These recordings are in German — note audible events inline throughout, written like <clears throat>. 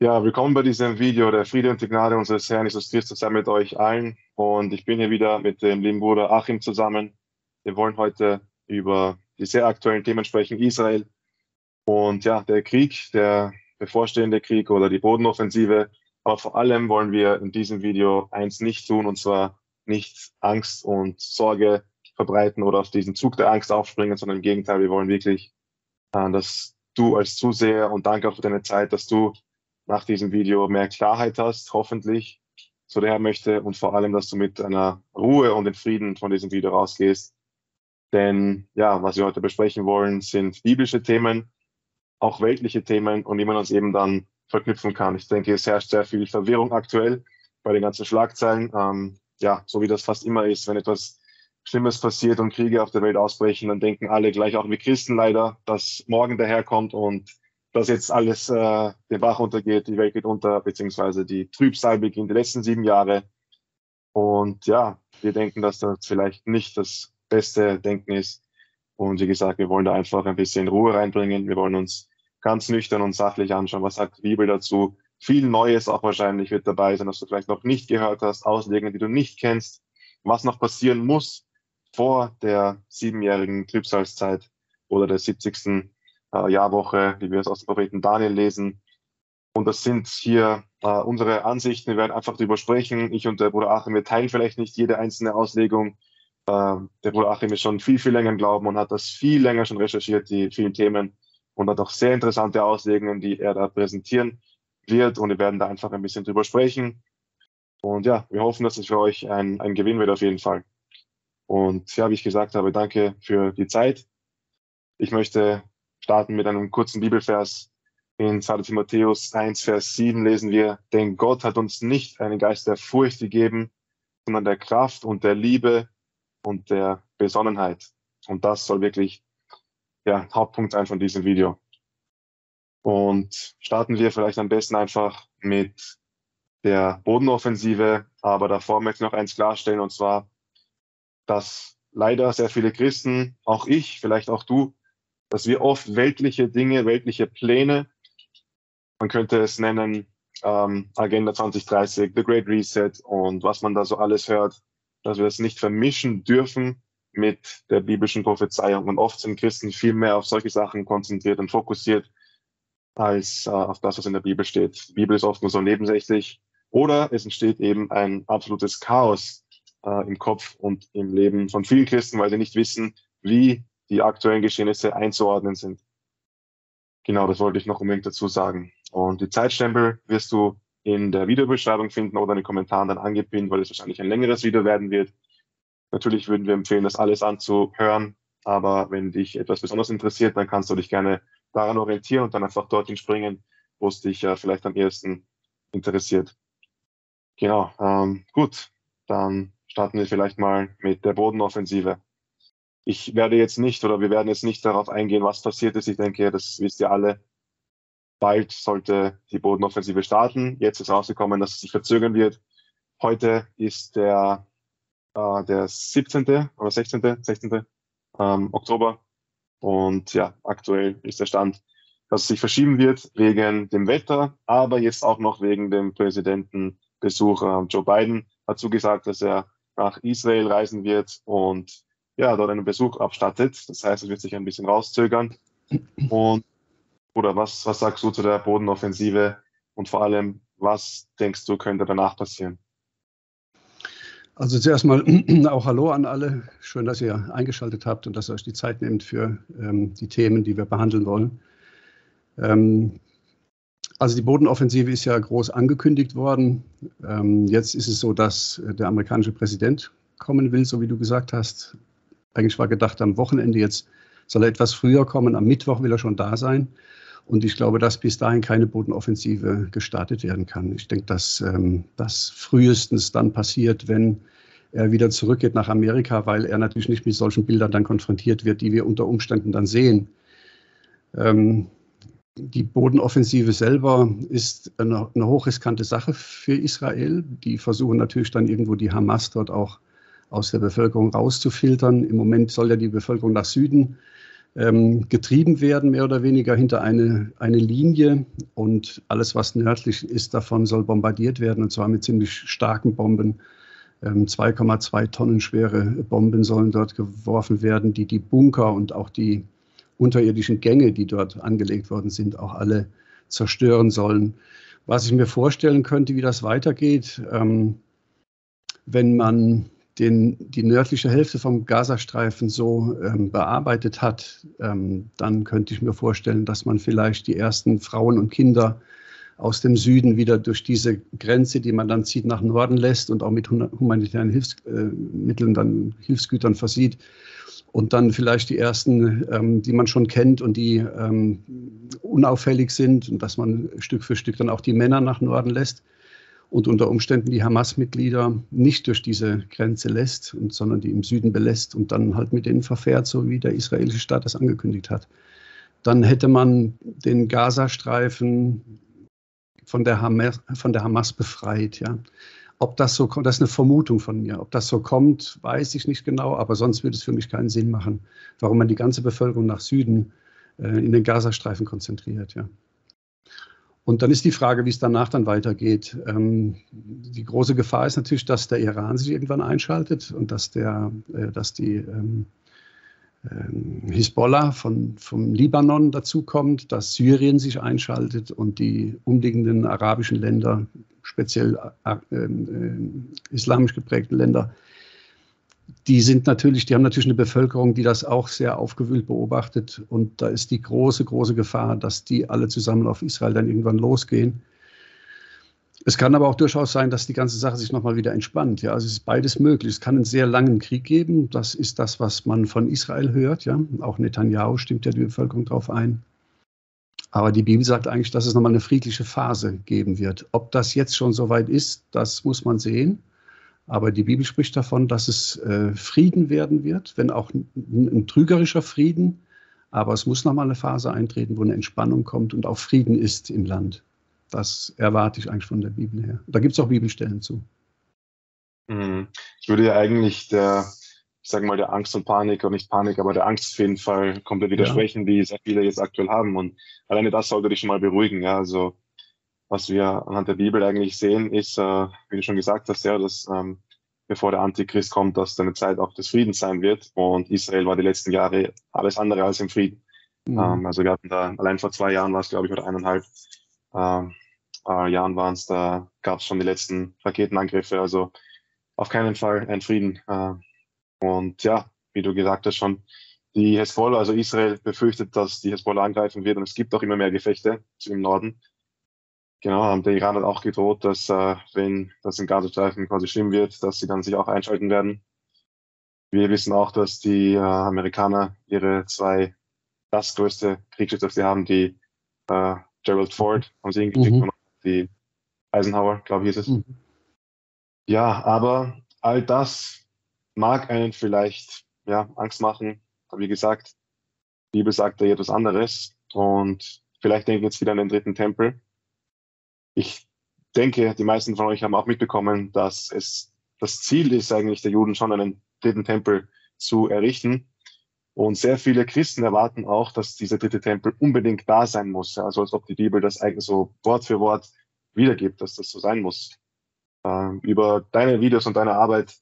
Ja, willkommen bei diesem Video. Der Friede und die Gnade unseres Herrn Jesus Christus sei mit euch allen. Und ich bin hier wieder mit dem lieben Bruder Achim zusammen. Wir wollen heute über die sehr aktuellen Themen sprechen, Israel und ja, der Krieg, der bevorstehende Krieg oder die Bodenoffensive. Aber vor allem wollen wir in diesem Video eins nicht tun, und zwar nicht Angst und Sorge verbreiten oder auf diesen Zug der Angst aufspringen, sondern im Gegenteil, wir wollen wirklich, äh, dass du als Zuseher und danke auch für deine Zeit, dass du nach diesem Video mehr Klarheit hast, hoffentlich, so der Herr möchte und vor allem, dass du mit einer Ruhe und in Frieden von diesem Video rausgehst. Denn ja, was wir heute besprechen wollen, sind biblische Themen, auch weltliche Themen und wie man uns eben dann verknüpfen kann. Ich denke, es herrscht sehr viel Verwirrung aktuell bei den ganzen Schlagzeilen. Ähm, ja, so wie das fast immer ist, wenn etwas Schlimmes passiert und Kriege auf der Welt ausbrechen, dann denken alle gleich auch wie Christen leider, dass morgen daherkommt und dass jetzt alles äh, den Bach untergeht, die Welt geht unter, beziehungsweise die Trübsal beginnt die letzten sieben Jahre. Und ja, wir denken, dass das vielleicht nicht das beste Denken ist. Und wie gesagt, wir wollen da einfach ein bisschen Ruhe reinbringen. Wir wollen uns ganz nüchtern und sachlich anschauen, was sagt die Bibel dazu. Viel Neues auch wahrscheinlich wird dabei sein, was du vielleicht noch nicht gehört hast, Auslegungen, die du nicht kennst, was noch passieren muss vor der siebenjährigen Trübsalzeit oder der 70 äh, Jahrwoche, wie wir es aus dem Propheten Daniel lesen. Und das sind hier äh, unsere Ansichten. Wir werden einfach darüber sprechen. Ich und der Bruder Achim, wir teilen vielleicht nicht jede einzelne Auslegung. Äh, der Bruder Achim ist schon viel, viel länger im Glauben und hat das viel länger schon recherchiert, die vielen Themen. Und hat auch sehr interessante Auslegungen, die er da präsentieren wird. Und wir werden da einfach ein bisschen drüber sprechen. Und ja, wir hoffen, dass es für euch ein, ein Gewinn wird auf jeden Fall. Und ja, wie ich gesagt habe, danke für die Zeit. Ich möchte starten mit einem kurzen Bibelvers. In 2. Timotheus 1, Vers 7 lesen wir, denn Gott hat uns nicht einen Geist der Furcht gegeben, sondern der Kraft und der Liebe und der Besonnenheit. Und das soll wirklich der Hauptpunkt sein von diesem Video. Und starten wir vielleicht am besten einfach mit der Bodenoffensive. Aber davor möchte ich noch eins klarstellen, und zwar, dass leider sehr viele Christen, auch ich, vielleicht auch du, dass wir oft weltliche Dinge, weltliche Pläne, man könnte es nennen ähm, Agenda 2030, The Great Reset und was man da so alles hört, dass wir das nicht vermischen dürfen mit der biblischen Prophezeiung. Und oft sind Christen viel mehr auf solche Sachen konzentriert und fokussiert, als äh, auf das, was in der Bibel steht. Die Bibel ist oft nur so nebensächlich. Oder es entsteht eben ein absolutes Chaos äh, im Kopf und im Leben von vielen Christen, weil sie nicht wissen, wie die aktuellen Geschehnisse einzuordnen sind. Genau, das wollte ich noch unbedingt dazu sagen. Und die Zeitstempel wirst du in der Videobeschreibung finden oder in den Kommentaren dann angepinnt, weil es wahrscheinlich ein längeres Video werden wird. Natürlich würden wir empfehlen, das alles anzuhören, aber wenn dich etwas besonders interessiert, dann kannst du dich gerne daran orientieren und dann einfach dorthin springen, wo es dich ja vielleicht am ehesten interessiert. Genau, ähm, gut, dann starten wir vielleicht mal mit der Bodenoffensive. Ich werde jetzt nicht oder wir werden jetzt nicht darauf eingehen, was passiert ist. Ich denke, das wisst ihr alle. Bald sollte die Bodenoffensive starten. Jetzt ist rausgekommen, dass es sich verzögern wird. Heute ist der, äh, der 17. oder 16. 16. Ähm, Oktober. Und ja, aktuell ist der Stand, dass es sich verschieben wird wegen dem Wetter, aber jetzt auch noch wegen dem Präsidentenbesuch. Äh, Joe Biden hat zugesagt, dass er nach Israel reisen wird und ja, dort einen Besuch abstattet. Das heißt, es wird sich ein bisschen rauszögern. Und oder was, was sagst du zu der Bodenoffensive und vor allem, was denkst du, könnte danach passieren? Also zuerst mal <clears throat> auch Hallo an alle. Schön, dass ihr eingeschaltet habt und dass ihr euch die Zeit nehmt für ähm, die Themen, die wir behandeln wollen. Ähm, also die Bodenoffensive ist ja groß angekündigt worden. Ähm, jetzt ist es so, dass der amerikanische Präsident kommen will, so wie du gesagt hast. Eigentlich war gedacht am Wochenende, jetzt soll er etwas früher kommen. Am Mittwoch will er schon da sein. Und ich glaube, dass bis dahin keine Bodenoffensive gestartet werden kann. Ich denke, dass ähm, das frühestens dann passiert, wenn er wieder zurückgeht nach Amerika, weil er natürlich nicht mit solchen Bildern dann konfrontiert wird, die wir unter Umständen dann sehen. Ähm, die Bodenoffensive selber ist eine, eine hochriskante Sache für Israel. Die versuchen natürlich dann irgendwo die Hamas dort auch aus der Bevölkerung rauszufiltern. Im Moment soll ja die Bevölkerung nach Süden ähm, getrieben werden, mehr oder weniger hinter eine, eine Linie. Und alles, was nördlich ist, davon soll bombardiert werden, und zwar mit ziemlich starken Bomben. 2,2 ähm, Tonnen schwere Bomben sollen dort geworfen werden, die die Bunker und auch die unterirdischen Gänge, die dort angelegt worden sind, auch alle zerstören sollen. Was ich mir vorstellen könnte, wie das weitergeht, ähm, wenn man den, die nördliche Hälfte vom Gazastreifen so ähm, bearbeitet hat, ähm, dann könnte ich mir vorstellen, dass man vielleicht die ersten Frauen und Kinder aus dem Süden wieder durch diese Grenze, die man dann zieht, nach Norden lässt und auch mit humanitären Hilfsmitteln, äh, dann Hilfsgütern versieht. Und dann vielleicht die ersten, ähm, die man schon kennt und die ähm, unauffällig sind und dass man Stück für Stück dann auch die Männer nach Norden lässt und unter Umständen die Hamas-Mitglieder nicht durch diese Grenze lässt, und, sondern die im Süden belässt und dann halt mit denen verfährt, so wie der israelische Staat das angekündigt hat. Dann hätte man den Gazastreifen von der Hamas, von der Hamas befreit. Ja. Ob das so kommt, das ist eine Vermutung von mir. Ob das so kommt, weiß ich nicht genau, aber sonst würde es für mich keinen Sinn machen, warum man die ganze Bevölkerung nach Süden äh, in den Gazastreifen konzentriert. Ja. Und dann ist die Frage, wie es danach dann weitergeht. Ähm, die große Gefahr ist natürlich, dass der Iran sich irgendwann einschaltet und dass, der, äh, dass die ähm, äh, Hisbollah von, vom Libanon dazukommt, dass Syrien sich einschaltet und die umliegenden arabischen Länder, speziell äh, äh islamisch geprägten Länder, die sind natürlich, die haben natürlich eine Bevölkerung, die das auch sehr aufgewühlt beobachtet. Und da ist die große, große Gefahr, dass die alle zusammen auf Israel dann irgendwann losgehen. Es kann aber auch durchaus sein, dass die ganze Sache sich nochmal wieder entspannt. Ja, also es ist beides möglich. Es kann einen sehr langen Krieg geben. Das ist das, was man von Israel hört. Ja, auch Netanyahu stimmt ja die Bevölkerung darauf ein. Aber die Bibel sagt eigentlich, dass es nochmal eine friedliche Phase geben wird. Ob das jetzt schon soweit ist, das muss man sehen. Aber die Bibel spricht davon, dass es äh, Frieden werden wird, wenn auch ein, ein, trügerischer Frieden. Aber es muss nochmal eine Phase eintreten, wo eine Entspannung kommt und auch Frieden ist im Land. Das erwarte ich eigentlich von der Bibel her. Da gibt es auch Bibelstellen zu. Mhm. Ich würde ja eigentlich der, ich sage mal, der Angst und Panik, oder nicht Panik, aber der Angst auf jeden Fall komplett widersprechen, ja. die sehr viele jetzt aktuell haben. Und alleine das sollte dich schon mal beruhigen. Ja, also was wir anhand der Bibel eigentlich sehen, ist, äh, wie du schon gesagt hast, ja, dass ähm, bevor der Antichrist kommt, dass da eine Zeit auch des Friedens sein wird. Und Israel war die letzten Jahre alles andere als im Frieden. Mhm. Ähm, also wir hatten da, allein vor zwei Jahren war es, glaube ich, oder eineinhalb ähm, äh, Jahren waren es, da gab es schon die letzten Raketenangriffe. Also auf keinen Fall ein Frieden. Äh, und ja, wie du gesagt hast schon, die Hezbollah, also Israel befürchtet, dass die Hezbollah angreifen wird und es gibt auch immer mehr Gefechte im Norden. Genau, der Iran hat auch gedroht, dass äh, wenn das im Gazastreifen quasi schlimm wird, dass sie dann sich auch einschalten werden. Wir wissen auch, dass die äh, Amerikaner ihre zwei, das größte Kriegsschiff, das sie haben, die äh, Gerald Ford, haben sie hingeschickt mhm. und die Eisenhower, glaube ich, ist es. Mhm. Ja, aber all das mag einen vielleicht ja, Angst machen. Aber wie gesagt, die Bibel sagt da etwas anderes. Und vielleicht denken wir jetzt wieder an den dritten Tempel ich denke, die meisten von euch haben auch mitbekommen, dass es das Ziel ist eigentlich der Juden schon einen dritten Tempel zu errichten. Und sehr viele Christen erwarten auch, dass dieser dritte Tempel unbedingt da sein muss. Also als ob die Bibel das eigentlich so Wort für Wort wiedergibt, dass das so sein muss. Ähm, über deine Videos und deine Arbeit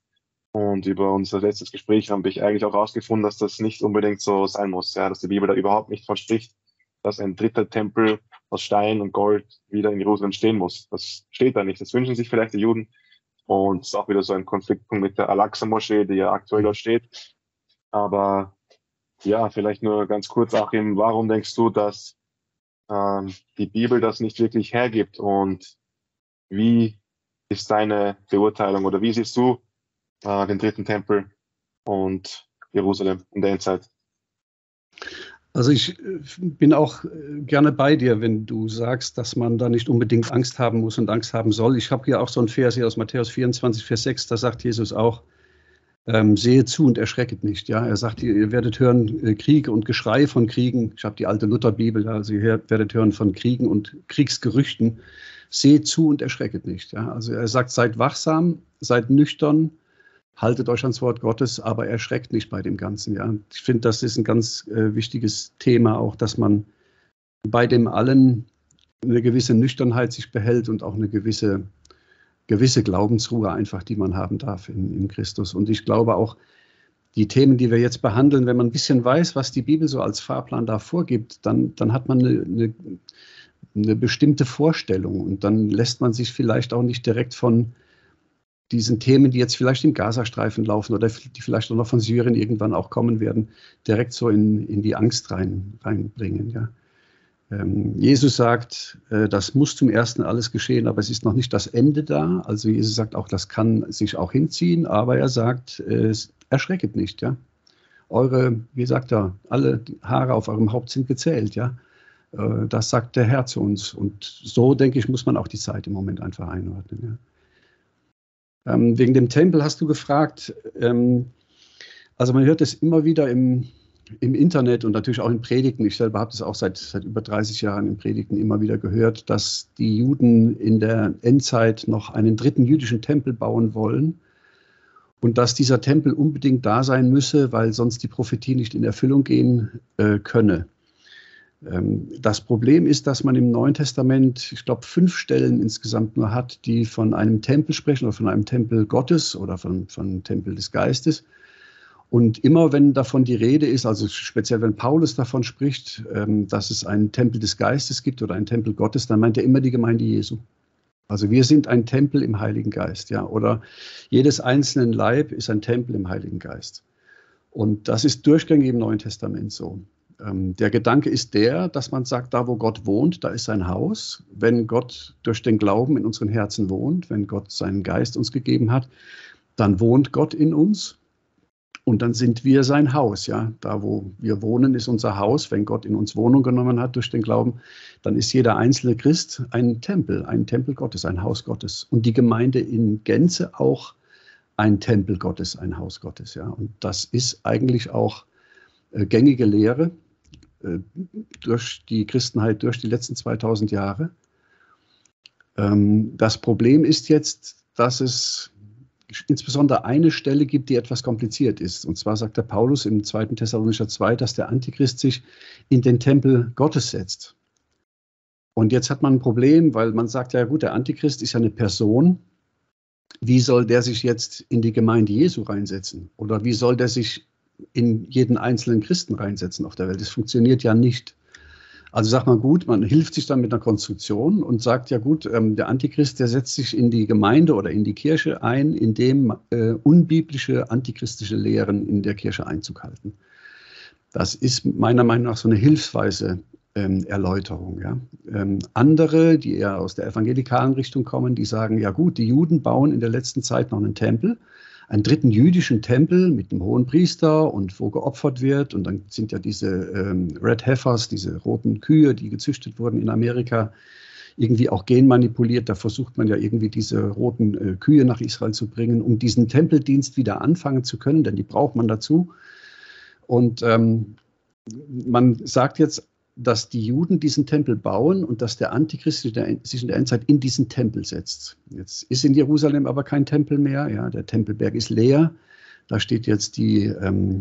und über unser letztes Gespräch habe ich eigentlich auch herausgefunden, dass das nicht unbedingt so sein muss. Ja, dass die Bibel da überhaupt nicht verspricht, dass ein dritter Tempel aus Stein und Gold wieder in Jerusalem stehen muss. Das steht da nicht. Das wünschen sich vielleicht die Juden. Und es ist auch wieder so ein Konfliktpunkt mit der Al-Aqsa-Moschee, die ja aktuell dort steht. Aber ja, vielleicht nur ganz kurz, Achim, warum denkst du, dass ähm, die Bibel das nicht wirklich hergibt? Und wie ist deine Beurteilung oder wie siehst du äh, den dritten Tempel und Jerusalem in der Endzeit? Also ich äh, bin auch äh, gerne bei dir, wenn du sagst, dass man da nicht unbedingt Angst haben muss und Angst haben soll. Ich habe hier auch so einen Vers hier aus Matthäus 24, Vers 6, da sagt Jesus auch, ähm, sehe zu und erschrecket nicht. Ja, er sagt, ihr werdet hören äh, Krieg und Geschrei von Kriegen. Ich habe die alte Lutherbibel, also ihr werdet hören von Kriegen und Kriegsgerüchten. Seht zu und erschrecket nicht. Ja, also er sagt, seid wachsam, seid nüchtern, haltet euch ans Wort Gottes, aber erschreckt nicht bei dem Ganzen. Ja. Ich finde, das ist ein ganz äh, wichtiges Thema, auch dass man bei dem allen eine gewisse Nüchternheit sich behält und auch eine gewisse, gewisse Glaubensruhe einfach, die man haben darf in, in Christus. Und ich glaube auch, die Themen, die wir jetzt behandeln, wenn man ein bisschen weiß, was die Bibel so als Fahrplan da vorgibt, dann, dann hat man eine, eine, eine bestimmte Vorstellung und dann lässt man sich vielleicht auch nicht direkt von diesen Themen, die jetzt vielleicht im Gazastreifen laufen oder die vielleicht auch noch von Syrien irgendwann auch kommen werden, direkt so in, in die Angst rein, reinbringen. Ja. Ähm, Jesus sagt, äh, das muss zum Ersten alles geschehen, aber es ist noch nicht das Ende da. Also Jesus sagt auch, das kann sich auch hinziehen, aber er sagt, äh, erschrecket nicht. Ja. Eure, wie sagt er, alle Haare auf eurem Haupt sind gezählt. Ja. Äh, das sagt der Herr zu uns. Und so, denke ich, muss man auch die Zeit im Moment einfach einordnen. Ja. Ähm, wegen dem Tempel hast du gefragt. Ähm, also man hört es immer wieder im, im Internet und natürlich auch in Predigten. Ich selber habe das auch seit, seit über 30 Jahren in Predigten immer wieder gehört, dass die Juden in der Endzeit noch einen dritten jüdischen Tempel bauen wollen und dass dieser Tempel unbedingt da sein müsse, weil sonst die Prophetie nicht in Erfüllung gehen äh, könne. Ähm, das Problem ist, dass man im Neuen Testament, ich glaube, fünf Stellen insgesamt nur hat, die von einem Tempel sprechen oder von einem Tempel Gottes oder von, von einem Tempel des Geistes. Und immer wenn davon die Rede ist, also speziell wenn Paulus davon spricht, ähm, dass es einen Tempel des Geistes gibt oder einen Tempel Gottes, dann meint er immer die Gemeinde Jesu. Also wir sind ein Tempel im Heiligen Geist, ja, oder jedes einzelne Leib ist ein Tempel im Heiligen Geist. Und das ist durchgängig im Neuen Testament so. Ähm, der Gedanke ist der, dass man sagt, da wo Gott wohnt, da ist sein Haus. Wenn Gott durch den Glauben in unseren Herzen wohnt, wenn Gott seinen Geist uns gegeben hat, dann wohnt Gott in uns und dann sind wir sein Haus. Ja, da wo wir wohnen, ist unser Haus. Wenn Gott in uns Wohnung genommen hat durch den Glauben, dann ist jeder einzelne Christ ein Tempel, ein Tempel Gottes, ein Haus Gottes und die Gemeinde in Gänze auch ein Tempel Gottes, ein Haus Gottes. Ja, und das ist eigentlich auch äh, gängige Lehre durch die Christenheit durch die letzten 2000 Jahre. Ähm, das Problem ist jetzt, dass es insbesondere eine Stelle gibt, die etwas kompliziert ist. Und zwar sagt der Paulus im 2. Thessalonischer 2, dass der Antichrist sich in den Tempel Gottes setzt. Und jetzt hat man ein Problem, weil man sagt, ja gut, der Antichrist ist ja eine Person. Wie soll der sich jetzt in die Gemeinde Jesu reinsetzen? Oder wie soll der sich in jeden einzelnen Christen reinsetzen auf der Welt. Das funktioniert ja nicht. Also sagt man gut, man hilft sich dann mit einer Konstruktion und sagt ja gut, ähm, der Antichrist, der setzt sich in die Gemeinde oder in die Kirche ein, indem äh, unbiblische antichristische Lehren in der Kirche Einzug halten. Das ist meiner Meinung nach so eine hilfsweise ähm, Erläuterung. Ja. Ähm, andere, die eher aus der evangelikalen Richtung kommen, die sagen, ja gut, die Juden bauen in der letzten Zeit noch einen Tempel einen dritten jüdischen Tempel mit einem hohen Priester und wo geopfert wird. Und dann sind ja diese ähm, Red Heifers, diese roten Kühe, die gezüchtet wurden in Amerika, irgendwie auch genmanipuliert. Da versucht man ja irgendwie diese roten äh, Kühe nach Israel zu bringen, um diesen Tempeldienst wieder anfangen zu können, denn die braucht man dazu. Und ähm, man sagt jetzt, dass die Juden diesen Tempel bauen und dass der Antichrist sich in der Endzeit in diesen Tempel setzt. Jetzt ist in Jerusalem aber kein Tempel mehr. Ja, der Tempelberg ist leer. Da steht jetzt die ähm,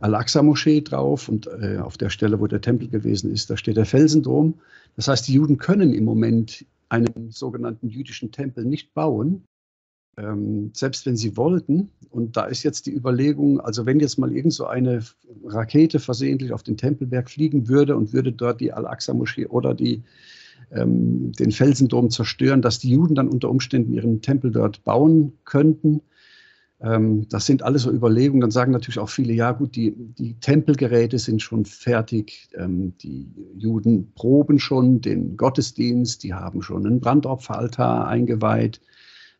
Al-Aqsa-Moschee drauf und äh, auf der Stelle, wo der Tempel gewesen ist, da steht der Felsendom. Das heißt, die Juden können im Moment einen sogenannten jüdischen Tempel nicht bauen, ähm, selbst wenn sie wollten, und da ist jetzt die Überlegung, also wenn jetzt mal irgend so eine Rakete versehentlich auf den Tempelberg fliegen würde und würde dort die Al-Aqsa-Moschee oder die, ähm, den Felsendom zerstören, dass die Juden dann unter Umständen ihren Tempel dort bauen könnten. Ähm, das sind alles so Überlegungen. Dann sagen natürlich auch viele, ja gut, die, die Tempelgeräte sind schon fertig, ähm, die Juden proben schon den Gottesdienst, die haben schon einen Brandopferaltar eingeweiht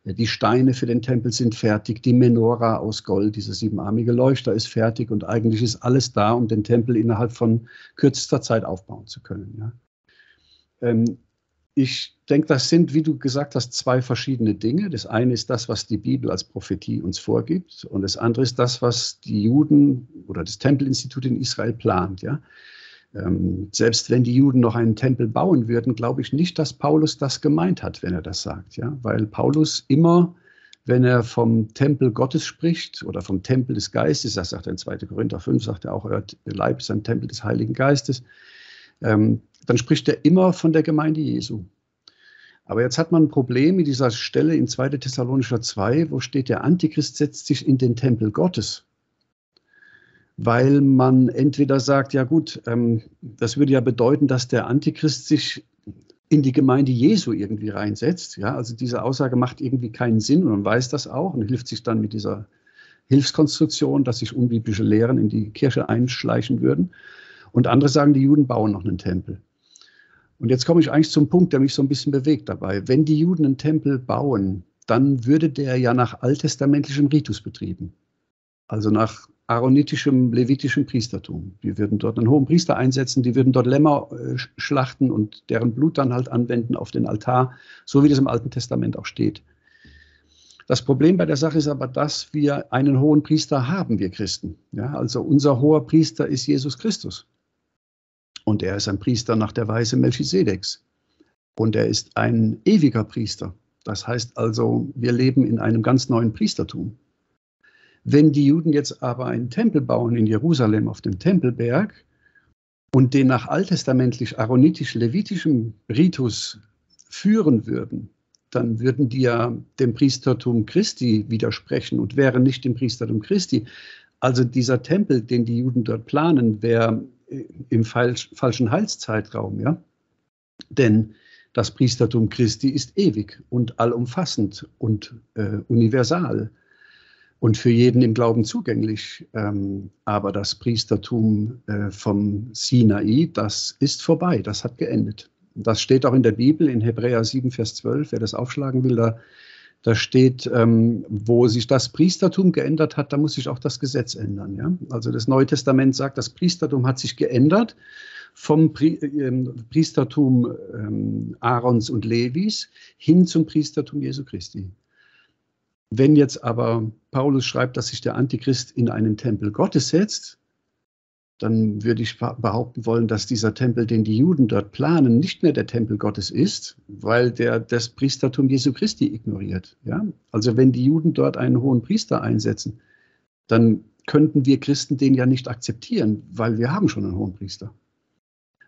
die Steine für den Tempel sind fertig, die Menora aus Gold, dieser siebenarmige Leuchter ist fertig und eigentlich ist alles da, um den Tempel innerhalb von kürzester Zeit aufbauen zu können. Ja. Ähm, ich denke, das sind, wie du gesagt hast, zwei verschiedene Dinge. Das eine ist das, was die Bibel als Prophetie uns vorgibt, und das andere ist das, was die Juden oder das Tempelinstitut in Israel plant. Ja. Ähm, selbst wenn die Juden noch einen Tempel bauen würden, glaube ich nicht, dass Paulus das gemeint hat, wenn er das sagt, ja, weil Paulus immer Wenn er vom Tempel Gottes spricht oder vom Tempel des Geistes, das sagt er in 2. Korinther 5, sagt er auch, euer Leib ist ein Tempel des Heiligen Geistes, ähm, dann spricht er immer von der Gemeinde Jesu. Aber jetzt hat man ein Problem mit dieser Stelle in 2. Thessalonischer 2, wo steht, der Antichrist setzt sich in den Tempel Gottes. Weil man entweder sagt, ja gut, ähm, das würde ja bedeuten, dass der Antichrist sich in die Gemeinde Jesu irgendwie reinsetzt. Ja, also diese Aussage macht irgendwie keinen Sinn und man weiß das auch und hilft sich dann mit dieser Hilfskonstruktion, dass sich unbiblische Lehren in die Kirche einschleichen würden. Und andere sagen, die Juden bauen noch einen Tempel. Und jetzt komme ich eigentlich zum Punkt, der mich so ein bisschen bewegt dabei. Wenn die Juden einen Tempel bauen, dann würde der ja nach alttestamentlichem Ritus betrieben. Also nach aaronitischem, levitischem Priestertum. Die würden dort einen hohen Priester einsetzen, die würden dort Lämmer äh, schlachten und deren Blut dann halt anwenden auf den Altar, so wie das im Alten Testament auch steht. Das Problem bei der Sache ist aber, dass wir einen hohen Priester haben, wir Christen. Ja, also unser hoher Priester ist Jesus Christus. Und er ist ein Priester nach der Weise Melchisedeks. Und er ist ein ewiger Priester. Das heißt also, wir leben in einem ganz neuen Priestertum. Wenn die Juden jetzt aber einen Tempel bauen in Jerusalem auf dem Tempelberg und den nach alttestamentlich aaronitisch-levitischem Ritus führen würden, dann würden die ja dem Priestertum Christi widersprechen und wären nicht dem Priestertum Christi. Also dieser Tempel, den die Juden dort planen, wäre im falsch, falschen Heilszeitraum, ja. Denn das Priestertum Christi ist ewig und allumfassend und äh, universal und für jeden im Glauben zugänglich. Ähm, aber das Priestertum äh, vom Sinai, das ist vorbei, das hat geendet. Das steht auch in der Bibel in Hebräer 7, Vers 12. Wer das aufschlagen will, da da steht, ähm, wo sich das Priestertum geändert hat, da muss sich auch das Gesetz ändern. Ja? Also das Neue Testament sagt, das Priestertum hat sich geändert vom ähm, Priestertum Aarons und Levis hin zum Priestertum Jesu Christi. Wenn jetzt aber Paulus schreibt, dass sich der Antichrist in einen Tempel Gottes setzt, dann würde ich behaupten wollen, dass dieser Tempel, den die Juden dort planen, nicht mehr der Tempel Gottes ist, weil der das Priestertum Jesu Christi ignoriert. Ja? Also wenn die Juden dort einen hohen Priester einsetzen, dann könnten wir Christen den ja nicht akzeptieren, weil wir haben schon einen hohen Priester.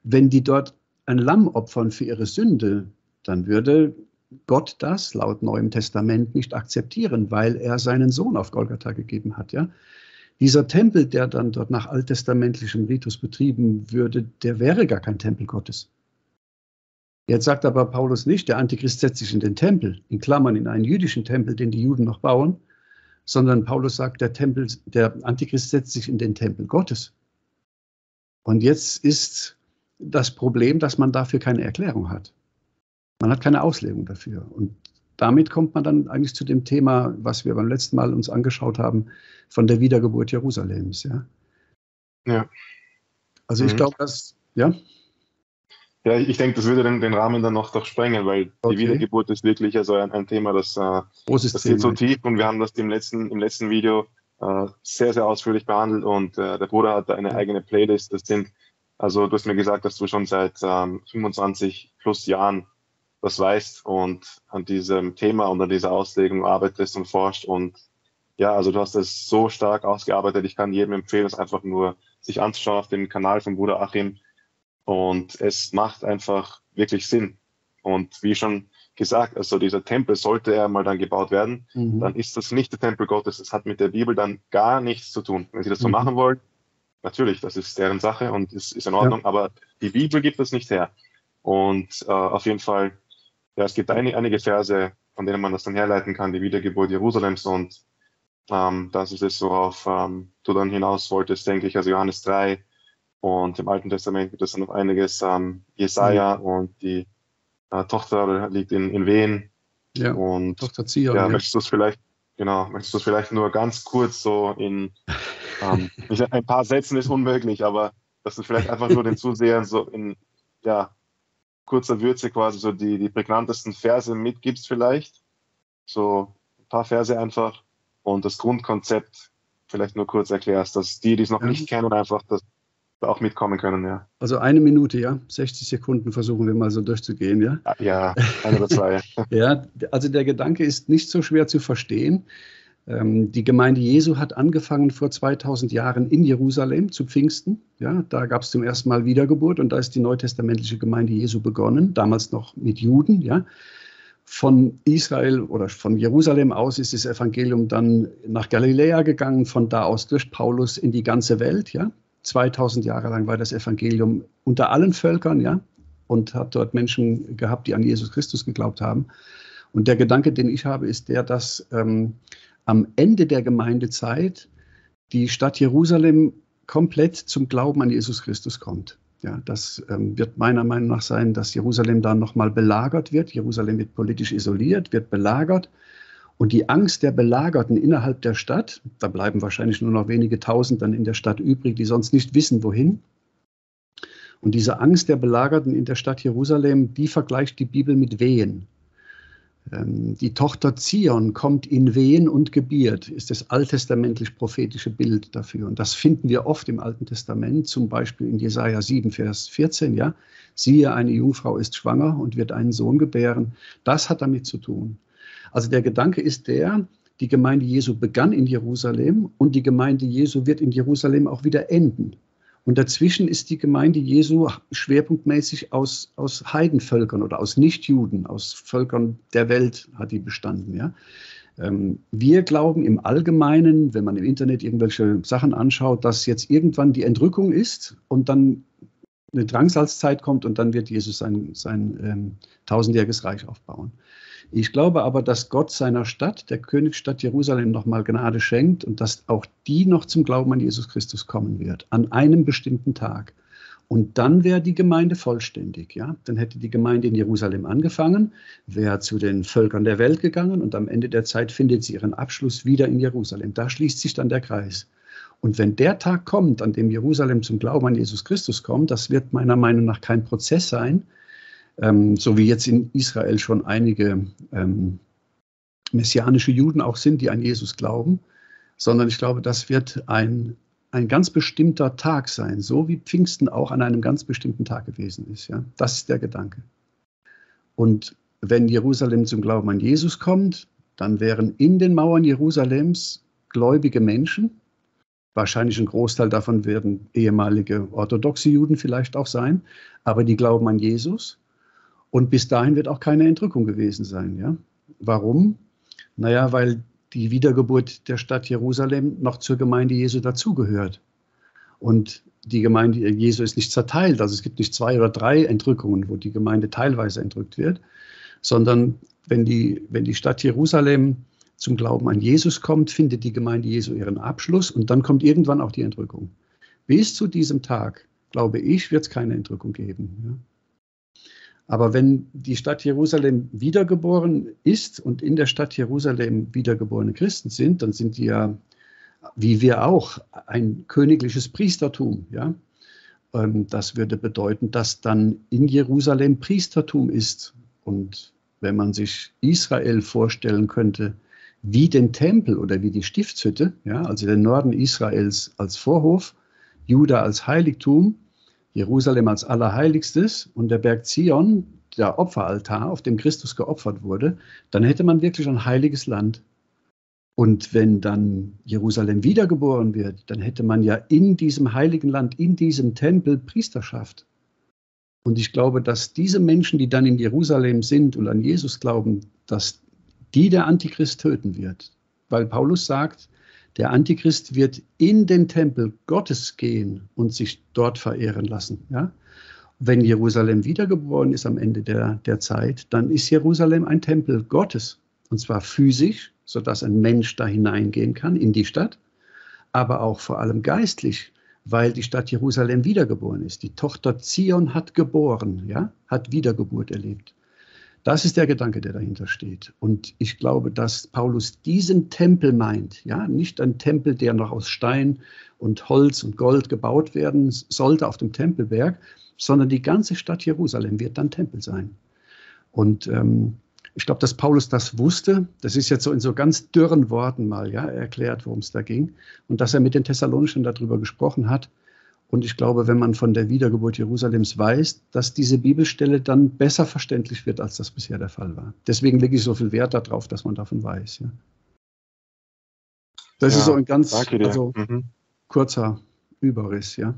Wenn die dort ein Lamm opfern für ihre Sünde, dann würde Gott das laut Neuem Testament nicht akzeptieren, weil er seinen Sohn auf Golgatha gegeben hat. Ja? Dieser Tempel, der dann dort nach alttestamentlichem Ritus betrieben würde, der wäre gar kein Tempel Gottes. Jetzt sagt aber Paulus nicht, der Antichrist setzt sich in den Tempel, in Klammern in einen jüdischen Tempel, den die Juden noch bauen, sondern Paulus sagt, der Tempel, der Antichrist setzt sich in den Tempel Gottes. Und jetzt ist das Problem, dass man dafür keine Erklärung hat. Man hat keine Auslegung dafür. Und damit kommt man dann eigentlich zu dem Thema, was wir beim letzten Mal uns angeschaut haben, von der Wiedergeburt Jerusalems. Ja. ja. Also ich mhm. glaube, dass, ja. Ja, ich denke, das würde den, den Rahmen dann noch doch sprengen, weil okay. die Wiedergeburt ist wirklich also ein, ein Thema, das, äh, Großes das Thema. so tief und wir haben das im letzten, im letzten Video äh, sehr, sehr ausführlich behandelt und äh, der Bruder hat eine eigene Playlist. Das sind, also du hast mir gesagt, dass du schon seit ähm, 25 plus Jahren das weißt und an diesem Thema und an dieser Auslegung arbeitest und forscht. Und ja, also du hast es so stark ausgearbeitet. Ich kann jedem empfehlen, es einfach nur sich anzuschauen auf dem Kanal von Bruder Achim. Und es macht einfach wirklich Sinn. Und wie schon gesagt, also dieser Tempel, sollte er mal dann gebaut werden, mhm. dann ist das nicht der Tempel Gottes. Es hat mit der Bibel dann gar nichts zu tun. Wenn Sie das so mhm. machen wollen, natürlich, das ist deren Sache und ist, ist in Ordnung, ja. aber die Bibel gibt es nicht her. Und äh, auf jeden Fall ja, es gibt ein, einige Verse, von denen man das dann herleiten kann, die Wiedergeburt Jerusalems und ähm, das ist es, worauf ähm, du dann hinaus wolltest, denke ich, also Johannes 3 und im Alten Testament gibt es dann noch einiges, ähm, Jesaja mhm. und die äh, Tochter liegt in, in Wehen. Ja, und Tochter Zion. Ja, ja. möchtest du es vielleicht, genau, möchtest du es vielleicht nur ganz kurz so in ähm, <laughs> ein paar Sätzen ist unmöglich, aber dass du vielleicht einfach nur den Zusehern so in ja, kurzer Würze quasi so die, die prägnantesten Verse mitgibst vielleicht. So ein paar Verse einfach und das Grundkonzept vielleicht nur kurz erklärst, dass die, die es noch ja. nicht kennen, einfach das, auch mitkommen können, ja. Also eine Minute, ja. 60 Sekunden versuchen wir mal so durchzugehen, ja. Ja, ein oder zwei. <laughs> ja, also der Gedanke ist nicht so schwer zu verstehen. Ähm, die Gemeinde Jesu hat angefangen vor 2000 Jahren in Jerusalem zu Pfingsten. Ja, da gab es zum ersten Mal Wiedergeburt und da ist die neutestamentliche Gemeinde Jesu begonnen, damals noch mit Juden. Ja. Von Israel oder von Jerusalem aus ist das Evangelium dann nach Galiläa gegangen, von da aus durch Paulus in die ganze Welt. Ja. 2000 Jahre lang war das Evangelium unter allen Völkern, ja, und hat dort Menschen gehabt, die an Jesus Christus geglaubt haben. Und der Gedanke, den ich habe, ist der, dass ähm, am Ende der Gemeindezeit die Stadt Jerusalem komplett zum Glauben an Jesus Christus kommt. Ja, das ähm, wird meiner Meinung nach sein, dass Jerusalem dann nochmal belagert wird. Jerusalem wird politisch isoliert, wird belagert. Und die Angst der Belagerten innerhalb der Stadt, da bleiben wahrscheinlich nur noch wenige Tausend dann in der Stadt übrig, die sonst nicht wissen, wohin. Und diese Angst der Belagerten in der Stadt Jerusalem, die vergleicht die Bibel mit Wehen. Ähm, die Tochter Zion kommt in Wehen und gebiert, ist das alttestamentlich-prophetische Bild dafür. Und das finden wir oft im Alten Testament, zum Beispiel in Jesaja 7, Vers 14. Ja, siehe, eine Jungfrau ist schwanger und wird einen Sohn gebären. Das hat damit zu tun. Also der Gedanke ist der, die Gemeinde Jesu begann in Jerusalem und die Gemeinde Jesu wird in Jerusalem auch wieder enden. Und dazwischen ist die Gemeinde Jesu schwerpunktmäßig aus, aus Heidenvölkern oder aus Nichtjuden, aus Völkern der Welt hat die bestanden. Ja? Ähm, wir glauben im Allgemeinen, wenn man im Internet irgendwelche Sachen anschaut, dass jetzt irgendwann die Entrückung ist und dann eine Drangsalzzeit kommt und dann wird Jesus sein, sein ähm, tausendjähriges Reich aufbauen. Ich glaube aber, dass Gott seiner Stadt, der Königsstadt Jerusalem, nochmal Gnade schenkt und dass auch die noch zum Glauben an Jesus Christus kommen wird, an einem bestimmten Tag. Und dann wäre die Gemeinde vollständig. Ja? Dann hätte die Gemeinde in Jerusalem angefangen, wäre zu den Völkern der Welt gegangen und am Ende der Zeit findet sie ihren Abschluss wieder in Jerusalem. Da schließt sich dann der Kreis. Und wenn der Tag kommt, an dem Jerusalem zum Glauben an Jesus Christus kommt, das wird meiner Meinung nach kein Prozess sein, ähm, so wie jetzt in Israel schon einige ähm, messianische Juden auch sind, die an Jesus glauben, sondern ich glaube, das wird ein, ein ganz bestimmter Tag sein, so wie Pfingsten auch an einem ganz bestimmten Tag gewesen ist. Ja? Das ist der Gedanke. Und wenn Jerusalem zum Glauben an Jesus kommt, dann wären in den Mauern Jerusalems gläubige Menschen. Wahrscheinlich ein Großteil davon werden ehemalige orthodoxe Juden vielleicht auch sein, aber die glauben an Jesus. Und bis dahin wird auch keine Entrückung gewesen sein. Ja? Warum? Naja, weil die Wiedergeburt der Stadt Jerusalem noch zur Gemeinde Jesu dazugehört. Und die Gemeinde Jesu ist nicht zerteilt. Also es gibt nicht zwei oder drei Entrückungen, wo die Gemeinde teilweise entrückt wird, sondern wenn die, wenn die Stadt Jerusalem zum Glauben an Jesus kommt, findet die Gemeinde Jesu ihren Abschluss und dann kommt irgendwann auch die Entrückung. Bis zu diesem Tag, glaube ich, wird es keine Entrückung geben. Ja? Aber wenn die Stadt Jerusalem wiedergeboren ist und in der Stadt Jerusalem wiedergeborene Christen sind, dann sind die ja, wie wir auch, ein königliches Priestertum. Ja? Ähm, das würde bedeuten, dass dann in Jerusalem Priestertum ist. Und wenn man sich Israel vorstellen könnte, wie den Tempel oder wie die Stiftshütte, ja, also den Norden Israels als Vorhof, Juda als Heiligtum, Jerusalem als Allerheiligstes und der Berg Zion, der Opferaltar, auf dem Christus geopfert wurde, dann hätte man wirklich ein heiliges Land. Und wenn dann Jerusalem wiedergeboren wird, dann hätte man ja in diesem heiligen Land, in diesem Tempel Priesterschaft. Und ich glaube, dass diese Menschen, die dann in Jerusalem sind und an Jesus glauben, dass die der Antichrist töten wird. Weil Paulus sagt, der Antichrist wird in den Tempel Gottes gehen und sich dort verehren lassen. Ja? Wenn Jerusalem wiedergeboren ist am Ende der, der Zeit, dann ist Jerusalem ein Tempel Gottes. Und zwar physisch, sodass ein Mensch da hineingehen kann in die Stadt, aber auch vor allem geistlich, weil die Stadt Jerusalem wiedergeboren ist. Die Tochter Zion hat geboren, ja, hat Wiedergeburt erlebt. Das ist der Gedanke, der dahinter steht. Und ich glaube, dass Paulus diesen Tempel meint, ja, nicht ein Tempel, der noch aus Stein und Holz und Gold gebaut werden sollte auf dem Tempelberg, sondern die ganze Stadt Jerusalem wird dann Tempel sein. Und ähm, ich glaube, dass Paulus das wusste. Das ist jetzt so in so ganz dürren Worten mal ja, erklärt, worum es da ging. Und dass er mit den Thessalonischen darüber gesprochen hat Und ich glaube, wenn man von der Wiedergeburt Jerusalems weiß, dass diese Bibelstelle dann besser verständlich wird, als das bisher der Fall war. Deswegen lege ich so viel Wert darauf, dass man davon weiß. Ja. Das ja, ist so ein ganz also, mhm. kurzer Überriss, ja.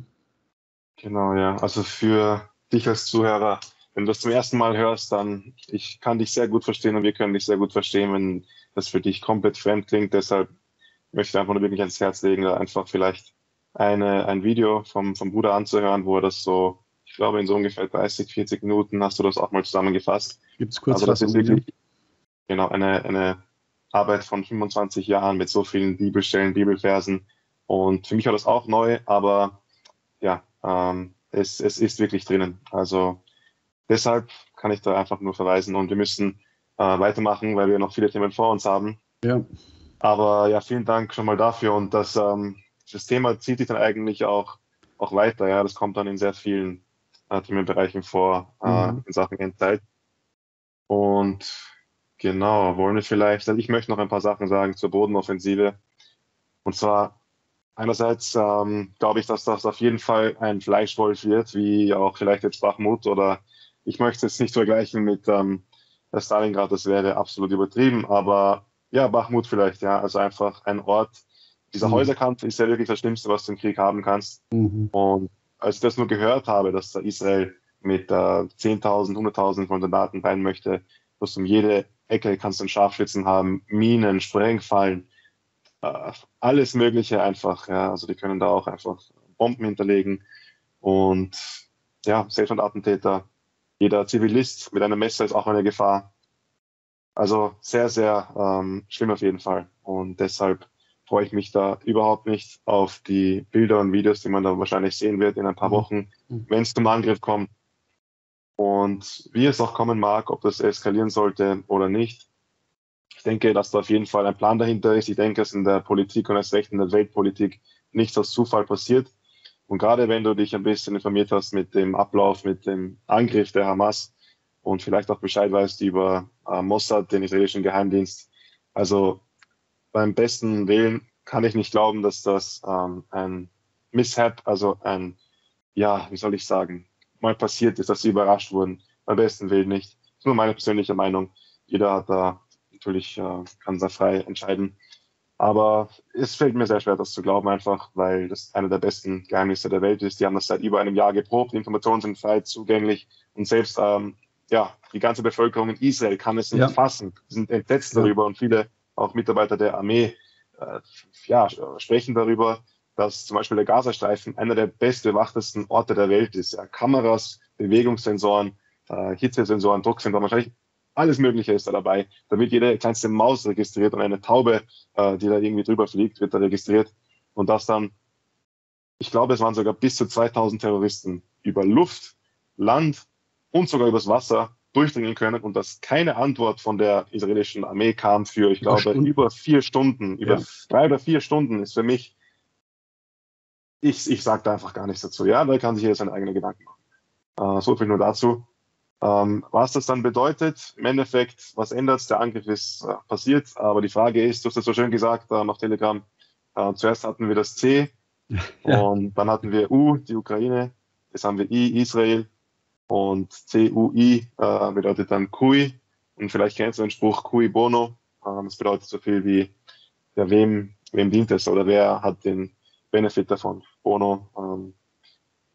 Genau, ja. Also für dich als Zuhörer, wenn du das zum ersten Mal hörst, dann ich kann dich sehr gut verstehen und wir können dich sehr gut verstehen, wenn das für dich komplett fremd klingt. Deshalb möchte ich einfach nur wirklich ans Herz legen, da einfach vielleicht eine, ein Video vom, vom Bruder anzuhören, wo er das so, ich glaube, in so ungefähr 30, 40 Minuten hast du das auch mal zusammengefasst. Gibt es kurz Also das ist wirklich genau eine, eine Arbeit von 25 Jahren mit so vielen Bibelstellen, Bibelversen. Und für mich war das auch neu, aber ja, ähm, es, es ist wirklich drinnen. Also deshalb kann ich da einfach nur verweisen und wir müssen äh, weitermachen, weil wir noch viele Themen vor uns haben. Ja. Aber ja, vielen Dank schon mal dafür und das, ähm, das Thema zieht sich dann eigentlich auch, auch weiter. Ja, das kommt dann in sehr vielen äh, Themenbereichen vor äh, mhm. in Sachen Endzeit. Und genau, wollen wir vielleicht, also ich möchte noch ein paar Sachen sagen zur Bodenoffensive. Und zwar einerseits ähm, glaube ich, dass das auf jeden Fall ein Fleischwolf wird, wie auch vielleicht jetzt Bachmut oder ich möchte es nicht vergleichen mit ähm, Stalingrad, das wäre absolut übertrieben, aber ja, Bachmut vielleicht, ja. Also einfach ein Ort. Dieser mhm. Häuserkampf ist ja wirklich das Schlimmste, was du im Krieg haben kannst. Mhm. Und als ich das nur gehört habe, dass da Israel mit äh, 10.000, 100.000 von Soldaten rein möchte, dass um jede Ecke kannst du einen Scharfschützen haben, Minen, Sprengfallen, äh, alles Mögliche einfach. Ja. Also die können da auch einfach Bomben hinterlegen. Und ja, Selbstmordattentäter, jeder Zivilist mit einem Messer ist auch eine Gefahr. Also sehr, sehr ähm, schlimm auf jeden Fall. Und deshalb freue ich mich da überhaupt nicht auf die Bilder und Videos, die man da wahrscheinlich sehen wird in ein paar mhm. Wochen, mhm. wenn es zum Angriff kommt. Und wie es auch kommen mag, ob das eskalieren sollte oder nicht. Ich denke, dass da auf jeden Fall ein Plan dahinter ist. Ich denke, dass in der Politik und erst recht in der Weltpolitik nichts aus Zufall passiert. Und gerade wenn du dich ein bisschen informiert hast mit dem Ablauf, mit dem Angriff der Hamas, und vielleicht auch Bescheid weißt über äh, Mossad, den israelischen Geheimdienst. Also beim besten Willen kann ich nicht glauben, dass das ähm, ein Mishap, also ein, ja, wie soll ich sagen, mal passiert ist, dass sie überrascht wurden. Beim besten Willen nicht. Das ist nur meine persönliche Meinung. Jeder hat da natürlich, äh, kann da frei entscheiden. Aber es fällt mir sehr schwer, das zu glauben, einfach, weil das eine der besten Geheimnisse der Welt ist. Die haben das seit über einem Jahr geprobt. Die Informationen sind frei zugänglich. Und selbst ähm, ja, die ganze Bevölkerung in Israel kann es nicht ja. fassen, sind entsetzt ja. darüber und viele auch Mitarbeiter der Armee äh, ja, sprechen darüber, dass zum Beispiel der Gazastreifen einer der bestbewachtesten Orte der Welt ist. Ja, Kameras, Bewegungssensoren, äh, Hitzesensoren, Drucksensoren, wahrscheinlich alles Mögliche ist da dabei. Da wird jede kleinste Maus registriert und eine Taube, äh, die da irgendwie drüber fliegt, wird da registriert. Und das dann, ich glaube, es waren sogar bis zu 2000 Terroristen über Luft, Land und sogar übers Wasser durchdringen können und dass keine Antwort von der israelischen Armee kam für, ich glaube, Stunden. über vier Stunden, über ja. drei oder vier Stunden ist für mich, ich, ich sage da einfach gar nichts dazu. Ja, da kann sich jeder seine eigenen Gedanken machen. Äh, so viel nur dazu. Ähm, was das dann bedeutet, im Endeffekt, was ändert Der Angriff ist äh, passiert, aber die Frage ist, du hast das so schön gesagt äh, auf Telegram, äh, zuerst hatten wir das C <laughs> ja. und dann hatten wir U, die Ukraine, jetzt haben wir I, Israel und CUI äh, bedeutet dann Cui. Und vielleicht kennst du den Spruch Cui Bono. Äh, das bedeutet so viel wie, ja, wem, wem dient es oder wer hat den Benefit davon? Bono, ähm,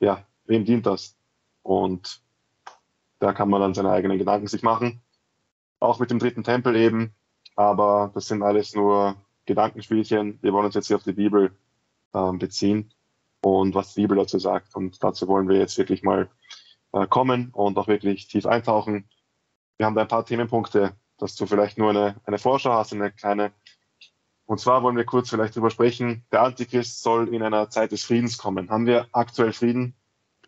ja, wem dient das? Und da kann man dann seine eigenen Gedanken sich machen. Auch mit dem dritten Tempel eben. Aber das sind alles nur Gedankenspielchen. Wir wollen uns jetzt hier auf die Bibel ähm, beziehen und was die Bibel dazu sagt. Und dazu wollen wir jetzt wirklich mal äh, kommen und auch wirklich tief eintauchen. Wir haben da ein paar Themenpunkte, dass du vielleicht nur eine, eine Vorschau hast, eine kleine. Und zwar wollen wir kurz vielleicht drüber sprechen. Der Antichrist soll in einer Zeit des Friedens kommen. Haben wir aktuell Frieden?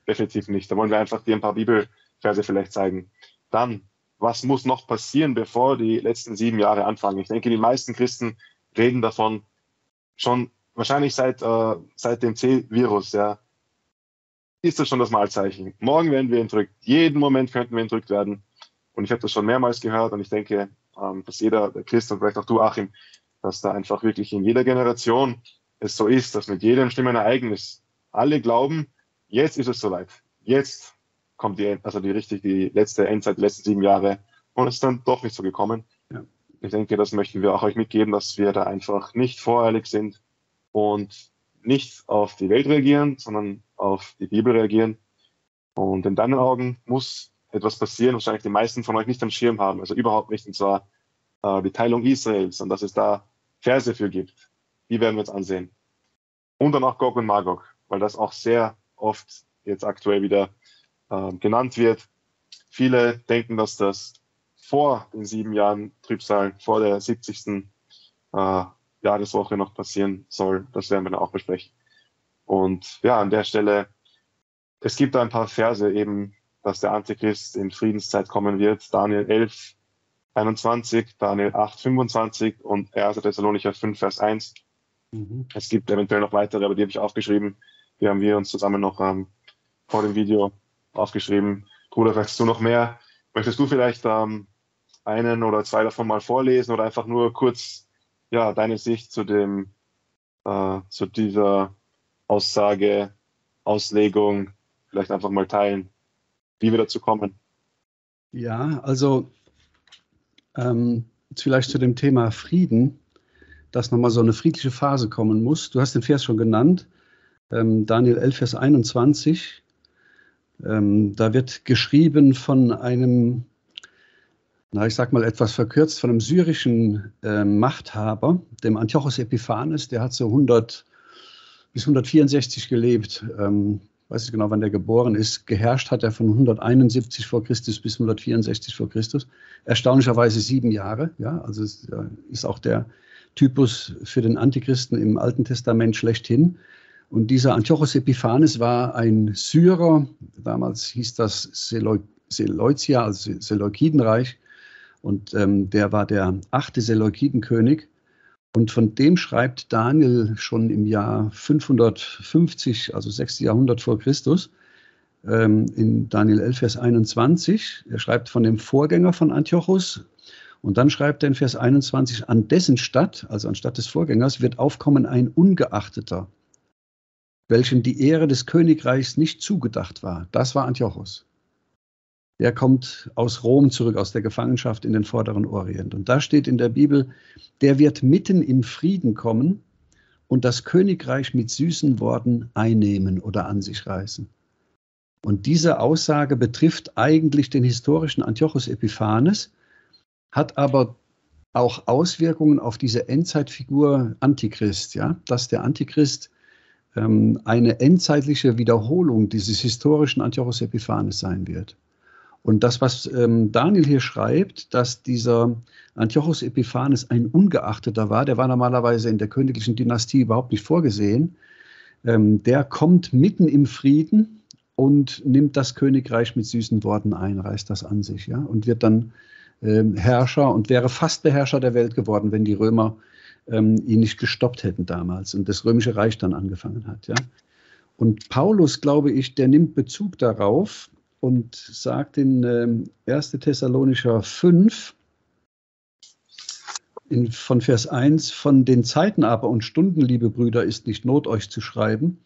Definitiv nicht. Da wollen wir einfach dir ein paar Bibelverse vielleicht zeigen. Dann, was muss noch passieren, bevor die letzten sieben Jahre anfangen? Ich denke, die meisten Christen reden davon schon wahrscheinlich seit, äh, seit dem C-Virus, ja, ist das schon das Malzeichen. Morgen werden wir entrückt. Jeden Moment könnten wir entrückt werden. Und ich habe das schon mehrmals gehört und ich denke, ähm, dass jeder, der Christ und vielleicht auch du, Achim, dass da einfach wirklich in jeder Generation es so ist, dass mit jedem schlimmen Ereignis alle glauben, jetzt ist es soweit. Jetzt kommt die, also die richtig, die letzte Endzeit, die letzten sieben Jahre. Und es ist dann doch nicht so gekommen. Ja. Ich denke, das möchten wir auch euch mitgeben, dass wir da einfach nicht voreilig sind und nicht auf die Welt reagieren, sondern auf die Bibel reagieren. Und in deinen Augen muss etwas passieren, wahrscheinlich die meisten von euch nicht am Schirm haben, also überhaupt nicht, und zwar äh, die Teilung Israels und dass es da Verse für gibt. Die werden wir uns ansehen. Und dann auch Gog und Magog, weil das auch sehr oft jetzt aktuell wieder äh, genannt wird. Viele denken, dass das vor den sieben Jahren Trübsal, vor der 70. Äh, Jahreswoche noch passieren soll. Das werden wir dann auch besprechen. Und ja, an der Stelle, es gibt da ein paar Verse eben, dass der Antichrist in Friedenszeit kommen wird. Daniel 11, 21, Daniel 8, 25 und 1. Thessalonicher 5, Vers 1. Mhm. Es gibt eventuell noch weitere, aber die habe ich aufgeschrieben. Die haben wir uns zusammen noch ähm, vor dem Video aufgeschrieben. Bruder, weißt du noch mehr? Möchtest du vielleicht ähm, einen oder zwei davon mal vorlesen oder einfach nur kurz ja, deine Sicht zu dem, äh, zu dieser Aussage, Auslegung vielleicht einfach mal teilen, wie wir dazu kommen? Ja, also ähm, vielleicht zu dem Thema Frieden, dass nochmal so eine friedliche Phase kommen muss. Du hast den Vers schon genannt, ähm, Daniel 11, Vers 21. Ähm, da wird geschrieben von einem, na, ich sag mal etwas verkürzt, von einem syrischen äh, Machthaber, dem Antiochos Epiphanes, der hat so 100 bis 164 gelebt. Ähm, weiß ich genau, wann der geboren ist. Geherrscht hat er von 171 vor Christus bis 164 vor Christus. Erstaunlicherweise sieben Jahre. Ja, also ist, ist auch der Typus für den Antichristen im Alten Testament schlechthin. Und dieser Antiochos Epiphanes war ein Syrer, damals hieß das Seleucia, also Seleukidenreich, und ähm, der war der achte Seleukidenkönig. Und von dem schreibt Daniel schon im Jahr 550, also 6. Jahrhundert vor Christus, ähm, in Daniel 11, Vers 21. Er schreibt von dem Vorgänger von Antiochus. Und dann schreibt er in Vers 21, an dessen Stadt, also anstatt des Vorgängers, wird aufkommen ein Ungeachteter, welchem die Ehre des Königreichs nicht zugedacht war. Das war Antiochus. Der kommt aus Rom zurück, aus der Gefangenschaft in den vorderen Orient. Und da steht in der Bibel, der wird mitten im Frieden kommen und das Königreich mit süßen Worten einnehmen oder an sich reißen. Und diese Aussage betrifft eigentlich den historischen Antiochus Epiphanes, hat aber auch Auswirkungen auf diese Endzeitfigur Antichrist, ja, dass der Antichrist ähm, eine endzeitliche Wiederholung dieses historischen Antiochus Epiphanes sein wird. Und das, was ähm, Daniel hier schreibt, dass dieser Antiochus Epiphanes ein Ungeachteter war, der war normalerweise in der königlichen Dynastie überhaupt nicht vorgesehen, ähm, der kommt mitten im Frieden und nimmt das Königreich mit süßen Worten ein, reißt das an sich, ja, und wird dann ähm, Herrscher und wäre fast der Herrscher der Welt geworden, wenn die Römer ähm, ihn nicht gestoppt hätten damals und das römische Reich dann angefangen hat, ja. Und Paulus, glaube ich, der nimmt Bezug darauf, und sagt in äh, 1. Thessalonicher 5, in, von Vers 1, von den Zeiten aber und Stunden, liebe Brüder, ist nicht Not, euch zu schreiben,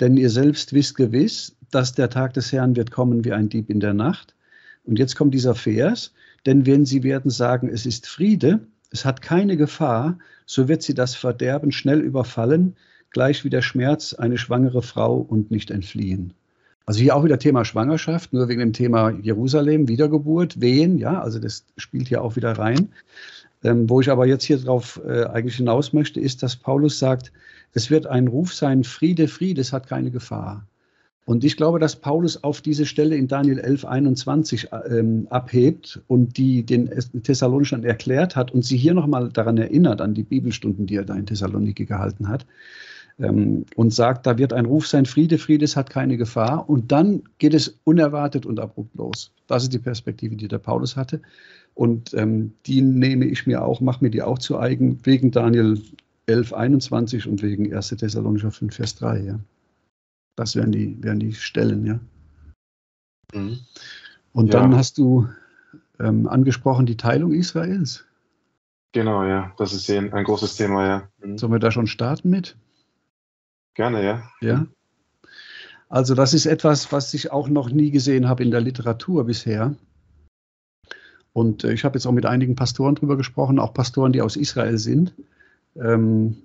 denn ihr selbst wisst gewiss, dass der Tag des Herrn wird kommen wie ein Dieb in der Nacht. Und jetzt kommt dieser Vers, denn wenn sie werden sagen, es ist Friede, es hat keine Gefahr, so wird sie das Verderben schnell überfallen, gleich wie der Schmerz eine schwangere Frau und nicht entfliehen. Also hier auch wieder Thema Schwangerschaft, nur wegen dem Thema Jerusalem, Wiedergeburt, Wehen, ja, also das spielt hier auch wieder rein. Ähm, wo ich aber jetzt hier drauf äh, eigentlich hinaus möchte, ist, dass Paulus sagt, es wird ein Ruf sein, Friede, Friede, es hat keine Gefahr. Und ich glaube, dass Paulus auf diese Stelle in Daniel 11, 21 ähm, abhebt und die den Thessalonichern erklärt hat und sie hier nochmal daran erinnert, an die Bibelstunden, die er da in Thessaloniki gehalten hat ähm, und sagt, da wird ein Ruf sein, Friede, Friede, es hat keine Gefahr. Und dann geht es unerwartet und abrupt los. Das ist die Perspektive, die der Paulus hatte. Und ähm, die nehme ich mir auch, mache mir die auch zu eigen, wegen Daniel 11, 21 und wegen 1. Thessalonicher 5, Vers 3. Ja. Das wären die, wären die Stellen, ja. Mhm. Und ja. dann hast du ähm, angesprochen die Teilung Israels. Genau, ja. Das ist ein, ein großes Thema, ja. Mhm. Sollen wir da schon starten mit? Gerne, ja. Ja. Also das ist etwas, was ich auch noch nie gesehen habe in der Literatur bisher. Und äh, ich habe jetzt auch mit einigen Pastoren darüber gesprochen, auch Pastoren, die aus Israel sind. Ähm,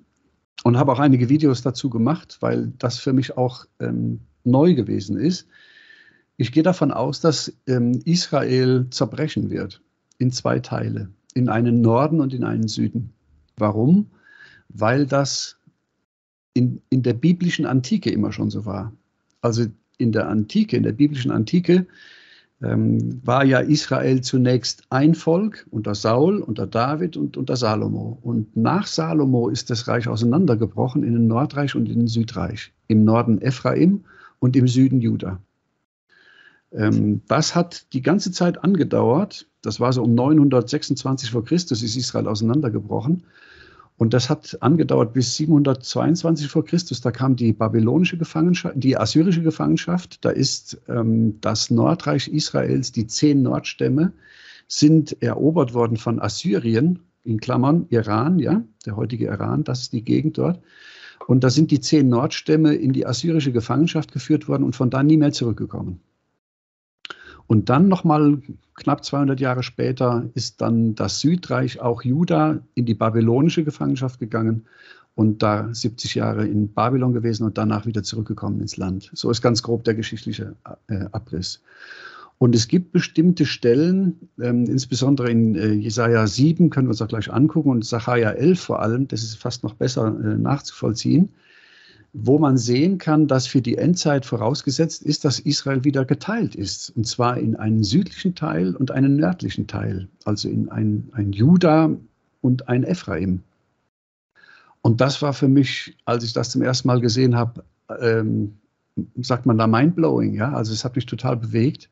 und habe auch einige Videos dazu gemacht, weil das für mich auch ähm, neu gewesen ist. Ich gehe davon aus, dass ähm, Israel zerbrechen wird in zwei Teile, in einen Norden und in einen Süden. Warum? Weil das in, in der biblischen Antike immer schon so war. Also in der Antike, in der biblischen Antike, ähm, war ja Israel zunächst ein Volk unter Saul, unter David und unter Salomo. Und nach Salomo ist das Reich auseinandergebrochen in ein Nordreich und in ein Südreich. Im Norden Ephraim und im Süden Juda. Ähm, das hat die ganze Zeit angedauert. Das war so um 926 vor Christus ist Israel auseinandergebrochen. Und das hat angedauert bis 722 vor Christus. Da kam die babylonische Gefangenschaft, die assyrische Gefangenschaft. Da ist ähm, das Nordreich Israels, die zehn Nordstämme, sind erobert worden von Assyrien, in Klammern Iran, ja, der heutige Iran, das ist die Gegend dort. Und da sind die zehn Nordstämme in die assyrische Gefangenschaft geführt worden und von da nie mehr zurückgekommen. Und dann nochmal knapp 200 Jahre später ist dann das Südreich, auch Juda, in die babylonische Gefangenschaft gegangen und da 70 Jahre in Babylon gewesen und danach wieder zurückgekommen ins Land. So ist ganz grob der geschichtliche äh, Abriss. Und es gibt bestimmte Stellen, ähm, insbesondere in äh, Jesaja 7 können wir uns auch gleich angucken und Sacharja 11 vor allem, das ist fast noch besser äh, nachzuvollziehen, wo man sehen kann, dass für die Endzeit vorausgesetzt ist, dass Israel wieder geteilt ist. Und zwar in einen südlichen Teil und einen nördlichen Teil, also in ein, ein Juda und ein Ephraim. Und das war für mich, als ich das zum ersten Mal gesehen habe, ähm, sagt man da mindblowing, ja. Also es hat mich total bewegt,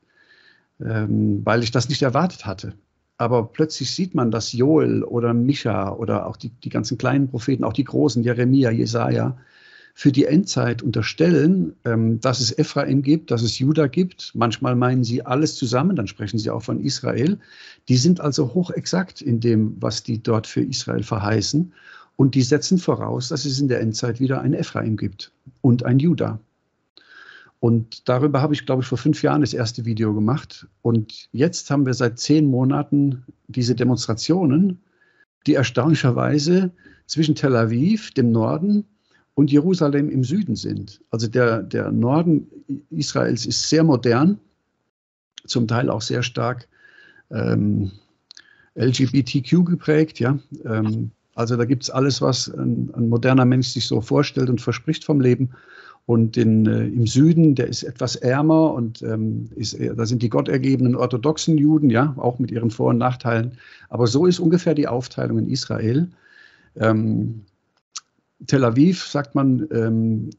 ähm, weil ich das nicht erwartet hatte. Aber plötzlich sieht man, dass Joel oder Micha oder auch die, die ganzen kleinen Propheten, auch die großen, Jeremia, Jesaja, für die Endzeit unterstellen, ähm, dass es Ephraim gibt, dass es Juda gibt. Manchmal meinen sie alles zusammen, dann sprechen sie auch von Israel. Die sind also hochexakt in dem, was die dort für Israel verheißen. Und die setzen voraus, dass es in der Endzeit wieder ein Ephraim gibt und ein Juda. Und darüber habe ich, glaube ich, vor fünf Jahren das erste Video gemacht. Und jetzt haben wir seit zehn Monaten diese Demonstrationen, die erstaunlicherweise zwischen Tel Aviv, dem Norden, und Jerusalem im Süden sind. Also der, der Norden Israels ist sehr modern, zum Teil auch sehr stark ähm, LGBTQ geprägt. Ja? Ähm, also da gibt es alles, was ein, ein, moderner Mensch sich so vorstellt und verspricht vom Leben. Und in, äh, im Süden, der ist etwas ärmer und ähm, ist, da sind die gottergebenen orthodoxen Juden, ja, auch mit ihren Vor- und Nachteilen. Aber so ist ungefähr die Aufteilung in Israel. Ähm, Tel Aviv sagt man, ähm,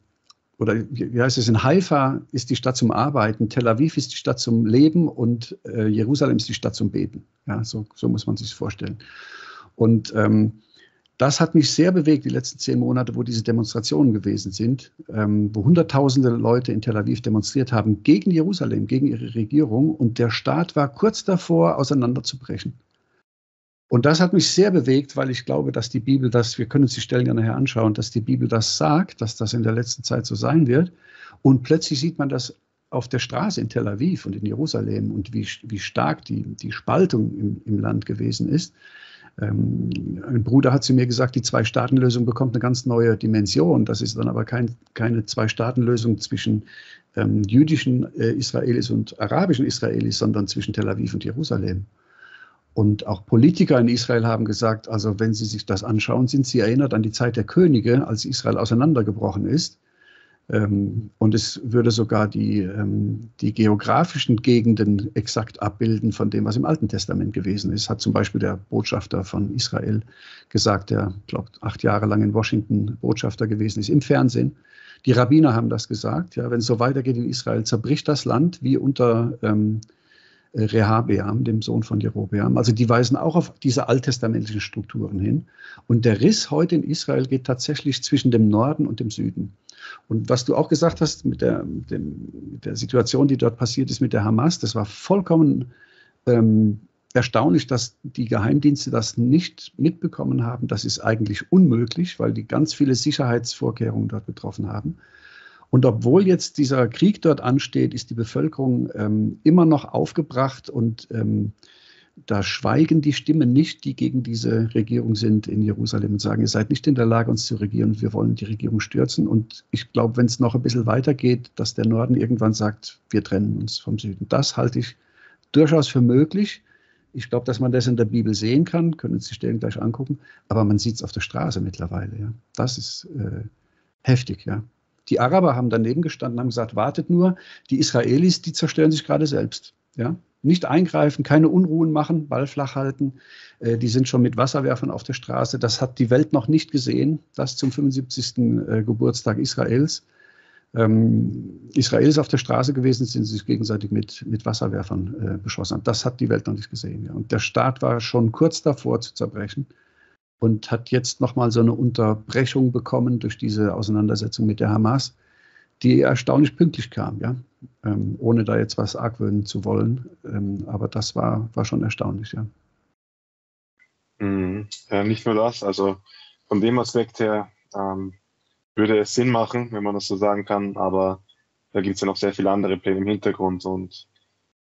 oder wie heißt es, in Haifa ist die Stadt zum Arbeiten, Tel Aviv ist die Stadt zum Leben und äh, Jerusalem ist die Stadt zum Beten. Ja, so, so muss man sich vorstellen. Und ähm, das hat mich sehr bewegt, die letzten zehn Monate, wo diese Demonstrationen gewesen sind, ähm, wo Hunderttausende Leute in Tel Aviv demonstriert haben gegen Jerusalem, gegen ihre Regierung. Und der Staat war kurz davor, auseinanderzubrechen. Und das hat mich sehr bewegt, weil ich glaube, dass die Bibel das, wir können uns die Stellen ja nachher anschauen, dass die Bibel das sagt, dass das in der letzten Zeit so sein wird. Und plötzlich sieht man das auf der Straße in Tel Aviv und in Jerusalem und wie, wie stark die, die Spaltung im, im Land gewesen ist. Ähm, ein Bruder hat zu mir gesagt, die Zwei-Staaten-Lösung bekommt eine ganz neue Dimension. Das ist dann aber kein, keine Zwei-Staaten-Lösung zwischen ähm, jüdischen äh, Israelis und arabischen Israelis, sondern zwischen Tel Aviv und Jerusalem. Und auch Politiker in Israel haben gesagt, also wenn Sie sich das anschauen, sind Sie erinnert an die Zeit der Könige, als Israel auseinandergebrochen ist. Ähm, und es würde sogar die, ähm, die geografischen Gegenden exakt abbilden von dem, was im Alten Testament gewesen ist. Hat zum Beispiel der Botschafter von Israel gesagt, der, glaube acht Jahre lang in Washington Botschafter gewesen ist, im Fernsehen. Die Rabbiner haben das gesagt. Ja, wenn es so weitergeht in Israel, zerbricht das Land wie unter ähm, Rehabeam, dem Sohn von Jerobeam. Also die weisen auch auf diese alttestamentlichen Strukturen hin. Und der Riss heute in Israel geht tatsächlich zwischen dem Norden und dem Süden. Und was du auch gesagt hast mit der, dem, mit der Situation, die dort passiert ist mit der Hamas, das war vollkommen ähm, erstaunlich, dass die Geheimdienste das nicht mitbekommen haben. Das ist eigentlich unmöglich, weil die ganz viele Sicherheitsvorkehrungen dort betroffen haben. Und obwohl jetzt dieser Krieg dort ansteht, ist die Bevölkerung ähm, immer noch aufgebracht und ähm, da schweigen die Stimmen nicht, die gegen diese Regierung sind in Jerusalem und sagen, ihr seid nicht in der Lage, uns zu regieren, wir wollen die Regierung stürzen. Und ich glaube, wenn es noch ein bisschen weitergeht, dass der Norden irgendwann sagt, wir trennen uns vom Süden. Das halte ich durchaus für möglich. Ich glaube, dass man das in der Bibel sehen kann, können uns die Stellen gleich angucken, aber man sieht es auf der Straße mittlerweile. Ja. Das ist äh, heftig, ja. Die Araber haben daneben gestanden, haben gesagt, wartet nur, die Israelis, die zerstören sich gerade selbst. Ja? Nicht eingreifen, keine Unruhen machen, Ball flach halten. Äh, die sind schon mit Wasserwerfern auf der Straße. Das hat die Welt noch nicht gesehen, das zum 75. Äh, Geburtstag Israels. Ähm, Israel ist auf der Straße gewesen, sind sich gegenseitig mit, mit Wasserwerfern äh, beschossen. Das hat die Welt noch nicht gesehen. Ja. Und der Staat war schon kurz davor zu zerbrechen und hat jetzt nochmal so eine Unterbrechung bekommen durch diese Auseinandersetzung mit der Hamas, die erstaunlich pünktlich kam, ja, ähm, ohne da jetzt was argwöhnen zu wollen. Ähm, aber das war, war schon erstaunlich, ja. Mhm. ja. Nicht nur das, also von dem Aspekt her ähm, würde es Sinn machen, wenn man das so sagen kann, aber da gibt es ja noch sehr viele andere Pläne im Hintergrund und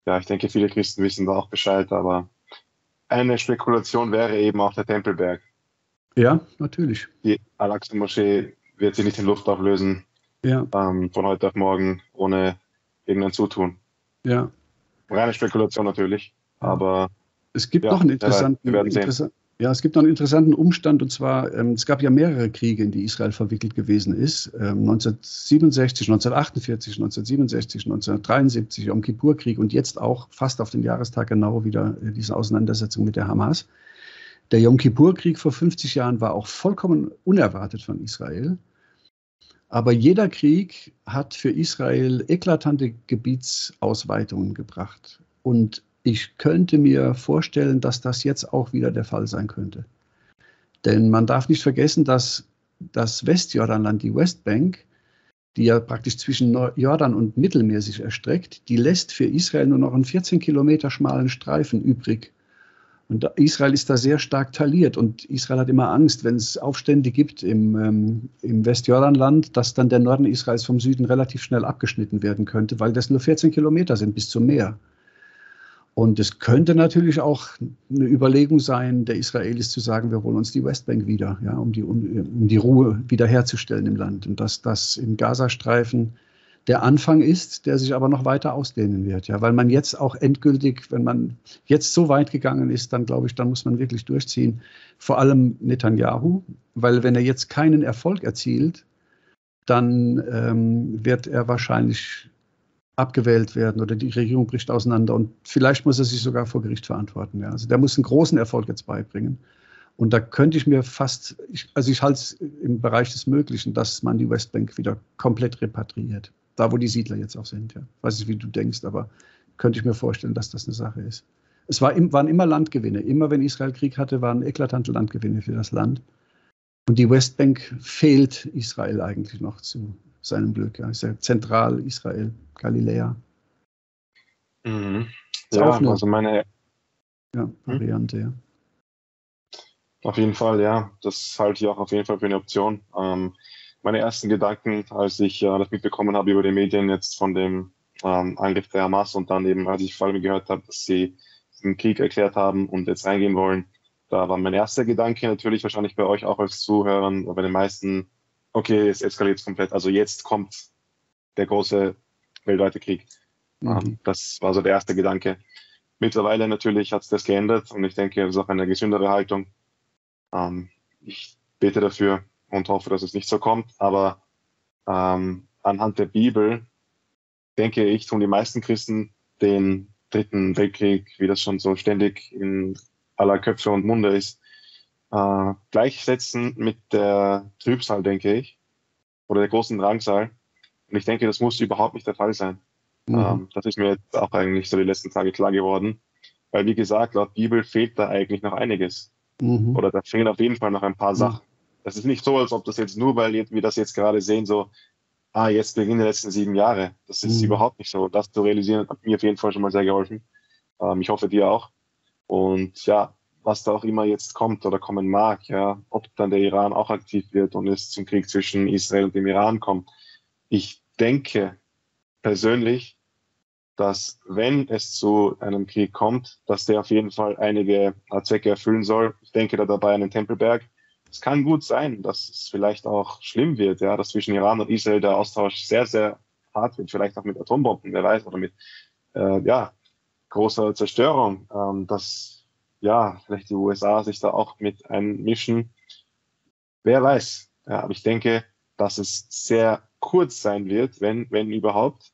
ja, ich denke, viele Christen wissen da auch Bescheid, aber eine Spekulation wäre eben auch der Tempelberg. Ja, natürlich. Die Al-Aqsa-Moschee wird sich nicht in Luft auflösen ja. ähm, von heute auf morgen ohne irgendein Zutun. Ja. Reine Spekulation natürlich, aber. Es gibt ja, noch einen interessanten, interessa ja, es gibt noch einen interessanten Umstand und zwar, ähm, es gab ja mehrere Kriege, in die Israel verwickelt gewesen ist. Ähm, 1967, 1948, 1967, 1973, Yom Kippur-Krieg und jetzt auch fast auf den Jahrestag genau wieder äh, diese Auseinandersetzung mit der Hamas. Der Yom Kippur-Krieg vor 50 Jahren war auch vollkommen unerwartet von Israel. Aber jeder Krieg hat für Israel eklatante Gebietsausweitungen gebracht. Und ich könnte mir vorstellen, dass das jetzt auch wieder der Fall sein könnte. Denn man darf nicht vergessen, dass das Westjordanland, die Westbank, die ja praktisch zwischen Jordan und Mittelmeer sich erstreckt, die lässt für Israel nur noch einen 14 Kilometer schmalen Streifen übrig. Und Israel ist da sehr stark taliert und Israel hat immer Angst, wenn es Aufstände gibt im, ähm, im Westjordanland, dass dann der Norden Israels vom Süden relativ schnell abgeschnitten werden könnte, weil das nur 14 Kilometer sind bis zum Meer. Und es könnte natürlich auch eine Überlegung sein, der Israelis zu sagen, wir holen uns die Westbank wieder, ja, um, die, um, um die Ruhe wiederherzustellen im Land. Und dass das im Gazastreifen der Anfang ist, der sich aber noch weiter ausdehnen wird. Ja, weil man jetzt auch endgültig, wenn man jetzt so weit gegangen ist, dann glaube ich, dann muss man wirklich durchziehen. Vor allem Netanyahu, weil wenn er jetzt keinen Erfolg erzielt, dann ähm, wird er wahrscheinlich abgewählt werden oder die Regierung bricht auseinander und vielleicht muss er sich sogar vor Gericht verantworten. Ja. Also der muss einen großen Erfolg jetzt beibringen. Und da könnte ich mir fast, also ich halte es im Bereich des Möglichen, dass man die Westbank wieder komplett repatriiert da wo die Siedler jetzt auch sind. Ja. Ich weiß nicht, wie du denkst, aber könnte ich mir vorstellen, dass das eine Sache ist. Es war, waren immer Landgewinne. Immer wenn Israel Krieg hatte, waren eklatante Landgewinne für das Land. Und die Westbank fehlt Israel eigentlich noch zu seinem Glück. Ja. Ist ja zentral Israel, Galiläa. Mhm. Ja, also meine ja, hm? Variante, ja. Auf jeden Fall, ja. Das halte ich auch auf jeden Fall für eine Option. Ähm, meine ersten Gedanken, als ich äh, das mitbekommen habe über die Medien jetzt von dem ähm, Angriff der Hamas und dann eben, als ich vor allem gehört habe, dass sie den Krieg erklärt haben und jetzt reingehen wollen, da war mein erster Gedanke natürlich wahrscheinlich bei euch auch als Zuhörern, bei den meisten, okay, es eskaliert komplett. Also jetzt kommt der große weltweite Krieg. Mhm. Ähm, das war so der erste Gedanke. Mittlerweile natürlich hat es das geändert und ich denke, es ist auch eine gesündere Haltung. Ähm, ich bete dafür, und hoffe, dass es nicht so kommt. Aber ähm, anhand der Bibel denke ich, tun die meisten Christen den dritten Weltkrieg, wie das schon so ständig in aller Köpfe und Munde ist, äh, gleichsetzen mit der Trübsal, denke ich, oder der großen Drangsal. Und ich denke, das muss überhaupt nicht der Fall sein. Mhm. Ähm, das ist mir jetzt auch eigentlich so die letzten Tage klar geworden. Weil, wie gesagt, laut Bibel fehlt da eigentlich noch einiges. Mhm. Oder da fehlen auf jeden Fall noch ein paar Sachen. Das ist nicht so, als ob das jetzt nur, weil wir das jetzt gerade sehen, so, ah, jetzt beginnen die letzten sieben Jahre. Das ist mhm. überhaupt nicht so. Das zu realisieren hat mir auf jeden Fall schon mal sehr geholfen. Ähm, ich hoffe dir auch. Und ja, was da auch immer jetzt kommt oder kommen mag, ja, ob dann der Iran auch aktiv wird und es zum Krieg zwischen Israel und dem Iran kommt. Ich denke persönlich, dass wenn es zu einem Krieg kommt, dass der auf jeden Fall einige Zwecke erfüllen soll. Ich denke da dabei an den Tempelberg. Es kann gut sein, dass es vielleicht auch schlimm wird, ja, dass zwischen Iran und Israel der Austausch sehr, sehr hart wird, vielleicht auch mit Atombomben, wer weiß, oder mit äh, ja, großer Zerstörung, ähm, dass ja, vielleicht die USA sich da auch mit einmischen. Wer weiß. Ja, aber ich denke, dass es sehr kurz sein wird, wenn, wenn überhaupt,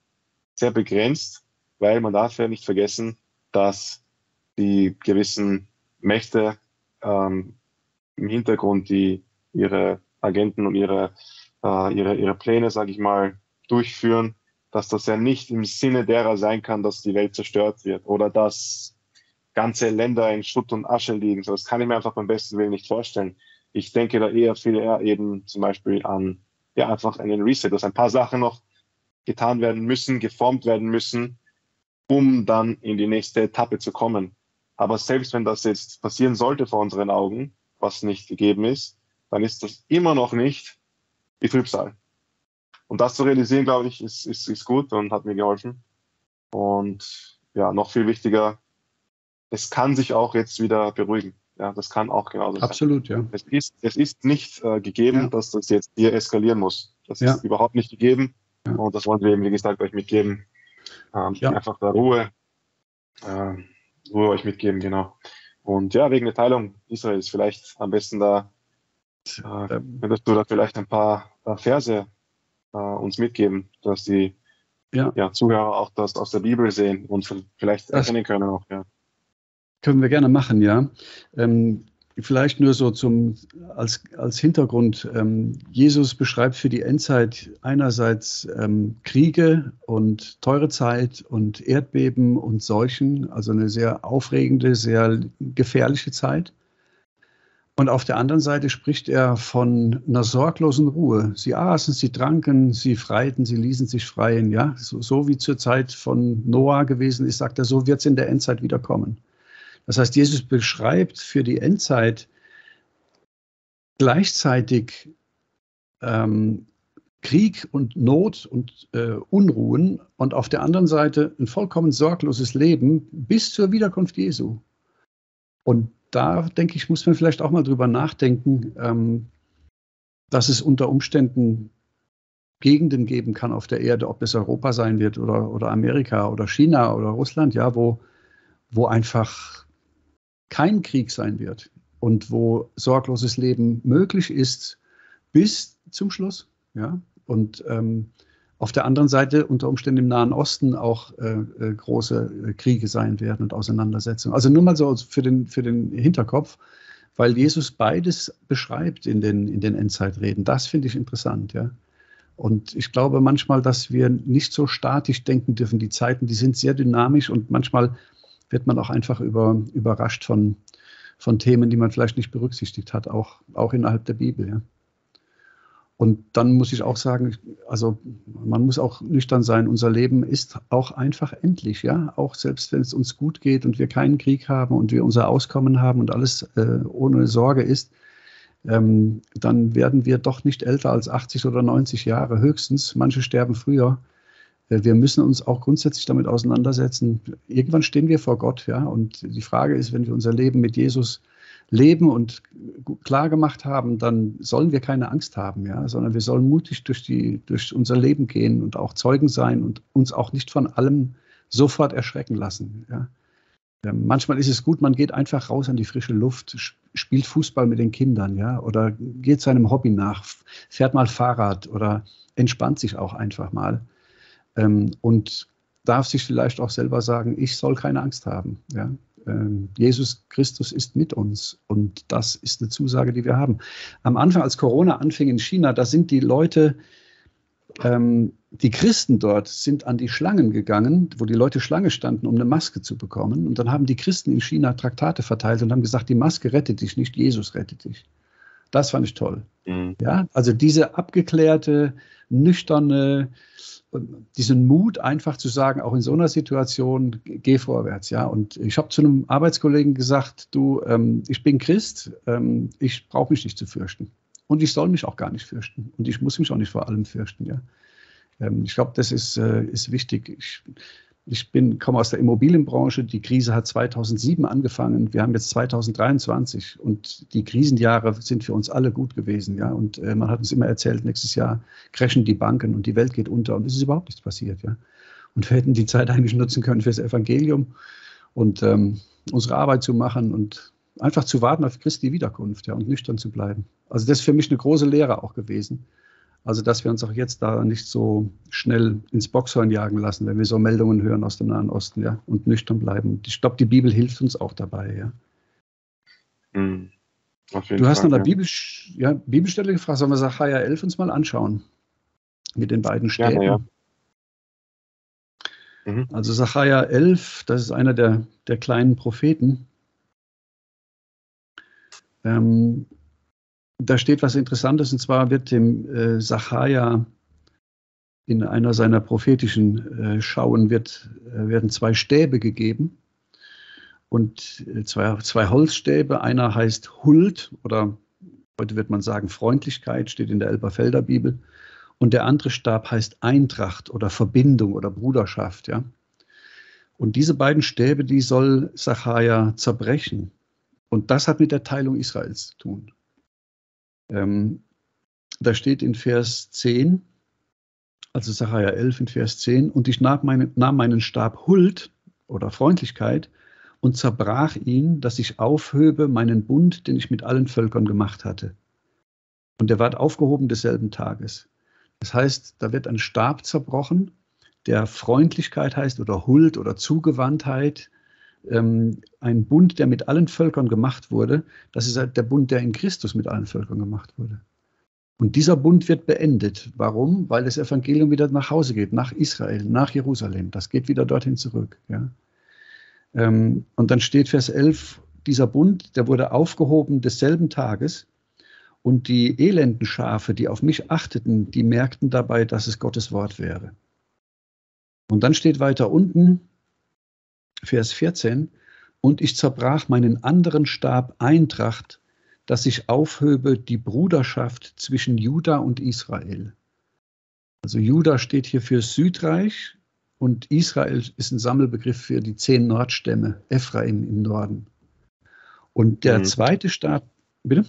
sehr begrenzt weil man darf ja nicht vergessen, dass die gewissen Mächte ähm, im Hintergrund, die ihre Agenten und ihre, äh, ihre, ihre Pläne, sage ich mal, durchführen, dass das ja nicht im Sinne derer sein kann, dass die Welt zerstört wird oder dass ganze Länder in Schutt und Asche liegen. So, das kann ich mir einfach beim besten Willen nicht vorstellen. Ich denke da eher viel eher eben zum Beispiel an ja einfach einen Reset, dass ein paar Sachen noch getan werden müssen, geformt werden müssen, um dann in die nächste Etappe zu kommen. Aber selbst wenn das jetzt passieren sollte vor unseren Augen, was nicht gegeben ist, dann ist das immer noch nicht die Trübsal. Und das zu realisieren, glaube ich, ist, ist, ist gut und hat mir geholfen. Und ja, noch viel wichtiger, es kann sich auch jetzt wieder beruhigen. Ja, das kann auch genauso Absolut, sein. ja. Es ist, es ist nicht äh, gegeben, ja. dass das jetzt hier eskalieren muss. Das ja. ist überhaupt nicht gegeben. Ja. Und das wollen wir eben, wie gesagt, euch mitgeben. Ähm, ja. Einfach da Ruhe, äh, Ruhe euch mitgeben, genau. Und ja, wegen der Teilung Israels, vielleicht am besten da, äh, könntest du da vielleicht ein paar äh, Verse äh, uns mitgeben, dass die ja. ja. Zuhörer auch das aus der Bibel sehen und vielleicht erkennen können auch, ja. Können wir gerne machen, ja. Ähm, Vielleicht nur so zum, als, als Hintergrund. Ähm, Jesus beschreibt für die Endzeit einerseits ähm, Kriege und teure Zeit und Erdbeben und Seuchen, also eine sehr aufregende, sehr gefährliche Zeit. Und auf der anderen Seite spricht er von einer sorglosen Ruhe. Sie aßen, sie tranken, sie freiten, sie ließen sich freien. Ja? So, so wie zur Zeit von Noah gewesen ist, sagt er, so wird es in der Endzeit wieder kommen. Das heißt, Jesus beschreibt für die Endzeit gleichzeitig ähm, Krieg und Not und äh, Unruhen und auf der anderen Seite ein vollkommen sorgloses Leben bis zur Wiederkunft Jesu. Und da denke ich, muss man vielleicht auch mal drüber nachdenken, ähm, dass es unter Umständen Gegenden geben kann auf der Erde, ob es Europa sein wird oder, oder Amerika oder China oder Russland, ja, wo, wo einfach kein Krieg sein wird und wo sorgloses Leben möglich ist bis zum Schluss. Ja? Und ähm, auf der anderen Seite unter Umständen im Nahen Osten auch äh, äh, große äh, Kriege sein werden und Auseinandersetzungen. Also nur mal so für den, für den Hinterkopf, weil Jesus beides beschreibt in den, in den Endzeitreden. Das finde ich interessant, ja. Und ich glaube manchmal, dass wir nicht so statisch denken dürfen. Die Zeiten, die sind sehr dynamisch und manchmal wird man auch einfach über, überrascht von, von Themen, die man vielleicht nicht berücksichtigt hat, auch, auch innerhalb der Bibel. Ja. Und dann muss ich auch sagen, also man muss auch nüchtern sein, unser Leben ist auch einfach endlich, ja. Auch selbst wenn es uns gut geht und wir keinen Krieg haben und wir unser Auskommen haben und alles äh, ohne Sorge ist, ähm, dann werden wir doch nicht älter als 80 oder 90 Jahre höchstens. Manche sterben früher. Äh, wir müssen uns auch grundsätzlich damit auseinandersetzen. Irgendwann stehen wir vor Gott, ja. Und die Frage ist, wenn wir unser Leben mit Jesus leben und klar gemacht haben, dann sollen wir keine Angst haben, ja, sondern wir sollen mutig durch, die, durch unser Leben gehen und auch Zeugen sein und uns auch nicht von allem sofort erschrecken lassen. Ja. Manchmal ist es gut, man geht einfach raus an die frische Luft, spielt Fußball mit den Kindern, ja, oder geht seinem Hobby nach, fährt mal Fahrrad oder entspannt sich auch einfach mal ähm, und darf sich vielleicht auch selber sagen, ich soll keine Angst haben. Ja? Ähm, Jesus Christus ist mit uns und das ist eine Zusage, die wir haben. Am Anfang, als Corona anfing in China, da sind die Leute, ähm, die Christen dort sind an die Schlangen gegangen, wo die Leute Schlange standen, um eine Maske zu bekommen. Und dann haben die Christen in China Traktate verteilt und haben gesagt, die Maske rettet dich nicht, Jesus rettet dich. Das fand ich toll. Mhm. Ja, also diese abgeklärte, nüchterne, diesen Mut einfach zu sagen, auch in so einer Situation, geh vorwärts, ja. Und ich habe zu einem Arbeitskollegen gesagt, du, ähm, ich bin Christ, ähm, ich brauche mich nicht zu fürchten. Und ich soll mich auch gar nicht fürchten. Und ich muss mich auch nicht vor allem fürchten, ja. Ähm, ich glaube, das ist, äh, ist wichtig. Ich, ich bin, komme aus der Immobilienbranche. Die Krise hat 2007 angefangen. Wir haben jetzt 2023 und die Krisenjahre sind für uns alle gut gewesen. Ja? Und äh, man hat uns immer erzählt, nächstes Jahr crashen die Banken und die Welt geht unter. Und es ist überhaupt nichts passiert. Ja? Und wir hätten die Zeit eigentlich nutzen können fürs Evangelium und ähm, unsere Arbeit zu machen und einfach zu warten auf Christi Wiederkunft ja, und nüchtern zu bleiben. Also das ist für mich eine große Lehre auch gewesen. Also, dass wir uns auch jetzt da nicht so schnell ins Boxhorn jagen lassen, wenn wir so Meldungen hören aus dem Nahen Osten, ja, und nüchtern bleiben. Ich glaube, die Bibel hilft uns auch dabei, ja. Mhm. du hast Fall, noch eine ja. Bibel, ja, Bibelstelle gefragt, sollen wir Sacharja 11 uns mal anschauen? Mit den beiden Städten. Ja, ja. Mhm. Also Sacharja 11, das ist einer der, der kleinen Propheten. Ähm, da steht was Interessantes, und zwar wird dem äh, Sacharja in einer seiner prophetischen äh, Schauen wird, äh, werden zwei Stäbe gegeben und äh, zwei, zwei Holzstäbe. Einer heißt Huld oder heute wird man sagen Freundlichkeit, steht in der Elberfelder Bibel. Und der andere Stab heißt Eintracht oder Verbindung oder Bruderschaft. Ja? Und diese beiden Stäbe, die soll Sacharja zerbrechen. Und das hat mit der Teilung Israels zu tun. Ähm, da steht in Vers 10, also Sacharja 11 in Vers 10, und ich nahm, meine, nahm meinen Stab Huld oder Freundlichkeit und zerbrach ihn, dass ich aufhöbe meinen Bund, den ich mit allen Völkern gemacht hatte. Und der ward aufgehoben desselben Tages. Das heißt, da wird ein Stab zerbrochen, der Freundlichkeit heißt oder Huld oder Zugewandtheit, ähm, ein Bund, der mit allen Völkern gemacht wurde. Das ist halt der Bund, der in Christus mit allen Völkern gemacht wurde. Und dieser Bund wird beendet. Warum? Weil das Evangelium wieder nach Hause geht, nach Israel, nach Jerusalem. Das geht wieder dorthin zurück. Ja? Ähm, und dann steht Vers 11, dieser Bund, der wurde aufgehoben desselben Tages. Und die elenden Schafe, die auf mich achteten, die merkten dabei, dass es Gottes Wort wäre. Und dann steht weiter unten, Vers 14, und ich zerbrach meinen anderen Stab Eintracht, dass ich aufhöbe die Bruderschaft zwischen Juda und Israel. Also Juda steht hier für Südreich und Israel ist ein Sammelbegriff für die zehn Nordstämme, Ephraim im Norden. Und der mhm. zweite Stab, bitte?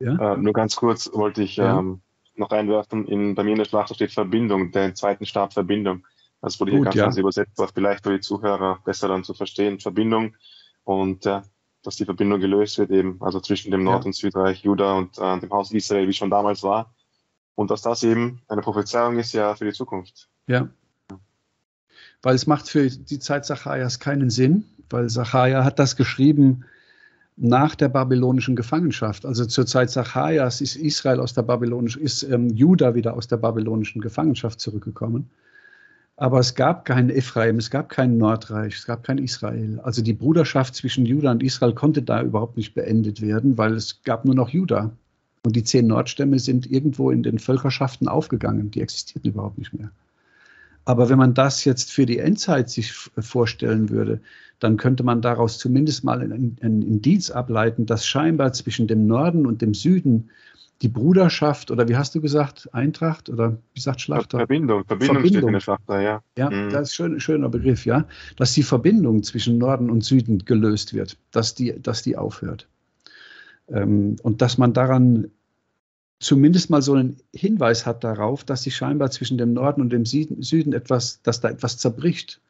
Ja? Äh, nur ganz kurz wollte ich ja. ähm, noch einwerfen, in, bei mir in der Sprache steht Verbindung, der zweiten Stab Verbindung. Das wurde hier Gut, ganz, ja. ganz übersetzt, was vielleicht für die Zuhörer besser dann zu verstehen. Verbindung und ja, dass die Verbindung gelöst wird eben, also zwischen dem Nord- ja. und Südreich, Juda und äh, dem Haus Israel, wie schon damals war. Und dass das eben eine Prophezeiung ist ja für die Zukunft. Ja. Weil es macht für die Zeit Zacharias keinen Sinn, weil Zacharia hat das geschrieben nach der babylonischen Gefangenschaft. Also zur Zeit Zacharias ist Israel aus der babylonischen, ist ähm, Juda wieder aus der babylonischen Gefangenschaft zurückgekommen. Aber es gab keinen Ephraim, es gab kein Nordreich, es gab kein Israel. Also die Bruderschaft zwischen Juda und Israel konnte da überhaupt nicht beendet werden, weil es gab nur noch Juda. Und die zehn Nordstämme sind irgendwo in den Völkerschaften aufgegangen. Die existierten überhaupt nicht mehr. Aber wenn man das jetzt für die Endzeit sich vorstellen würde, dann könnte man daraus zumindest mal einen Indiz ableiten, dass scheinbar zwischen dem Norden und dem Süden die Bruderschaft oder wie hast du gesagt, Eintracht oder wie sagt Schlachter? Verbindung, Verbindung, Verbindung. steht in der Schlachter, ja. Ja, mhm. das ist ein schöner Begriff, ja. Dass die Verbindung zwischen Norden und Süden gelöst wird, dass die, dass die aufhört. Ähm, und dass man daran zumindest mal so einen Hinweis hat darauf, dass sich scheinbar zwischen dem Norden und dem Süden etwas, dass da etwas zerbricht.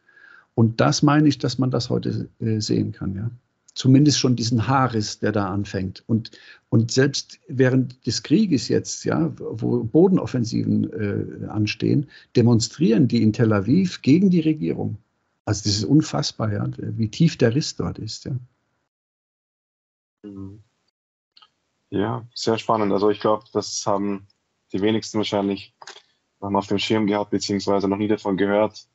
Und das meine ich, dass man das heute äh, sehen kann, ja zumindest schon diesen Haares, der da anfängt. Und, und selbst während des Krieges jetzt, ja, wo Bodenoffensiven äh, anstehen, demonstrieren die in Tel Aviv gegen die Regierung. Also das ist unfassbar, ja, wie tief der Riss dort ist. Ja, mhm. ja sehr spannend. Also ich glaube, das haben die wenigsten wahrscheinlich noch auf dem Schirm gehabt, beziehungsweise noch nie davon gehört.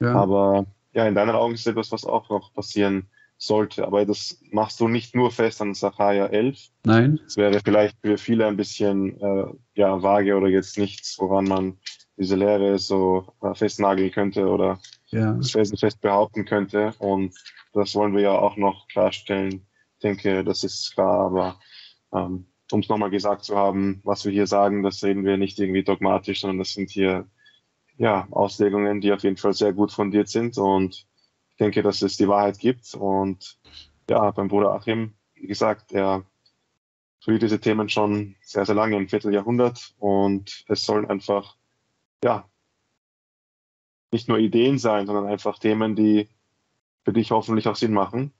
Ja. Aber ja, in deinen Augen ist etwas, was auch noch passieren sollte. Aber das machst du nicht nur fest an Sacharja 11. Nein. Das wäre vielleicht für viele ein bisschen äh, ja, vage oder jetzt nichts, woran man diese Lehre so äh, festnageln könnte oder ja. fest behaupten könnte. Und das wollen wir ja auch noch klarstellen. Ich denke, das ist klar, aber ähm, um es nochmal gesagt zu haben, was wir hier sagen, das reden wir nicht irgendwie dogmatisch, sondern das sind hier ja, Auslegungen, die auf jeden Fall sehr gut fundiert sind und denke, dass es die Wahrheit gibt. Und ja, beim Bruder Achim, wie gesagt, er studiert diese Themen schon sehr, sehr lange, ein Vierteljahrhundert und es sollen einfach, ja, nicht nur Ideen sein, sondern einfach Themen, die für dich hoffentlich auch Sinn machen.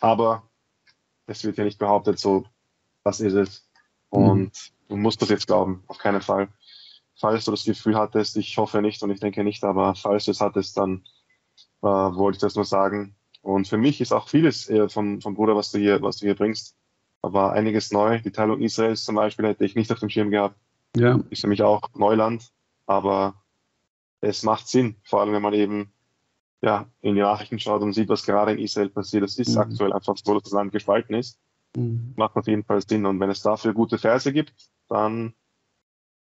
Aber es wird ja nicht behauptet, so, das ist es. Und mhm. du musst das jetzt glauben, auf keinen Fall falls du das Gefühl hattest, ich hoffe nicht und ich denke nicht, aber falls du es hattest, dann äh, wollte ich das nur sagen. Und für mich ist auch vieles äh, vom, vom Bruder, was du hier, was du hier bringst, aber einiges neu. Die Teilung Israels zum Beispiel hätte ich nicht auf dem Schirm gehabt. Ja. Ist für mich auch Neuland, aber es macht Sinn, vor allem wenn man eben ja, in die Nachrichten schaut und sieht, was gerade in Israel passiert. Es ist mhm. aktuell einfach so, dass das Land gespalten ist. Mhm. Macht auf jeden Fall Sinn. Und wenn es dafür gute Verse gibt, dann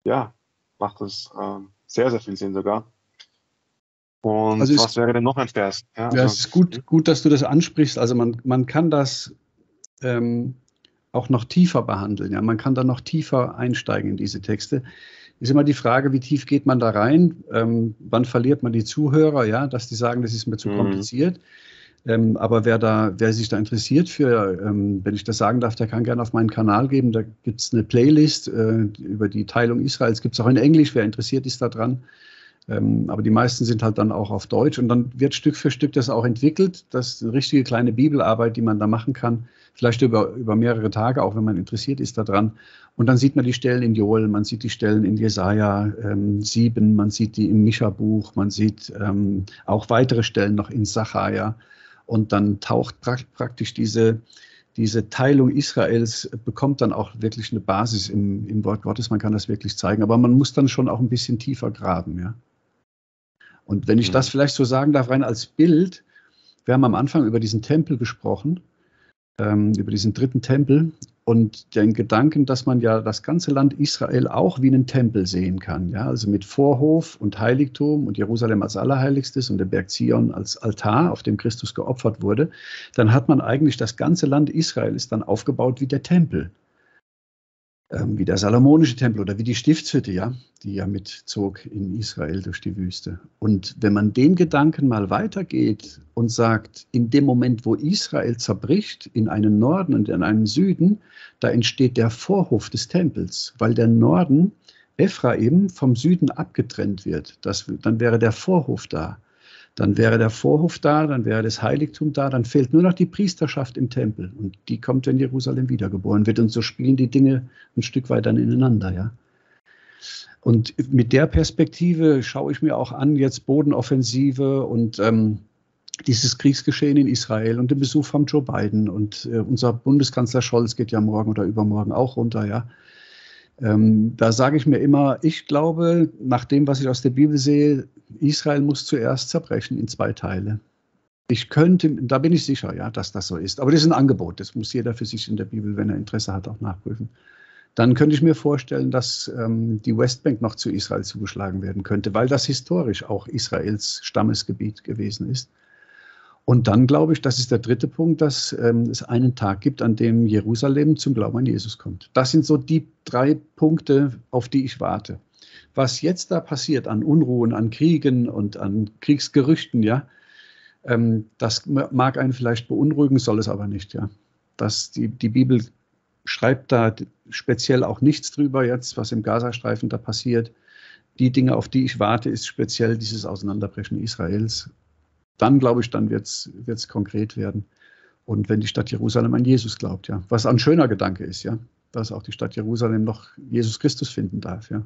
ja, macht das ähm, sehr, sehr viel Sinn sogar. Und also was wäre denn noch ein Vers? Ja, also, es ist gut, gut, dass du das ansprichst. Also man, man kann das ähm, auch noch tiefer behandeln. Ja? Man kann da noch tiefer einsteigen in diese Texte. Ist immer die Frage, wie tief geht man da rein? Ähm, wann verliert man die Zuhörer, ja, dass die sagen, das ist mir zu mhm. kompliziert. Ähm, aber wer, da, wer sich da interessiert für, ähm, wenn ich das sagen darf, der kann gerne auf meinen Kanal geben. Da gibt es eine Playlist äh, über die Teilung Israels. Gibt es auch in Englisch, wer interessiert ist daran. Ähm, aber die meisten sind halt dann auch auf Deutsch. Und dann wird Stück für Stück das auch entwickelt. Das ist eine richtige kleine Bibelarbeit, die man da machen kann. Vielleicht über, über mehrere Tage, auch wenn man interessiert ist daran. Und dann sieht man die Stellen in Joel, man sieht die Stellen in Jesaja ähm, 7, man sieht die im Micha-Buch, man sieht ähm, auch weitere Stellen noch in Sacharja. Und dann taucht praktisch diese, diese Teilung Israels, bekommt dann auch wirklich eine Basis im, im Wort Gottes. Man kann das wirklich zeigen. Aber man muss dann schon auch ein bisschen tiefer graben. Ja? Und wenn ich das mhm. vielleicht so sagen darf, rein als Bild, wir haben am Anfang über diesen Tempel gesprochen, ähm, über diesen dritten Tempel und den Gedanken, dass man ja das ganze Land Israel auch wie einen Tempel sehen kann, ja, also mit Vorhof und Heiligtum und Jerusalem als Allerheiligstes und der Berg Zion als Altar, auf dem Christus geopfert wurde, dann hat man eigentlich das ganze Land Israel ist dann aufgebaut wie der Tempel ähm, wie der Salomonische Tempel oder wie die Stiftshütte, ja, die ja mitzog in Israel durch die Wüste. Und wenn man den Gedanken mal weitergeht und sagt, in dem Moment, wo Israel zerbricht, in einen Norden und in einen Süden, da entsteht der Vorhof des Tempels, weil der Norden Ephraim vom Süden abgetrennt wird. Das, dann wäre der Vorhof da. Dann wäre der Vorhof da, dann wäre das Heiligtum da, dann fehlt nur noch die Priesterschaft im Tempel. Und die kommt, wenn Jerusalem wiedergeboren wird. Und so spielen die Dinge ein Stück weit dann ineinander, ja. Und mit der Perspektive schaue ich mir auch an, jetzt Bodenoffensive und ähm, dieses Kriegsgeschehen in Israel und den Besuch von Joe Biden. Und äh, unser Bundeskanzler Scholz geht ja morgen oder übermorgen auch runter, ja. Ähm, da sage ich mir immer, ich glaube, nach dem, was ich aus der Bibel sehe, Israel muss zuerst zerbrechen in zwei Teile. Ich könnte, da bin ich sicher, ja, dass das so ist. Aber das ist ein Angebot. Das muss jeder für sich in der Bibel, wenn er Interesse hat, auch nachprüfen. Dann könnte ich mir vorstellen, dass ähm, die Westbank noch zu Israel zugeschlagen werden könnte, weil das historisch auch Israels Stammesgebiet gewesen ist. Und dann glaube ich, das ist der dritte Punkt, dass ähm, es einen Tag gibt, an dem Jerusalem zum Glauben an Jesus kommt. Das sind so die drei Punkte, auf die ich warte. Was jetzt da passiert an Unruhen, an Kriegen und an Kriegsgerüchten, ja, ähm, das mag einen vielleicht beunruhigen, soll es aber nicht, ja. Das, die, die Bibel schreibt da speziell auch nichts drüber jetzt, was im Gazastreifen da passiert. Die Dinge, auf die ich warte, ist speziell dieses Auseinanderbrechen Israels dann glaube ich, dann wird es konkret werden. Und wenn die Stadt Jerusalem an Jesus glaubt, ja. Was ein schöner Gedanke ist, ja. Dass auch die Stadt Jerusalem noch Jesus Christus finden darf, ja.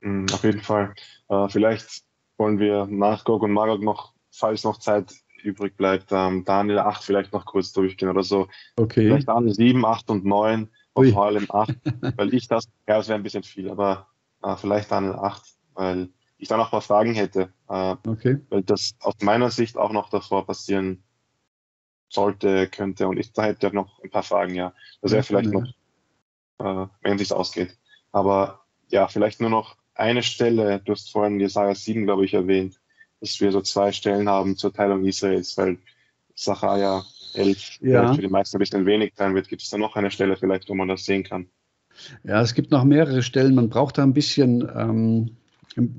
Mm, auf jeden Fall. Äh, vielleicht wollen wir nach Gog und Magog noch, falls noch Zeit übrig bleibt, ähm, Daniel 8 vielleicht noch kurz durchgehen oder so. Okay. Vielleicht Daniel 7, 8 und 9 und vor allem 8, weil ich das, ja, das wäre ein bisschen viel, aber äh, vielleicht Daniel 8, weil ich da noch ein paar Fragen hätte. Äh, okay. Weil das aus meiner Sicht auch noch davor passieren sollte, könnte. Und ich da hätte noch ein paar Fragen, ja. Das wäre ja, vielleicht ja. noch, äh, wenn es ausgeht. Aber ja, vielleicht nur noch eine Stelle. Du hast vorhin Jesaja 7, glaube ich, erwähnt, dass wir so zwei Stellen haben zur Teilung Israels, weil Sacharja 11 ja. für die meisten ein bisschen wenig sein wird. Gibt es da noch eine Stelle vielleicht, wo man das sehen kann? Ja, es gibt noch mehrere Stellen. Man braucht da ein bisschen ähm,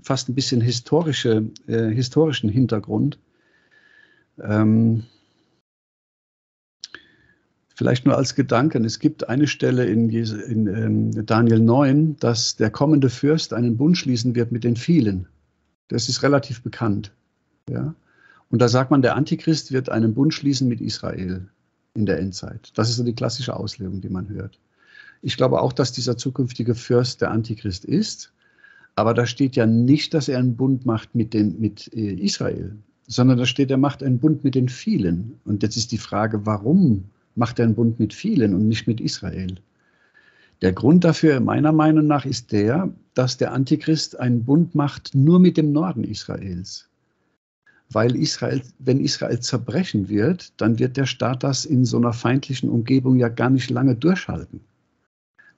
fast ein bisschen historische, äh, historischen Hintergrund. Ähm, vielleicht nur als Gedanken. Es gibt eine Stelle in, in ähm, Daniel 9, dass der kommende Fürst einen Bund schließen wird mit den vielen. Das ist relativ bekannt. Ja? Und da sagt man, der Antichrist wird einen Bund schließen mit Israel in der Endzeit. Das ist so die klassische Auslegung, die man hört. Ich glaube auch, dass dieser zukünftige Fürst der Antichrist ist. Aber da steht ja nicht, dass er einen Bund macht mit, den, mit äh, Israel, sondern da steht, er macht einen Bund mit den vielen. Und jetzt ist die Frage, warum macht er einen Bund mit vielen und nicht mit Israel? Der Grund dafür meiner Meinung nach ist der, dass der Antichrist einen Bund macht nur mit dem Norden Israels weil Israel, wenn Israel zerbrechen wird, dann wird der Staat das in so einer feindlichen Umgebung ja gar nicht lange durchhalten.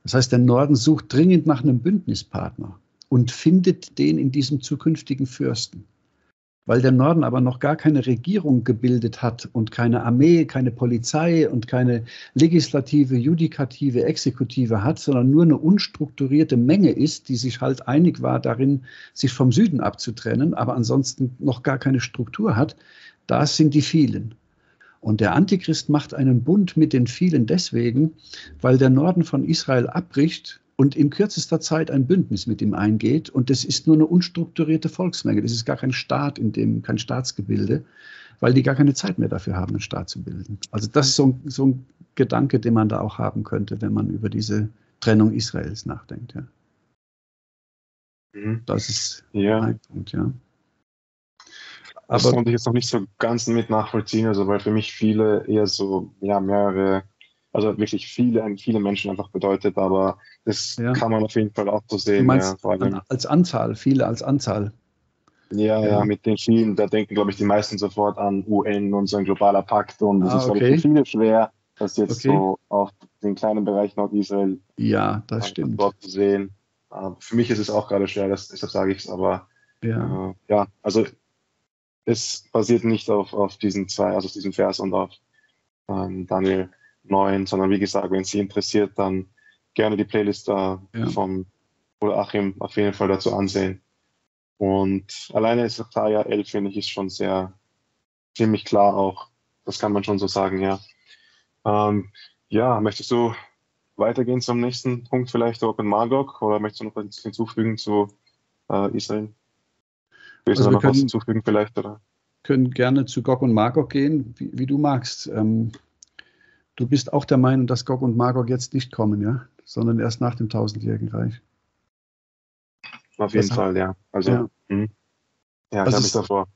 Das heißt, der Norden sucht dringend nach einem Bündnispartner und findet den in diesem zukünftigen Fürsten. Weil der Norden aber noch gar keine Regierung gebildet hat und keine Armee, keine Polizei und keine legislative, judikative, Exekutive hat, sondern nur eine unstrukturierte Menge ist, die sich halt einig war darin, sich vom Süden abzutrennen, aber ansonsten noch gar keine Struktur hat, das sind die vielen. Und der Antichrist macht einen Bund mit den vielen deswegen, weil der Norden von Israel abbricht und in kürzester Zeit ein Bündnis mit ihm eingeht. Und das ist nur eine unstrukturierte Volksmenge. Das ist gar kein Staat, in dem kein Staatsgebilde, weil die gar keine Zeit mehr dafür haben, einen Staat zu bilden. Also das ist so ein, so ein Gedanke, den man da auch haben könnte, wenn man über diese Trennung Israels nachdenkt. Ja. Mhm. Das ist ja. ein Punkt, ja. Aber das konnte ich jetzt noch nicht so ganz mit nachvollziehen, also weil für mich viele eher so, ja, mehrere also wirklich viele, viele Menschen einfach bedeutet, aber das ja. kann man auf jeden Fall auch so sehen. Du meinst ja, allem, als Anzahl, viele als Anzahl. Ja, ja, ja, mit den vielen, da denken, glaube ich, die meisten sofort an UN und so ein globaler Pakt und das ah, ist, glaube okay. ich, für viele schwer, das jetzt okay. so auf den kleinen Bereich Nordisrael ja, das stimmt. dort zu sehen. für mich ist es auch gerade schwer, das, deshalb sage ich es, aber ja. Äh, ja, also es basiert nicht auf, auf diesen zwei, also auf diesem Vers und auf ähm, Daniel neuen, sondern wie gesagt, wenn Sie interessiert, dann gerne die Playlist da ja. vom Bruder Achim auf jeden Fall dazu ansehen. Und alleine Sacharja 11 finde ich ist schon sehr ziemlich klar auch. Das kann man schon so sagen, ja. Ähm, ja, möchtest du weitergehen zum nächsten Punkt vielleicht, und Magog, oder möchtest du noch etwas hinzufügen zu äh, Israel? Willst also du noch können, was hinzufügen vielleicht, oder? können gerne zu Gog und Magog gehen, wie, wie du magst. Ähm, Du bist auch der Meinung, dass Gog und Magog jetzt nicht kommen, ja? Sondern erst nach dem tausendjährigen Reich. Auf jeden das Fall, ja. Also, ja, hm. ja ich habe mich davor.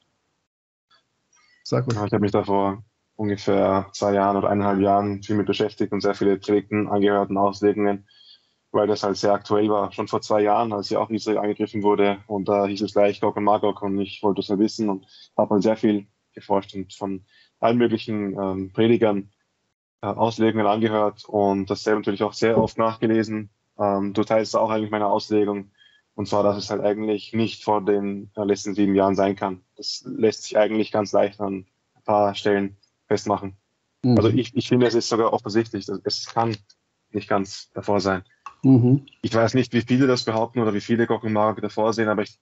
Sag ruhig. Ich habe mich davor ungefähr zwei Jahren oder eineinhalb Jahren viel mit beschäftigt und sehr viele Predigten angehört und Auslegungen, weil das halt sehr aktuell war. Schon vor zwei Jahren, als ja auch Israel angegriffen wurde und da hieß es gleich Gog und Magog und ich wollte es ja wissen und habe halt sehr viel geforscht und von allen möglichen ähm, Predigern äh, Auslegungen angehört und dasselbe natürlich auch sehr oft nachgelesen. Ähm, du teilst auch eigentlich meine Auslegung. Und zwar, dass es halt eigentlich nicht vor den äh, letzten sieben Jahren sein kann. Das lässt sich eigentlich ganz leicht an ein paar Stellen festmachen. Mhm. Also ich, ich finde, es ist sogar offensichtlich, dass es kann nicht ganz davor sein. Mhm. Ich weiß nicht, wie viele das behaupten oder wie viele Magog davor sehen, aber ich,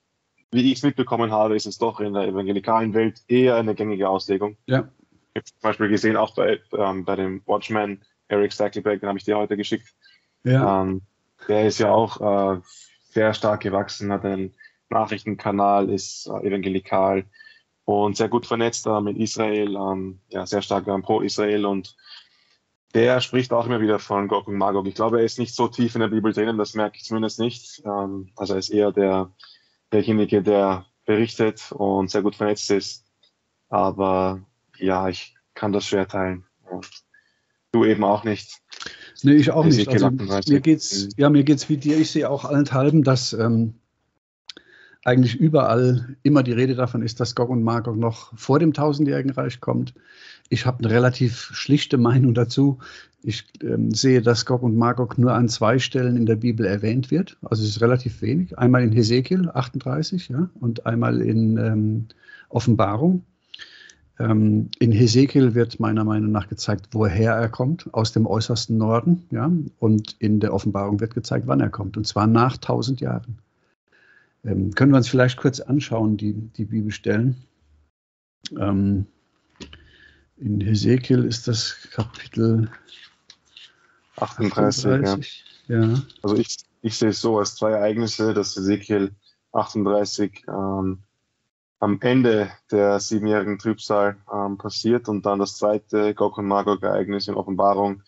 wie ich es mitbekommen habe, ist es doch in der evangelikalen Welt eher eine gängige Auslegung. Ja habe zum Beispiel gesehen, auch bei, ähm, bei dem Watchman, Eric Stackleback, den habe ich dir heute geschickt. Ja. Ähm, der ist ja auch äh, sehr stark gewachsen, hat einen Nachrichtenkanal, ist äh, evangelikal und sehr gut vernetzt äh, mit Israel, ähm, ja, sehr stark ähm, pro Israel und der spricht auch immer wieder von Gog und Magog. Ich glaube, er ist nicht so tief in der Bibel drinnen, das merke ich zumindest nicht. Ähm, also er ist eher der, derjenige, der berichtet und sehr gut vernetzt ist. Aber ja, ich kann das schwer teilen. Du eben auch nicht. Nee, ich auch nicht. Also, mir geht's, ja, mir geht's wie dir. Ich sehe auch allenthalben, dass ähm, eigentlich überall immer die Rede davon ist, dass Gog und Magog noch vor dem tausendjährigen Reich kommt. Ich habe eine relativ schlichte Meinung dazu. Ich ähm, sehe, dass Gog und Magog nur an zwei Stellen in der Bibel erwähnt wird. Also es ist relativ wenig. Einmal in Hesekiel 38 ja, und einmal in ähm, Offenbarung. Ähm, in Hesekiel wird meiner Meinung nach gezeigt, woher er kommt, aus dem äußersten Norden. Ja? Und in der Offenbarung wird gezeigt, wann er kommt, und zwar nach 1000 Jahren. Ähm, können wir uns vielleicht kurz anschauen, die, die Bibelstellen. Ähm, in Hesekiel ist das Kapitel 38. 38 ja. ja. Also ich, ich sehe es so als zwei Ereignisse, dass Hesekiel 38 ähm, am Ende der siebenjährigen Trübsal ähm, passiert und dann das zweite Gog und Magog-Ereignis in Offenbarung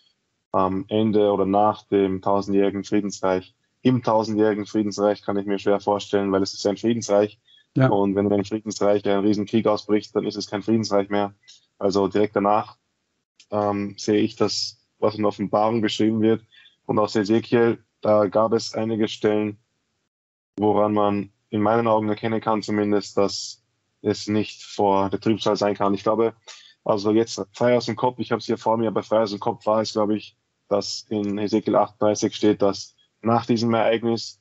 am Ende oder nach dem tausendjährigen Friedensreich. Im tausendjährigen Friedensreich kann ich mir schwer vorstellen, weil es ist ein Friedensreich. Ja. Und wenn in einem Friedensreich ein Riesenkrieg ausbricht, dann ist es kein Friedensreich mehr. Also direkt danach ähm, sehe ich das, was in Offenbarung beschrieben wird. Und aus Ezekiel, da gab es einige Stellen, woran man in meinen Augen erkennen kann zumindest, dass es nicht vor der Trübsal sein kann. Ich glaube, also jetzt frei aus dem Kopf, ich habe es hier vor mir, aber frei aus dem Kopf war es, glaube ich, dass in Ezekiel 38 steht, dass nach diesem Ereignis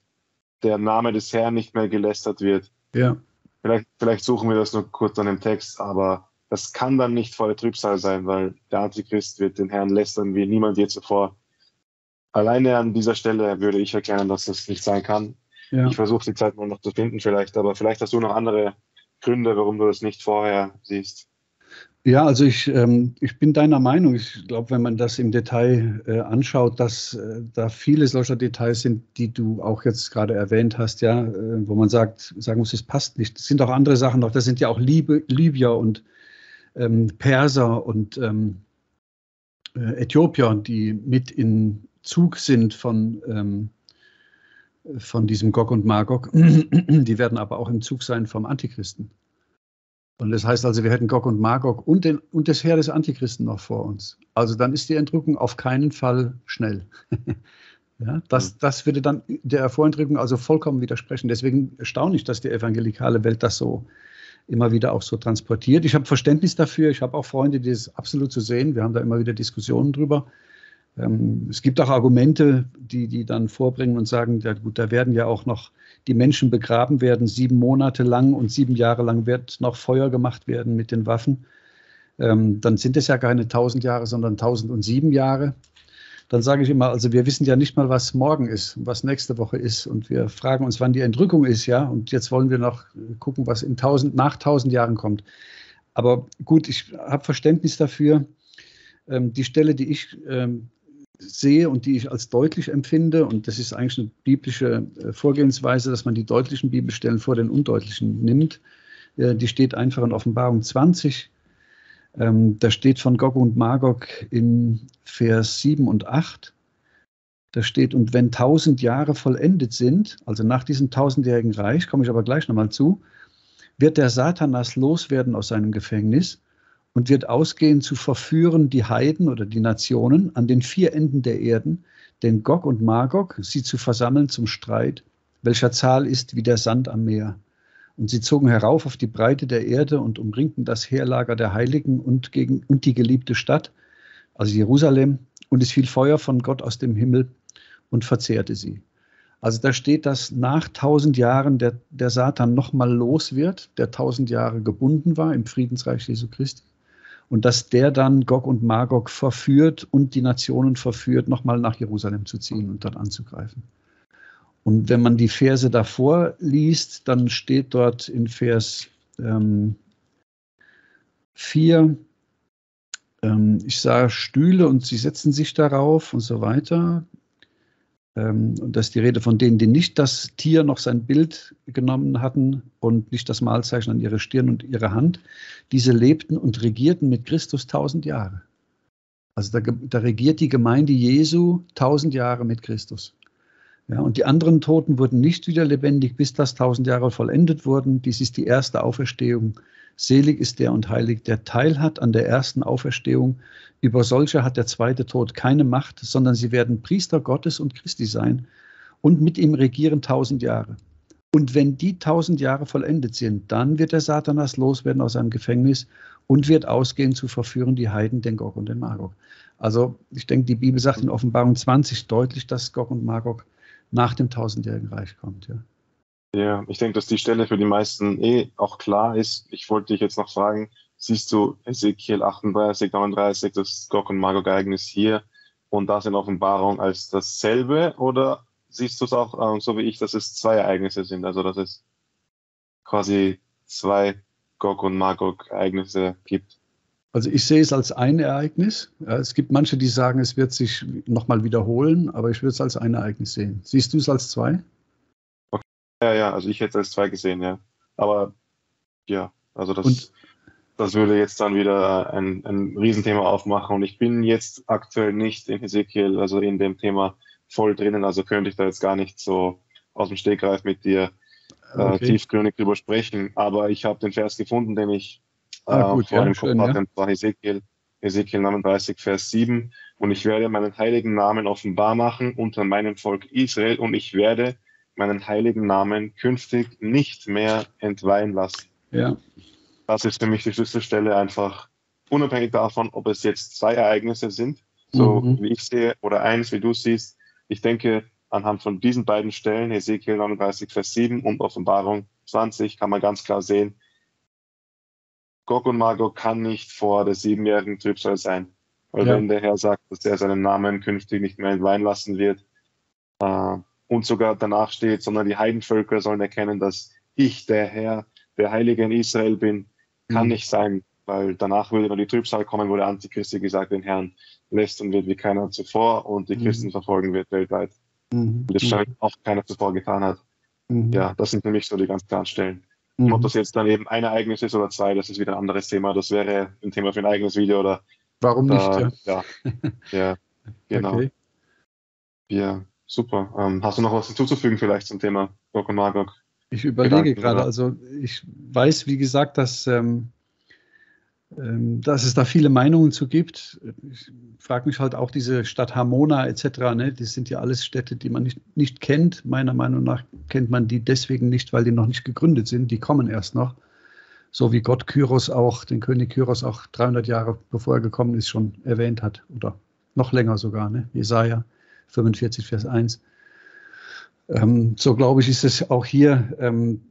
der Name des Herrn nicht mehr gelästert wird. Ja. Vielleicht, vielleicht suchen wir das nur kurz an dem Text, aber das kann dann nicht vor der Trübsal sein, weil der Antichrist wird den Herrn lästern wie niemand je zuvor. Alleine an dieser Stelle würde ich erklären, dass das nicht sein kann. Ja. Ich versuche die Zeit mal noch zu finden vielleicht, aber vielleicht hast du noch andere Gründe, warum du das nicht vorher siehst? Ja, also ich, ähm, ich bin deiner Meinung. Ich glaube, wenn man das im Detail äh, anschaut, dass äh, da viele solcher Details sind, die du auch jetzt gerade erwähnt hast, ja, äh, wo man sagt, sagen muss, es passt nicht. Es sind auch andere Sachen noch. Das sind ja auch Liebe, Libyer und ähm, Perser und ähm, äh, Äthiopier, die mit in Zug sind von ähm, von diesem Gog und Magog. <clears throat> Die werden aber auch im Zug sein vom Antichristen. Und das heißt also, wir hätten Gog und Magog und, den, und das Heer des Antichristen noch vor uns. Also dann ist die Entrückung auf keinen Fall schnell. <laughs> ja, das, das würde dann der Vorentrückung also vollkommen widersprechen. Deswegen erstaunlich, dass die evangelikale Welt das so immer wieder auch so transportiert. Ich habe Verständnis dafür. Ich habe auch Freunde, die es absolut zu so sehen. Wir haben da immer wieder Diskussionen drüber. Ähm, es gibt auch Argumente, die, die dann vorbringen und sagen, ja gut, da werden ja auch noch die Menschen begraben werden, sieben Monate lang und sieben Jahre lang wird noch Feuer gemacht werden mit den Waffen. Ähm, dann sind es ja keine tausend Jahre, sondern tausend und sieben Jahre. Dann sage ich immer, also wir wissen ja nicht mal, was morgen ist, was nächste Woche ist. Und wir fragen uns, wann die Entrückung ist, ja. Und jetzt wollen wir noch gucken, was in tausend, nach tausend Jahren kommt. Aber gut, ich habe Verständnis dafür. Ähm, die Stelle, die ich sehe und die ich als deutlich empfinde, und das ist eigentlich eine biblische äh, Vorgehensweise, dass man die deutlichen Bibelstellen vor den undeutlichen nimmt, äh, die steht einfach in Offenbarung 20. Ähm, da steht von Gog und Magog in Vers 7 und 8. Da steht, und wenn tausend Jahre vollendet sind, also nach diesem tausendjährigen Reich, komme ich aber gleich nochmal zu, wird der Satanas loswerden aus seinem Gefängnis und wird ausgehen zu verführen die Heiden oder die Nationen an den vier Enden der Erden, den Gog und Magog, sie zu versammeln zum Streit, welcher Zahl ist wie der Sand am Meer. Und sie zogen herauf auf die Breite der Erde und umringten das Heerlager der Heiligen und, gegen, und die geliebte Stadt, also Jerusalem, und es fiel Feuer von Gott aus dem Himmel und verzehrte sie. Also da steht, dass nach tausend Jahren der, der Satan nochmal los wird, der tausend Jahre gebunden war im Friedensreich Jesu Christi und dass der dann Gog und Magog verführt und die Nationen verführt, nochmal nach Jerusalem zu ziehen und dort anzugreifen. Und wenn man die Verse davor liest, dann steht dort in Vers ähm, 4, ähm, ich sah Stühle und sie setzen sich darauf und so weiter. Ähm, und das ist die Rede von denen, die nicht das Tier noch sein Bild genommen hatten und nicht das Malzeichen an ihre Stirn und ihre Hand. Diese lebten und regierten mit Christus tausend Jahre. Also da, da regiert die Gemeinde Jesu tausend Jahre mit Christus. Ja, und die anderen Toten wurden nicht wieder lebendig, bis das tausend Jahre vollendet wurden. Dies ist die erste Auferstehung. Selig ist der und heilig, der Teil hat an der ersten Auferstehung. Über solche hat der zweite Tod keine Macht, sondern sie werden Priester Gottes und Christi sein und mit ihm regieren tausend Jahre. Und wenn die tausend Jahre vollendet sind, dann wird der Satanas loswerden aus seinem Gefängnis und wird ausgehen zu verführen die Heiden, den Gog und den Magog. Also ich denke, die Bibel sagt in Offenbarung 20 deutlich, dass Gog und Magog nach dem tausendjährigen Reich kommt. Ja. Ja, ich denke, dass die Stelle für die meisten eh auch klar ist. Ich wollte dich jetzt noch fragen, siehst du Ezekiel 38, 39, das Gog und Magog-Ereignis hier und das in Offenbarung als dasselbe oder siehst du es auch äh, so wie ich, dass es zwei Ereignisse sind, also dass es quasi zwei Gog und Magog-Ereignisse gibt. Also ich sehe es als ein Ereignis. Es gibt manche, die sagen, es wird sich nochmal wiederholen, aber ich würde es als ein Ereignis sehen. Siehst du es als zwei? Ja, ja, also ich hätte es als zwei gesehen, ja. Aber ja, also das, und, das würde jetzt dann wieder ein, ein Riesenthema aufmachen. Und ich bin jetzt aktuell nicht in Ezekiel, also in dem Thema voll drinnen, also könnte ich da jetzt gar nicht so aus dem Stegreif mit dir äh, okay. tiefgründig drüber sprechen. Aber ich habe den Vers gefunden, den ich ah, gut, vor ja, schön, Kopf hatte. Ezekiel, Ezekiel 39, Vers 7. Und ich werde meinen heiligen Namen offenbar machen unter meinem Volk Israel und ich werde meinen heiligen Namen künftig nicht mehr entweihen lassen. Ja. Das ist für mich die Schlüsselstelle einfach, unabhängig davon, ob es jetzt zwei Ereignisse sind, so mhm. wie ich sehe, oder eins, wie du siehst. Ich denke, anhand von diesen beiden Stellen, Ezekiel 39, Vers 7 und Offenbarung 20, kann man ganz klar sehen, Gog und Magog kann nicht vor der siebenjährigen Trübsal sein. Weil ja. wenn der Herr sagt, dass er seinen Namen künftig nicht mehr entweihen lassen wird äh, und sogar danach steht, sondern die Heidenvölker sollen erkennen, dass ich, der Herr, der Heilige in Israel bin, kann mhm. nicht sein, weil danach würde dann die Trübsal kommen, wo der Antichrist, gesagt, den Herrn lässt und wird wie keiner zuvor und die mhm. Christen verfolgen wird weltweit. Mhm. Und das scheint auch keiner zuvor getan hat. Mhm. Ja, das sind für mich so die ganz klaren Stellen. Mhm. Ob das jetzt dann eben ein Ereignis ist oder zwei, das ist wieder ein anderes Thema. Das wäre ein Thema für ein eigenes Video oder. Warum nicht? Äh, ja. ja, <laughs> ja, genau. Okay. Ja, super. Ähm, hast du noch was hinzuzufügen vielleicht zum Thema Gog und Magog? Ich überlege gerade, also ich weiß, wie gesagt, dass ähm, ähm, dass es da viele Meinungen zu gibt. Ich frage mich halt auch diese Stadt Hamona etc., ne, das sind ja alles Städte, die man nicht, nicht kennt. Meiner Meinung nach kennt man die deswegen nicht, weil die noch nicht gegründet sind. Die kommen erst noch. So wie Gott Kyros auch, den König Kyros auch 300 Jahre bevor er gekommen ist, schon erwähnt hat. Oder noch länger sogar, ne? Jesaja 45, Vers 1. Ähm, so glaube ich, ist es auch hier. Ähm,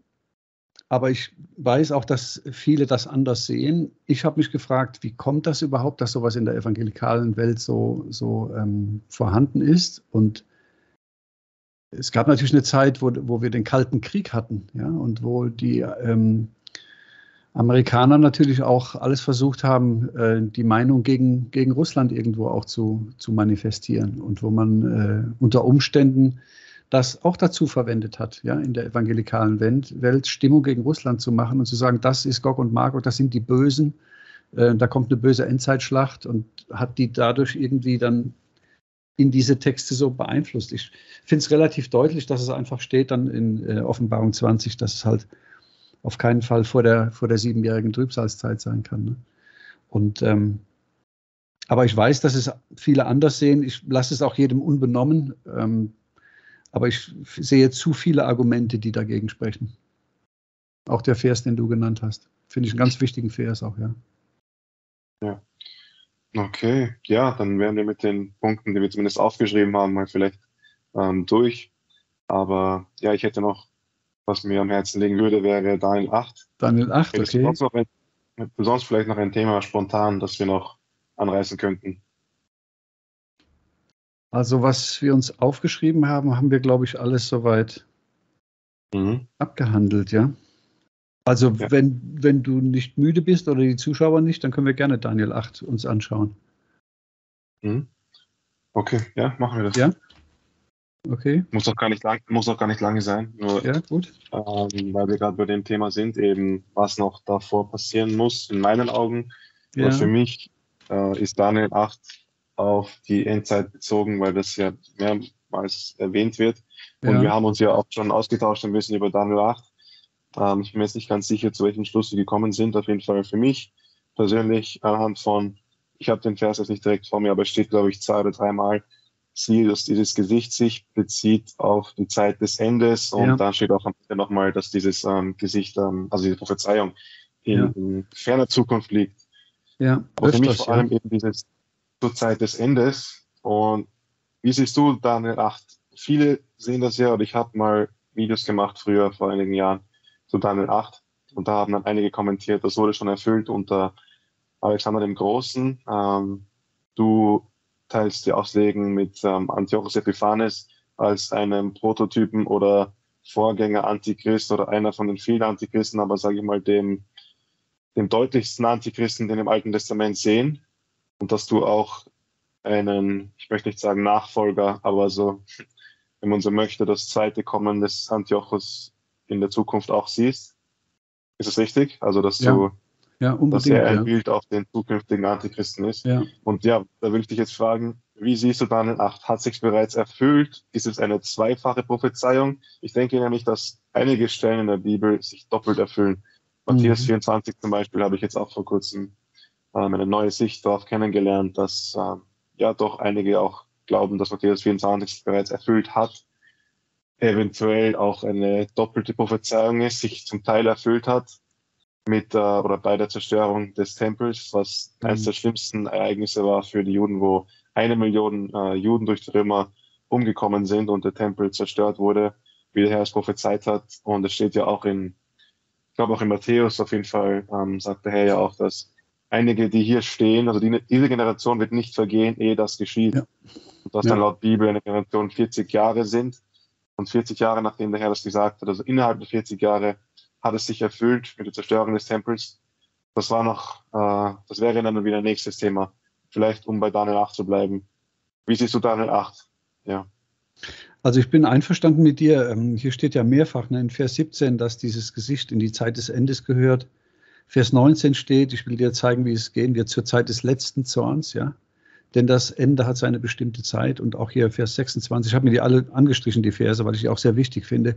aber ich weiß auch, dass viele das anders sehen. Ich habe mich gefragt, wie kommt das überhaupt, dass sowas in der evangelikalen Welt so, so ähm, vorhanden ist? Und es gab natürlich eine Zeit, wo, wo wir den Kalten Krieg hatten, ja, und wo die ähm, Amerikaner natürlich auch alles versucht haben, äh, die Meinung gegen, gegen Russland irgendwo auch zu, zu manifestieren und wo man äh, unter Umständen das auch dazu verwendet hat, ja, in der evangelikalen Welt, Stimmung gegen Russland zu machen und zu sagen, das ist Gog und Magog, das sind die Bösen, äh, da kommt eine böse Endzeitschlacht und hat die dadurch irgendwie dann in diese Texte so beeinflusst. Ich finde es relativ deutlich, dass es einfach steht dann in Offenbarung 20, dass es halt auf keinen Fall vor der, vor der siebenjährigen Trübsalzeit sein kann. Ne? Und ähm, aber ich weiß, dass es viele anders sehen. Ich lasse es auch jedem unbenommen. Ähm, aber ich sehe zu viele Argumente, die dagegen sprechen. Auch der Vers, den du genannt hast. Finde ich einen ganz wichtigen Vers auch, ja. Ja. Okay, ja, dann wären wir mit den Punkten, die wir zumindest aufgeschrieben haben, mal vielleicht ähm, durch. Aber ja, ich hätte noch, was mir am Herzen liegen würde, wäre Daniel 8. Daniel 8, okay. Sonst, noch ein, sonst vielleicht noch ein Thema spontan, das wir noch anreißen könnten. Also was wir uns aufgeschrieben haben, haben wir, glaube ich, alles soweit mhm. abgehandelt, ja. Also ja. wenn, wenn du nicht müde bist oder die Zuschauer nicht, dann können wir gerne Daniel 8 uns anschauen. Mhm. Okay, ja, machen wir das. Ja. Okay. Muss auch gar nicht lang, muss auch gar nicht lange sein. Nur, ja, gut. Ähm, weil wir gerade bei dem Thema sind, eben was noch davor passieren muss, in meinen Augen. Ja. für mich äh, ist Daniel 8 auf die Endzeit bezogen, weil das ja mehrmals erwähnt wird. Und ja. wir haben uns ja auch schon ausgetauscht ein bisschen über Daniel 8. Ähm, ich bin mir jetzt nicht ganz sicher, zu welchem Schluss sie gekommen sind. Auf jeden Fall für mich persönlich anhand von, ich habe den Vers jetzt nicht direkt vor mir, aber es steht, glaube ich, zwei oder dreimal, siehe, dass dieses Gesicht sich bezieht auf die Zeit des Endes. Und ja. dann steht auch am Ende nochmal, dass dieses ähm, Gesicht, ähm, also diese Prophezeiung, in, ja. in ferner Zukunft liegt. Ja, aber öfters, für mich vor allem eben dieses zur Zeit des Endes. Und wie siehst du Daniel 8? Viele sehen das ja, und ich habe mal Videos gemacht früher, vor einigen Jahren, zu Daniel 8. Und da haben dann einige kommentiert, das wurde schon erfüllt unter Alexander dem Großen. Ähm, du teilst die Auslegen mit ähm, Antiochus Epiphanes als einem Prototypen oder Vorgänger Antichrist oder einer von den vielen Antichristen, aber sage ich mal dem, dem deutlichsten Antichristen, den im Alten Testament sehen. Und dass du auch einen, ich möchte nicht sagen Nachfolger, aber so, <laughs> wenn man so möchte, das zweite Kommen des Antiochus in der Zukunft auch siehst. Ist es richtig? Also, dass ja. du, ja, dass er ein ja. Bild auf den zukünftigen Antichristen ist. Ja. Und ja, da will ich dich jetzt fragen, wie siehst du Daniel 8? Hat sich bereits erfüllt? Ist es eine zweifache Prophezeiung? Ich denke nämlich, dass einige Stellen in der Bibel sich doppelt erfüllen. Matthäus mhm. 24 zum Beispiel habe ich jetzt auch vor kurzem ähm, eine neue Sicht darauf kennengelernt, dass ähm, ja doch einige auch glauben, dass Matthäus 24 bereits erfüllt hat. Eventuell auch eine doppelte Prophezeiung ist, sich zum Teil erfüllt hat mit äh, oder bei der Zerstörung des Tempels, was mhm. eines der schlimmsten Ereignisse war für die Juden, wo eine Million äh, Juden durch die Römer umgekommen sind und der Tempel zerstört wurde, wie der Herr es prophezeit hat. Und es steht ja auch in, ich glaube auch in Matthäus auf jeden Fall, ähm, sagt der Herr ja auch, dass einige, die hier stehen, also die, diese Generation wird nicht vergehen, ehe das geschieht. Ja. Und dass ja. dann laut Bibel eine Generation 40 Jahre sind. Und 40 Jahre, nachdem der Herr das gesagt hat, also innerhalb der 40 Jahre, hat es sich erfüllt mit der Zerstörung des Tempels. Das war noch, äh, das wäre dann wieder nächstes Thema vielleicht um bei Daniel 8 zu bleiben. Wie siehst du Daniel 8? Ja. Also ich bin einverstanden mit dir. Ähm, hier steht ja mehrfach ne, in Vers 17, dass dieses Gesicht in die Zeit des Endes gehört. Vers 19 steht, ich will dir zeigen, wie es gehen wird zur Zeit des letzten Zorns, ja. Denn das Ende hat seine bestimmte Zeit. Und auch hier Vers 26, ich habe mir die alle angestrichen, die Verse, weil ich die auch sehr wichtig finde.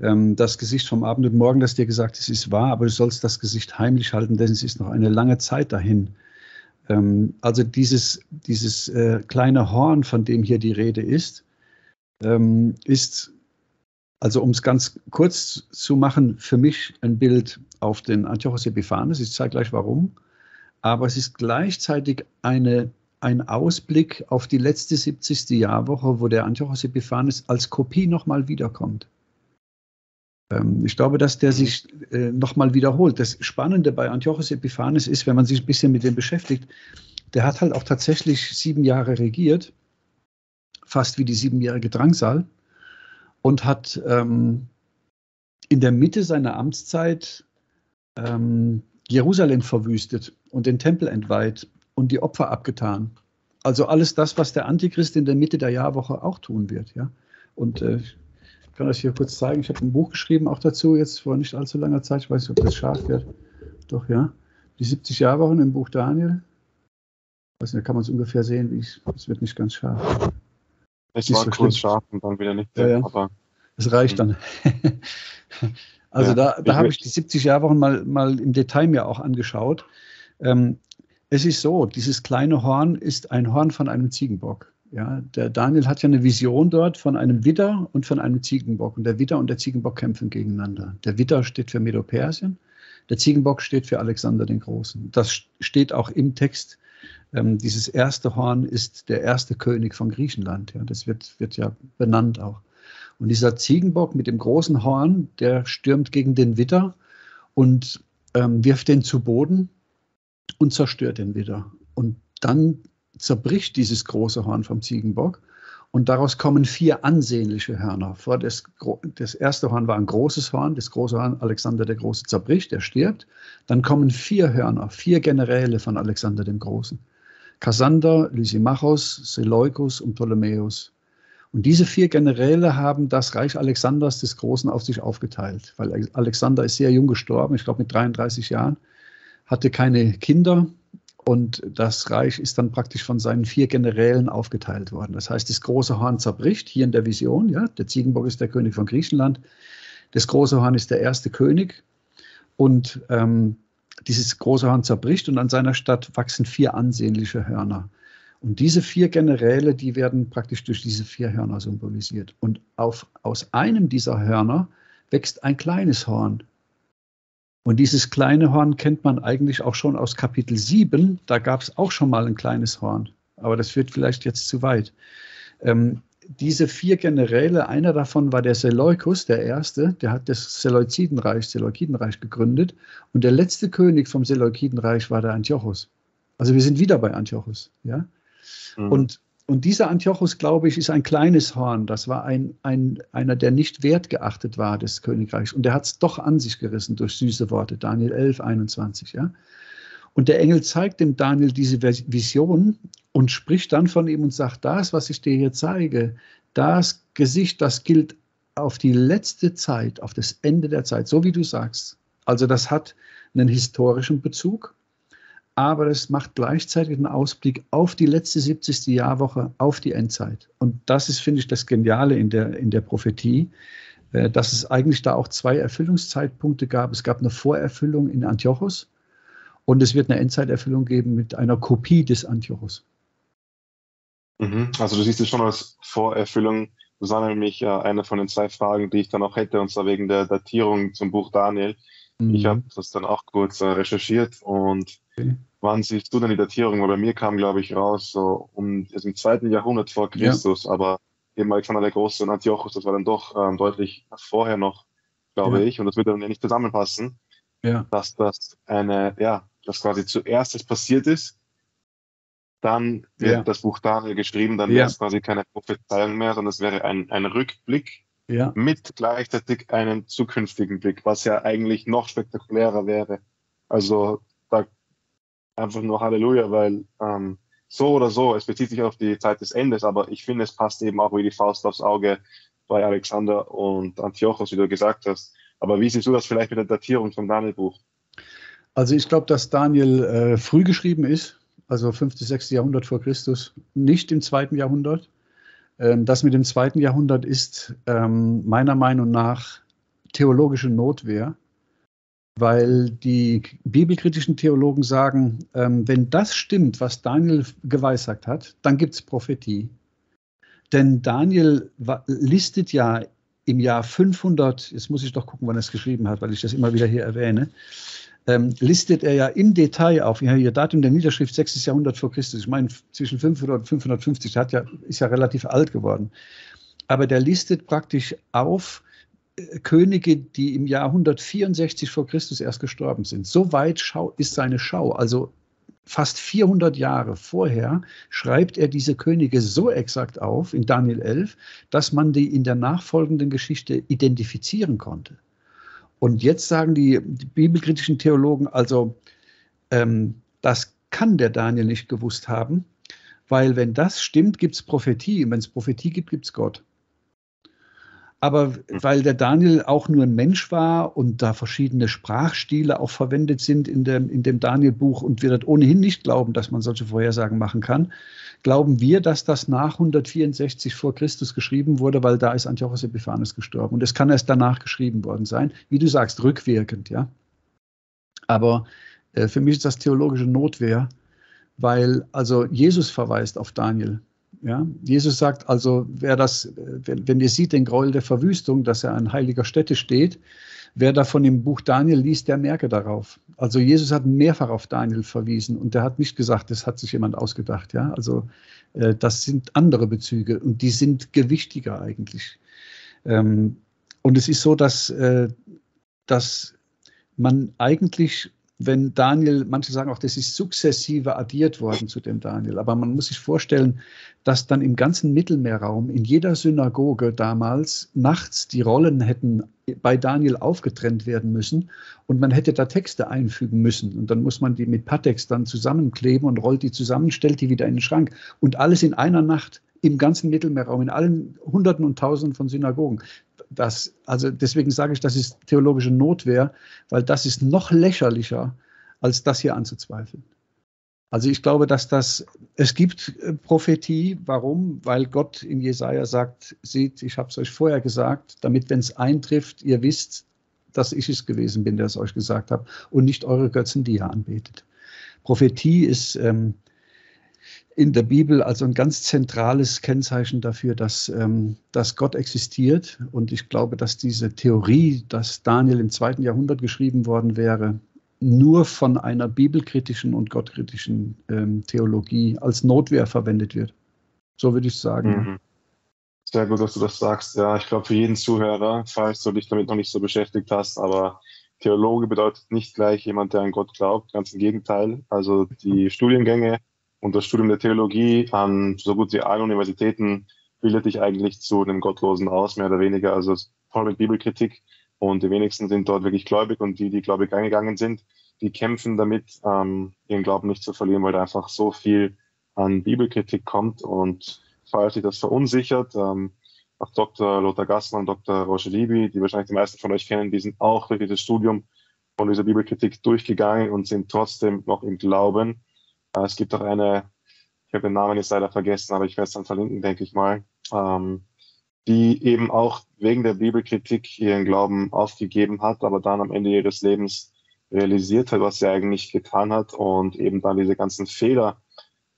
Ähm, das Gesicht vom Abend und Morgen, das dir gesagt ist, ist wahr, aber du sollst das Gesicht heimlich halten, denn es ist noch eine lange Zeit dahin. Ähm, also dieses, dieses äh, kleine Horn, von dem hier die Rede ist, ähm, ist, also um es ganz kurz zu machen, für mich ein Bild auf den Antiochus Epiphanes. Ich zeige gleich warum. Aber es ist gleichzeitig eine, ein Ausblick auf die letzte 70. Jahrwoche, wo der Antiochus Epiphanes als Kopie nochmal wiederkommt. Ähm, ich glaube, dass der mhm. sich äh, nochmal wiederholt. Das Spannende bei Antiochus Epiphanes ist, wenn man sich ein bisschen mit dem beschäftigt, der hat halt auch tatsächlich sieben Jahre regiert, fast wie die siebenjährige Drangsal, und hat ähm, in der Mitte seiner Amtszeit ähm, Jerusalem verwüstet und den Tempel entweiht und die Opfer abgetan. Also alles das, was der Antichrist in der Mitte der Jahrwoche auch tun wird. Ja? Und äh, ich kann euch hier kurz zeigen. Ich habe ein Buch geschrieben, auch dazu, jetzt vor nicht allzu langer Zeit. Ich weiß nicht, ob das scharf wird. Doch, ja. Die 70 Jahre im Buch Daniel. Also, da kann man es ungefähr sehen. Es wird nicht ganz scharf. Es war so kurz scharf und dann wieder nicht. Ja, ja. Aber es reicht dann. <laughs> also ja, da, da habe ich die 70 Jahre mal, mal im Detail mir auch angeschaut. Ähm, es ist so, dieses kleine Horn ist ein Horn von einem Ziegenbock. Ja, der Daniel hat ja eine Vision dort von einem Widder und von einem Ziegenbock. Und der Widder und der Ziegenbock kämpfen gegeneinander. Der Widder steht für Medo-Persien, der Ziegenbock steht für Alexander den Großen. Das steht auch im Text. Ähm, dieses erste Horn ist der erste König von Griechenland. Ja, das wird, wird ja benannt auch. Und dieser Ziegenbock mit dem großen Horn, der stürmt gegen den Widder und ähm, wirft den zu Boden und zerstört den Widder. Und dann zerbricht dieses große Horn vom Ziegenbock und daraus kommen vier ansehnliche Hörner. Vor das, das erste Horn war ein großes Horn, das große Horn Alexander der Große zerbricht, er stirbt. Dann kommen vier Hörner, vier Generäle von Alexander dem Großen. Kassander, Lysimachos, Seleukus und Ptolemäus. Und diese vier Generäle haben das Reich Alexanders des Großen auf sich aufgeteilt, weil Alexander ist sehr jung gestorben, ich glaube mit 33 Jahren, hatte keine Kinder, und das Reich ist dann praktisch von seinen vier Generälen aufgeteilt worden. Das heißt, das große Horn zerbricht, hier in der Vision. Ja, der Ziegenbock ist der König von Griechenland. Das große Horn ist der erste König. Und ähm, dieses große Horn zerbricht und an seiner Stadt wachsen vier ansehnliche Hörner. Und diese vier Generäle, die werden praktisch durch diese vier Hörner symbolisiert. Und auf, aus einem dieser Hörner wächst ein kleines Horn, und dieses kleine Horn kennt man eigentlich auch schon aus Kapitel 7. Da gab es auch schon mal ein kleines Horn. Aber das wird vielleicht jetzt zu weit. Ähm, diese vier Generäle, einer davon war der Seleukus, der erste, der hat das Seleukidenreich, Seleukidenreich gegründet. Und der letzte König vom Seleukidenreich war der Antiochus. Also wir sind wieder bei Antiochus. Ja? Mhm. Und und dieser Antiochus, glaube ich, ist ein kleines Horn. Das war ein, ein, einer, der nicht wertgeachtet war des Königreichs. Und der hat es doch an sich gerissen durch süße Worte. Daniel 11, 21. Ja? Und der Engel zeigt dem Daniel diese Vision und spricht dann von ihm und sagt, das, was ich dir hier zeige, das Gesicht, das gilt auf die letzte Zeit, auf das Ende der Zeit, so wie du sagst. Also das hat einen historischen Bezug, aber es macht gleichzeitig einen Ausblick auf die letzte 70. Jahrwoche, auf die Endzeit. Und das ist, finde ich, das Geniale in der, in der Prophetie, äh, dass es eigentlich da auch zwei Erfüllungszeitpunkte gab. Es gab eine Vorerfüllung in Antiochus und es wird eine Endzeiterfüllung geben mit einer Kopie des Antiochus. Mhm. Also du siehst es schon als Vorerfüllung. Das war nämlich eine von den zwei Fragen, die ich dann auch hätte, und zwar wegen der Datierung zum Buch Daniel. Mhm. Ich habe das dann auch kurz äh, recherchiert und okay. wann siehst du denn die Datierung? Weil bei mir kam, glaube ich, raus, so um also im zweiten Jahrhundert vor Christus, ja. aber eben Alexander der Große und Antiochus, das war dann doch ähm, deutlich vorher noch, glaube ja. ich, und das würde dann ja nicht zusammenpassen, ja. dass das eine, ja, dass quasi zuerst es passiert ist, dann wird das Buch Daniel geschrieben, dann wäre es quasi keine Prophezeiung mehr, sondern es wäre ein, ein Rückblick ja. mit gleichzeitig einem zukünftigen Blick, was ja eigentlich noch spektakulärer wäre. Also da einfach nur Halleluja, weil ähm, so oder so, es bezieht sich auf die Zeit des Endes, aber ich finde, es passt eben auch wie die Faust aufs Auge bei Alexander und Antiochos, wie du gesagt hast. Aber wie siehst du das vielleicht mit der Datierung vom Daniel-Buch? Also ich glaube, dass Daniel äh, früh geschrieben ist, also 5. bis 6. Jahrhundert vor Christus, nicht im zweiten Jahrhundert. Ähm, das mit dem zweiten Jahrhundert ist ähm, meiner Meinung nach theologische Notwehr, weil die bibelkritischen Theologen sagen, ähm, wenn das stimmt, was Daniel geweissagt hat, dann gibt es Prophetie. Denn Daniel listet ja im Jahr 500, jetzt muss ich doch gucken, wann er es geschrieben hat, weil ich das immer wieder hier erwähne, ähm, listet er ja im Detail auf. Ja, hier Datum der Niederschrift 6. Jahrhundert vor Christus. Ich meine, zwischen 500 und 550, hat ja, ist ja relativ alt geworden. Aber der listet praktisch auf äh, Könige, die im Jahr 164 vor Christus erst gestorben sind. So weit schau, ist seine Schau. Also fast 400 Jahre vorher schreibt er diese Könige so exakt auf in Daniel 11, dass man die in der nachfolgenden Geschichte identifizieren konnte. Und jetzt sagen die, die bibelkritischen Theologen, also ähm, das kann der Daniel nicht gewusst haben, weil wenn das stimmt, gibt es Prophetie. Und wenn es Prophetie gibt, gibt es Gott. Aber weil der Daniel auch nur ein Mensch war und da verschiedene Sprachstile auch verwendet sind in dem, in dem Daniel-Buch und wir das ohnehin nicht glauben, dass man solche Vorhersagen machen kann, glauben wir, dass das nach 164 vor Christus geschrieben wurde, weil da ist Antiochus Epiphanes gestorben. Und es kann erst danach geschrieben worden sein, wie du sagst, rückwirkend, ja. Aber äh, für mich ist das theologische Notwehr, weil also Jesus verweist auf Daniel. Ja, Jesus sagt also, wer das, wenn, ihr seht den Gräuel der Verwüstung, dass er an heiliger Stätte steht, wer davon im Buch Daniel liest, der merke darauf. Also Jesus hat mehrfach auf Daniel verwiesen und der hat nicht gesagt, das hat sich jemand ausgedacht. Ja, also äh, das sind andere Bezüge und die sind gewichtiger eigentlich. Ähm, und es ist so, dass, äh, dass man eigentlich wenn Daniel, manche sagen auch, das ist sukzessive addiert worden zu dem Daniel, aber man muss sich vorstellen, dass dann im ganzen Mittelmeerraum, in jeder Synagoge damals nachts die Rollen hätten bei Daniel aufgetrennt werden müssen und man hätte da Texte einfügen müssen. Und dann muss man die mit Patex dann zusammenkleben und rollt die zusammen, stellt die wieder in den Schrank. Und alles in einer Nacht im ganzen Mittelmeerraum, in allen Hunderten und Tausenden von Synagogen das, also deswegen sage ich, das ist theologische Notwehr, weil das ist noch lächerlicher, als das hier anzuzweifeln. Also ich glaube, dass das, es gibt äh, Prophetie. Warum? Weil Gott in Jesaja sagt, seht, ich habe es euch vorher gesagt, damit, wenn es eintrifft, ihr wisst, dass ich es gewesen bin, der es euch gesagt habe und nicht eure Götzen, die ihr anbetet. Prophetie ist ähm, in der Bibel also ein ganz zentrales Kennzeichen dafür, dass, ähm, dass Gott existiert. Und ich glaube, dass diese Theorie, dass Daniel im zweiten Jahrhundert geschrieben worden wäre, nur von einer bibelkritischen und gottkritischen ähm, Theologie als Notwehr verwendet wird. So würde ich sagen. Mhm. Sehr gut, dass du das sagst. Ja, ich glaube, für jeden Zuhörer, falls du dich damit noch nicht so beschäftigt hast, aber Theologe bedeutet nicht gleich jemand, der an Gott glaubt. Ganz im Gegenteil. Also die Studiengänge Und das Studium der Theologie an so gut wie allen Universitäten bildet dich eigentlich zu einem Gottlosen aus, mehr oder weniger. Also voll mit Bibelkritik. Und die wenigsten sind dort wirklich gläubig und die, die gläubig eingegangen sind, die kämpfen damit, ähm, ihren Glauben nicht zu verlieren, weil da einfach so viel an Bibelkritik kommt und falls sich das verunsichert, ähm, auch Dr. Lothar Gassmann, Dr. Roger Libi, die wahrscheinlich die meisten von euch kennen, die sind auch durch dieses Studium von dieser Bibelkritik durchgegangen und sind trotzdem noch im Glauben. Äh, es gibt auch eine, ich habe den Namen jetzt leider vergessen, aber ich werde es dann verlinken, denke ich mal, ähm, die eben auch wegen der Bibelkritik ihren Glauben aufgegeben hat, aber dann am Ende ihres Lebens realisiert hat, was sie eigentlich getan hat und eben dann diese ganzen Fehler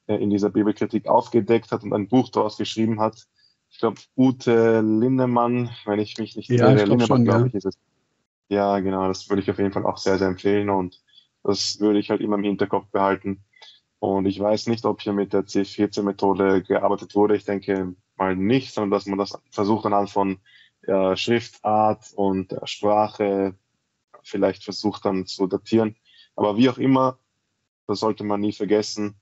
äh, in dieser Bibelkritik aufgedeckt hat und ein Buch daraus geschrieben hat. Ich glaube, Ute Lindemann, wenn ich mich nicht ja, irre, Lindemann, glaube ich, ist es. Ja, genau, das würde ich auf jeden Fall auch sehr, sehr empfehlen und das würde ich halt immer im Hinterkopf behalten. Und ich weiß nicht, ob hier mit der C14-Methode gearbeitet wurde. Ich denke mal nicht, sondern dass man das versucht anhand von ja, Schriftart und äh, Sprache vielleicht versucht dann zu datieren. Aber wie auch immer, das sollte man nie vergessen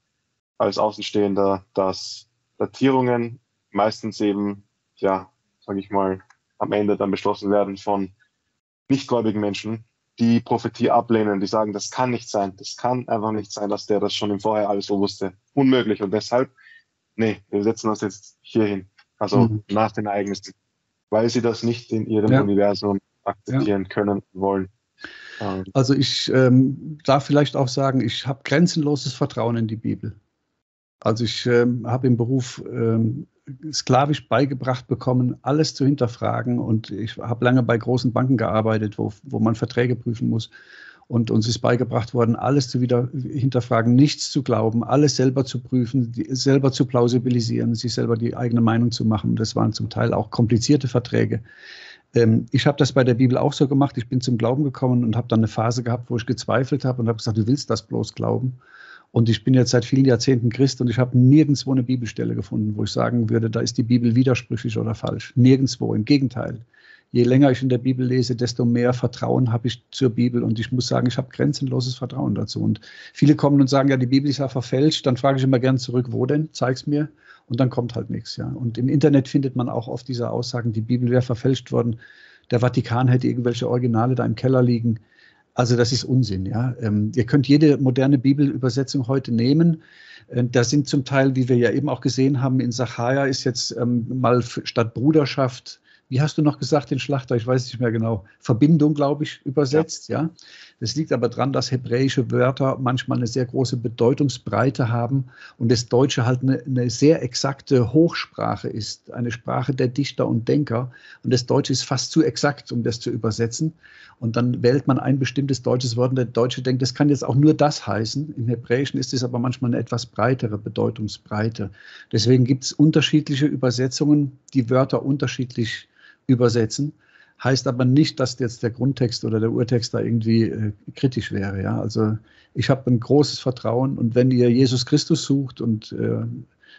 als Außenstehender, dass Datierungen meistens eben, ja, sage ich mal, am Ende dann beschlossen werden von nichtgläubigen Menschen, die Prophetie ablehnen, die sagen, das kann nicht sein, das kann einfach nicht sein, dass der das schon im Vorher alles so wusste. Unmöglich. Und deshalb, nee, wir setzen uns jetzt hier hin. Also mhm. nach den Ereignissen. Weil sie das nicht in ihrem ja. Universum akzeptieren ja. können wollen. Ähm. Also ich ähm, darf vielleicht auch sagen, ich habe grenzenloses Vertrauen in die Bibel. Also ich ähm, habe im Beruf ähm, sklavisch beigebracht bekommen, alles zu hinterfragen. Und ich habe lange bei großen Banken gearbeitet, wo, wo man Verträge prüfen muss. Und uns ist beigebracht worden, alles zu wieder hinterfragen, nichts zu glauben, alles selber zu prüfen, selber zu plausibilisieren, sich selber die eigene Meinung zu machen. Das waren zum Teil auch komplizierte Verträge. Ähm, ich habe das bei der Bibel auch so gemacht. Ich bin zum Glauben gekommen und habe dann eine Phase gehabt, wo ich gezweifelt habe und habe gesagt, du willst das bloß glauben. Und ich bin jetzt seit vielen Jahrzehnten Christ und ich habe nirgendwo eine Bibelstelle gefunden, wo ich sagen würde, da ist die Bibel widersprüchlich oder falsch. Nirgendwo, im Gegenteil. Je länger ich in der Bibel lese, desto mehr Vertrauen habe ich zur Bibel und ich muss sagen, ich habe grenzenloses Vertrauen dazu. Und viele kommen und sagen, ja, die Bibel ist ja verfälscht. Dann frage ich immer gern zurück, wo denn? Zeig's mir. Und dann kommt halt nichts. Ja. Und im Internet findet man auch oft diese Aussagen, die Bibel wäre verfälscht worden. Der Vatikan hätte irgendwelche Originale da im Keller liegen. Also das ist Unsinn. Ja. Ähm, ihr könnt jede moderne Bibelübersetzung heute nehmen. Äh, da sind zum Teil, wie wir ja eben auch gesehen haben, in Sacharja ist jetzt ähm, mal statt Bruderschaft wie hast du noch gesagt, den Schlachter, ich weiß nicht mehr genau, Verbindung, glaube ich, übersetzt, ja. ja. Das liegt aber daran, dass hebräische Wörter manchmal eine sehr große Bedeutungsbreite haben und das Deutsche halt eine, eine sehr exakte Hochsprache ist, eine Sprache der Dichter und Denker. Und das Deutsche ist fast zu exakt, um das zu übersetzen. Und dann wählt man ein bestimmtes deutsches Wort und der Deutsche denkt, das kann jetzt auch nur das heißen. Im Hebräischen ist es aber manchmal eine etwas breitere Bedeutungsbreite. Deswegen gibt es unterschiedliche Übersetzungen, die Wörter unterschiedlich übersetzen. Heißt aber nicht, dass jetzt der Grundtext oder der Urtext da irgendwie äh, kritisch wäre. Ja? Also ich habe ein großes Vertrauen und wenn ihr Jesus Christus sucht und äh,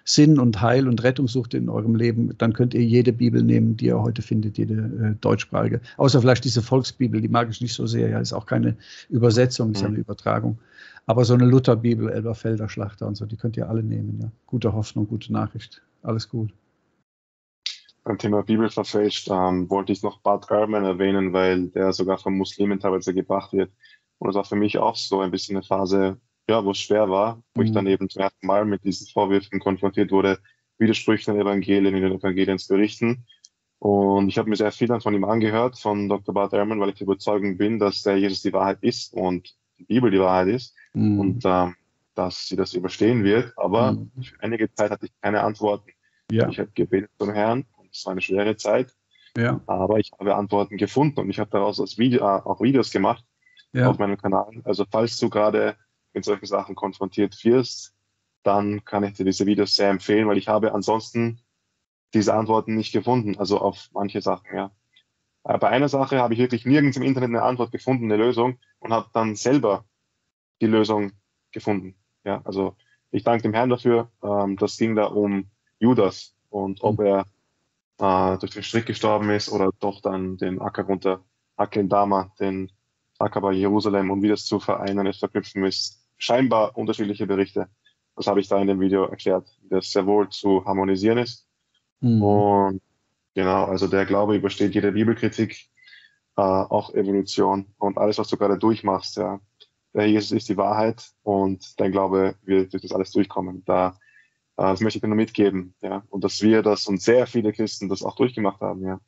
Sinn und Heil und Rettung sucht in eurem Leben, dann könnt ihr jede Bibel nehmen, die ihr heute findet, jede äh, deutschsprachige. Außer vielleicht diese Volksbibel, die mag ich nicht so sehr. Ja, ist auch keine Übersetzung, ist ja eine mhm. Übertragung. Aber so eine Lutherbibel, Elberfelder Schlachter und so, die könnt ihr alle nehmen. Ja. Gute Hoffnung, gute Nachricht. Alles gut beim Thema Bibel verfälscht, ähm, wollte ich noch Bart Ehrman erwähnen, weil der sogar von Muslimen teilweise gebracht wird. Und das war für mich auch so ein bisschen eine Phase, ja, wo es schwer war, wo mhm. ich dann eben zum ersten Mal mit diesen Vorwürfen konfrontiert wurde, Widersprüche in den Evangelien, in den Evangelien zu berichten. Und ich habe mir sehr viel dann von ihm angehört, von Dr. Bart Ehrman, weil ich überzeugt bin, dass der Jesus die Wahrheit ist und die Bibel die Wahrheit ist mhm. und ähm, dass sie das überstehen wird. Aber mhm. für einige Zeit hatte ich keine Antworten. Ja. Ich habe gebetet zum Herrn es war eine schwere Zeit. Ja. Aber ich habe Antworten gefunden und ich habe daraus Video, äh, auch Videos gemacht ja. auf meinem Kanal. Also falls du gerade mit solchen Sachen konfrontiert wirst, dann kann ich dir diese Videos sehr empfehlen, weil ich habe ansonsten diese Antworten nicht gefunden, also auf manche Sachen, ja. Aber bei einer Sache habe ich wirklich nirgends im Internet eine Antwort gefunden, eine Lösung und habe dann selber die Lösung gefunden. Ja, also ich danke dem Herrn dafür. Ähm, das ging da um Judas und ob mhm. er äh, durch den Strick gestorben ist oder doch dann den Acker runter, Acker Dama, den Acker bei Jerusalem, um wie das zu vereinen ist, verknüpfen ist. Scheinbar unterschiedliche Berichte. Das habe ich da in dem Video erklärt, das sehr wohl zu harmonisieren ist. Mhm. Und genau, also der Glaube übersteht jede Bibelkritik, äh, auch Evolution und alles, was du gerade durchmachst, ja. Der Jesus ist die Wahrheit und dein Glaube wird durch das alles durchkommen. Da, das möchte ich dir nur mitgeben, ja. Und dass wir das und sehr viele Christen das auch durchgemacht haben, ja.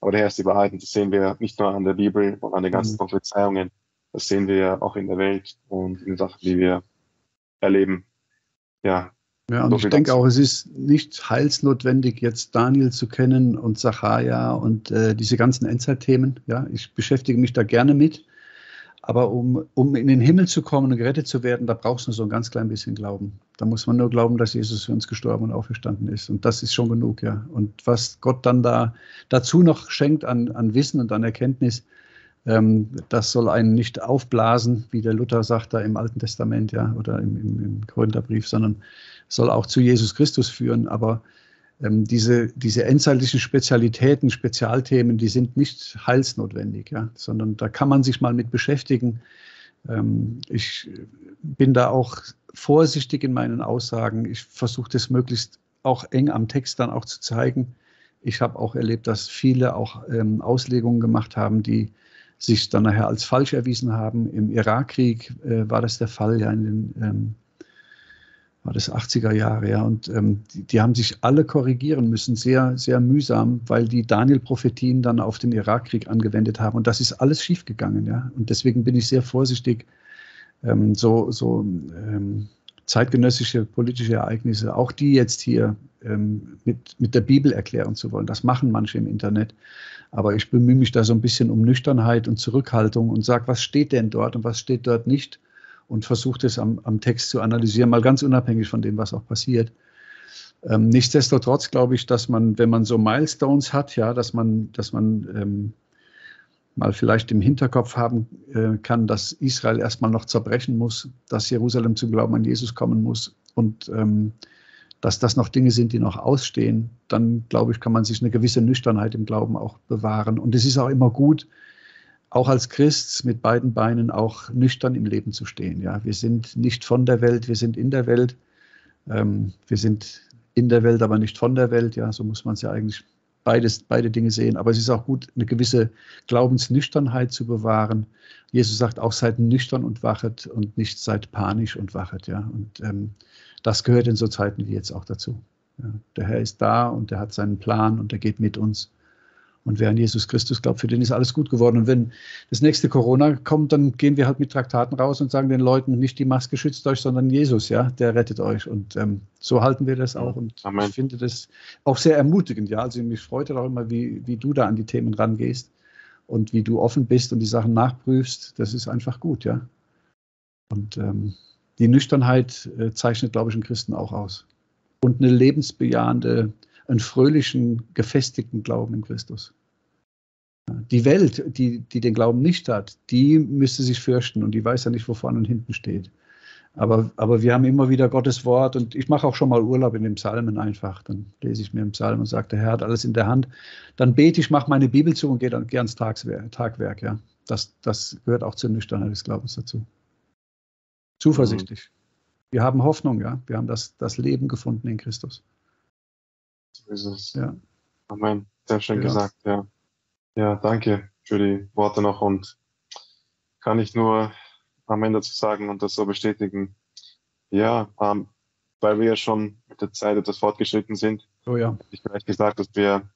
Aber der Herr ist die Wahrheit und das sehen wir nicht nur an der Bibel und an den ganzen mhm. Prophezeiungen, das sehen wir auch in der Welt und in den Sachen, die wir erleben. Ja, ja, und ich denke auch, es ist nicht heilsnotwendig, jetzt Daniel zu kennen und Zacharia und äh, diese ganzen Endzeitthemen. Ja, ich beschäftige mich da gerne mit. Aber um, um in den Himmel zu kommen und gerettet zu werden, da brauchst du so ein ganz klein bisschen Glauben. Da muss man nur glauben, dass Jesus für uns gestorben und auferstanden ist. Und das ist schon genug, ja. Und was Gott dann da dazu noch schenkt an, an Wissen und an Erkenntnis, ähm, das soll einen nicht aufblasen, wie der Luther sagt da im Alten Testament, ja, oder im, im, im Korintherbrief, sondern soll auch zu Jesus Christus führen. Aber ähm, diese, diese endzeitlichen Spezialitäten, Spezialthemen, die sind nicht heilsnotwendig, ja, sondern da kann man sich mal mit beschäftigen. Ähm, ich bin da auch vorsichtig in meinen Aussagen. Ich versuche das möglichst auch eng am Text dann auch zu zeigen. Ich habe auch erlebt, dass viele auch ähm, Auslegungen gemacht haben, die sich dann nachher als falsch erwiesen haben. Im Irakkrieg äh, war das der Fall, ja, in den ähm, war das 80er Jahre, ja. Und ähm, die, die, haben sich alle korrigieren müssen, sehr, sehr mühsam, weil die Daniel-Prophetien dann auf den Irakkrieg angewendet haben. Und das ist alles schiefgegangen, ja. Und deswegen bin ich sehr vorsichtig, ähm, so, so ähm, zeitgenössische politische Ereignisse, auch die jetzt hier ähm, mit, mit der Bibel erklären zu wollen. Das machen manche im Internet. Aber ich bemühe mich da so ein bisschen um Nüchternheit und Zurückhaltung und sage, was steht denn dort und was steht dort nicht und versucht es am, am, Text zu analysieren, mal ganz unabhängig von dem, was auch passiert. Ähm, nichtsdestotrotz glaube ich, dass man, wenn man so Milestones hat, ja, dass man, dass man ähm, mal vielleicht im Hinterkopf haben äh, kann, dass Israel erstmal noch zerbrechen muss, dass Jerusalem zum Glauben an Jesus kommen muss und ähm, dass das noch Dinge sind, die noch ausstehen, dann glaube ich, kann man sich eine gewisse Nüchternheit im Glauben auch bewahren. Und es ist auch immer gut, auch als Christ mit beiden Beinen auch nüchtern im Leben zu stehen. Ja, wir sind nicht von der Welt, wir sind in der Welt. Ähm, wir sind in der Welt, aber nicht von der Welt. Ja, so muss man es ja eigentlich beides, beide Dinge sehen. Aber es ist auch gut, eine gewisse Glaubensnüchternheit zu bewahren. Jesus sagt auch, seid nüchtern und wachet und nicht seid panisch und wachet. Ja, und ähm, das gehört in so Zeiten wie jetzt auch dazu. Ja, der Herr ist da und er hat seinen Plan und er geht mit uns. Und wer an Jesus Christus glaubt, für den ist alles gut geworden. Und wenn das nächste Corona kommt, dann gehen wir halt mit Traktaten raus und sagen den Leuten, nicht die Maske schützt euch, sondern Jesus, ja, der rettet euch. Und ähm, so halten wir das auch. Und Amen. ich finde das auch sehr ermutigend, ja. Also mich freut auch immer, wie, wie du da an die Themen rangehst und wie du offen bist und die Sachen nachprüfst. Das ist einfach gut, ja. Und ähm, die Nüchternheit äh, zeichnet, glaube ich, einen Christen auch aus. Und eine lebensbejahende einen fröhlichen, gefestigten Glauben in Christus. Die Welt, die, die den Glauben nicht hat, die müsste sich fürchten und die weiß ja nicht, wo vorne und hinten steht. Aber, aber wir haben immer wieder Gottes Wort und ich mache auch schon mal Urlaub in den Psalmen einfach. Dann lese ich mir im Psalm und sage, der Herr hat alles in der Hand. Dann bete ich, mache meine Bibel zu und gehe dann geh ans Tagswerk, Tagwerk. Ja. Das, das gehört auch zur Nüchternheit des Glaubens dazu. Zuversichtlich. Wir haben Hoffnung, ja. Wir haben das, das Leben gefunden in Christus. So ist es. Ja. Amen. Sehr schön ja. gesagt, ja. Ja, danke für die Worte noch und kann ich nur Amen dazu sagen und das so bestätigen. Ja, ähm, weil wir ja schon mit der Zeit etwas fortgeschritten sind. Oh ja. Ich vielleicht gesagt, dass wir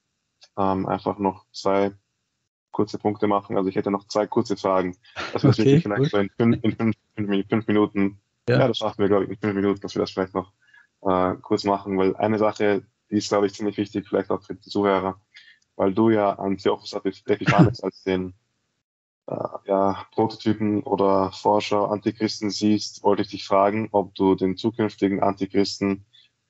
ähm, einfach noch zwei kurze Punkte machen. Also ich hätte noch zwei kurze Fragen. Das okay, wir vielleicht so in, fünf, in fünf, fünf, fünf Minuten, ja. ja. das schaffen wir, glaube ich, in fünf Minuten, dass wir das vielleicht noch äh, kurz machen, weil eine Sache, die ist, glaube ich, ziemlich wichtig, vielleicht auch für die Zuhörer, weil du ja an Theophilus Epiphanes als den äh, ja, Prototypen oder Forscher Antichristen siehst, wollte ich dich fragen, ob du den zukünftigen Antichristen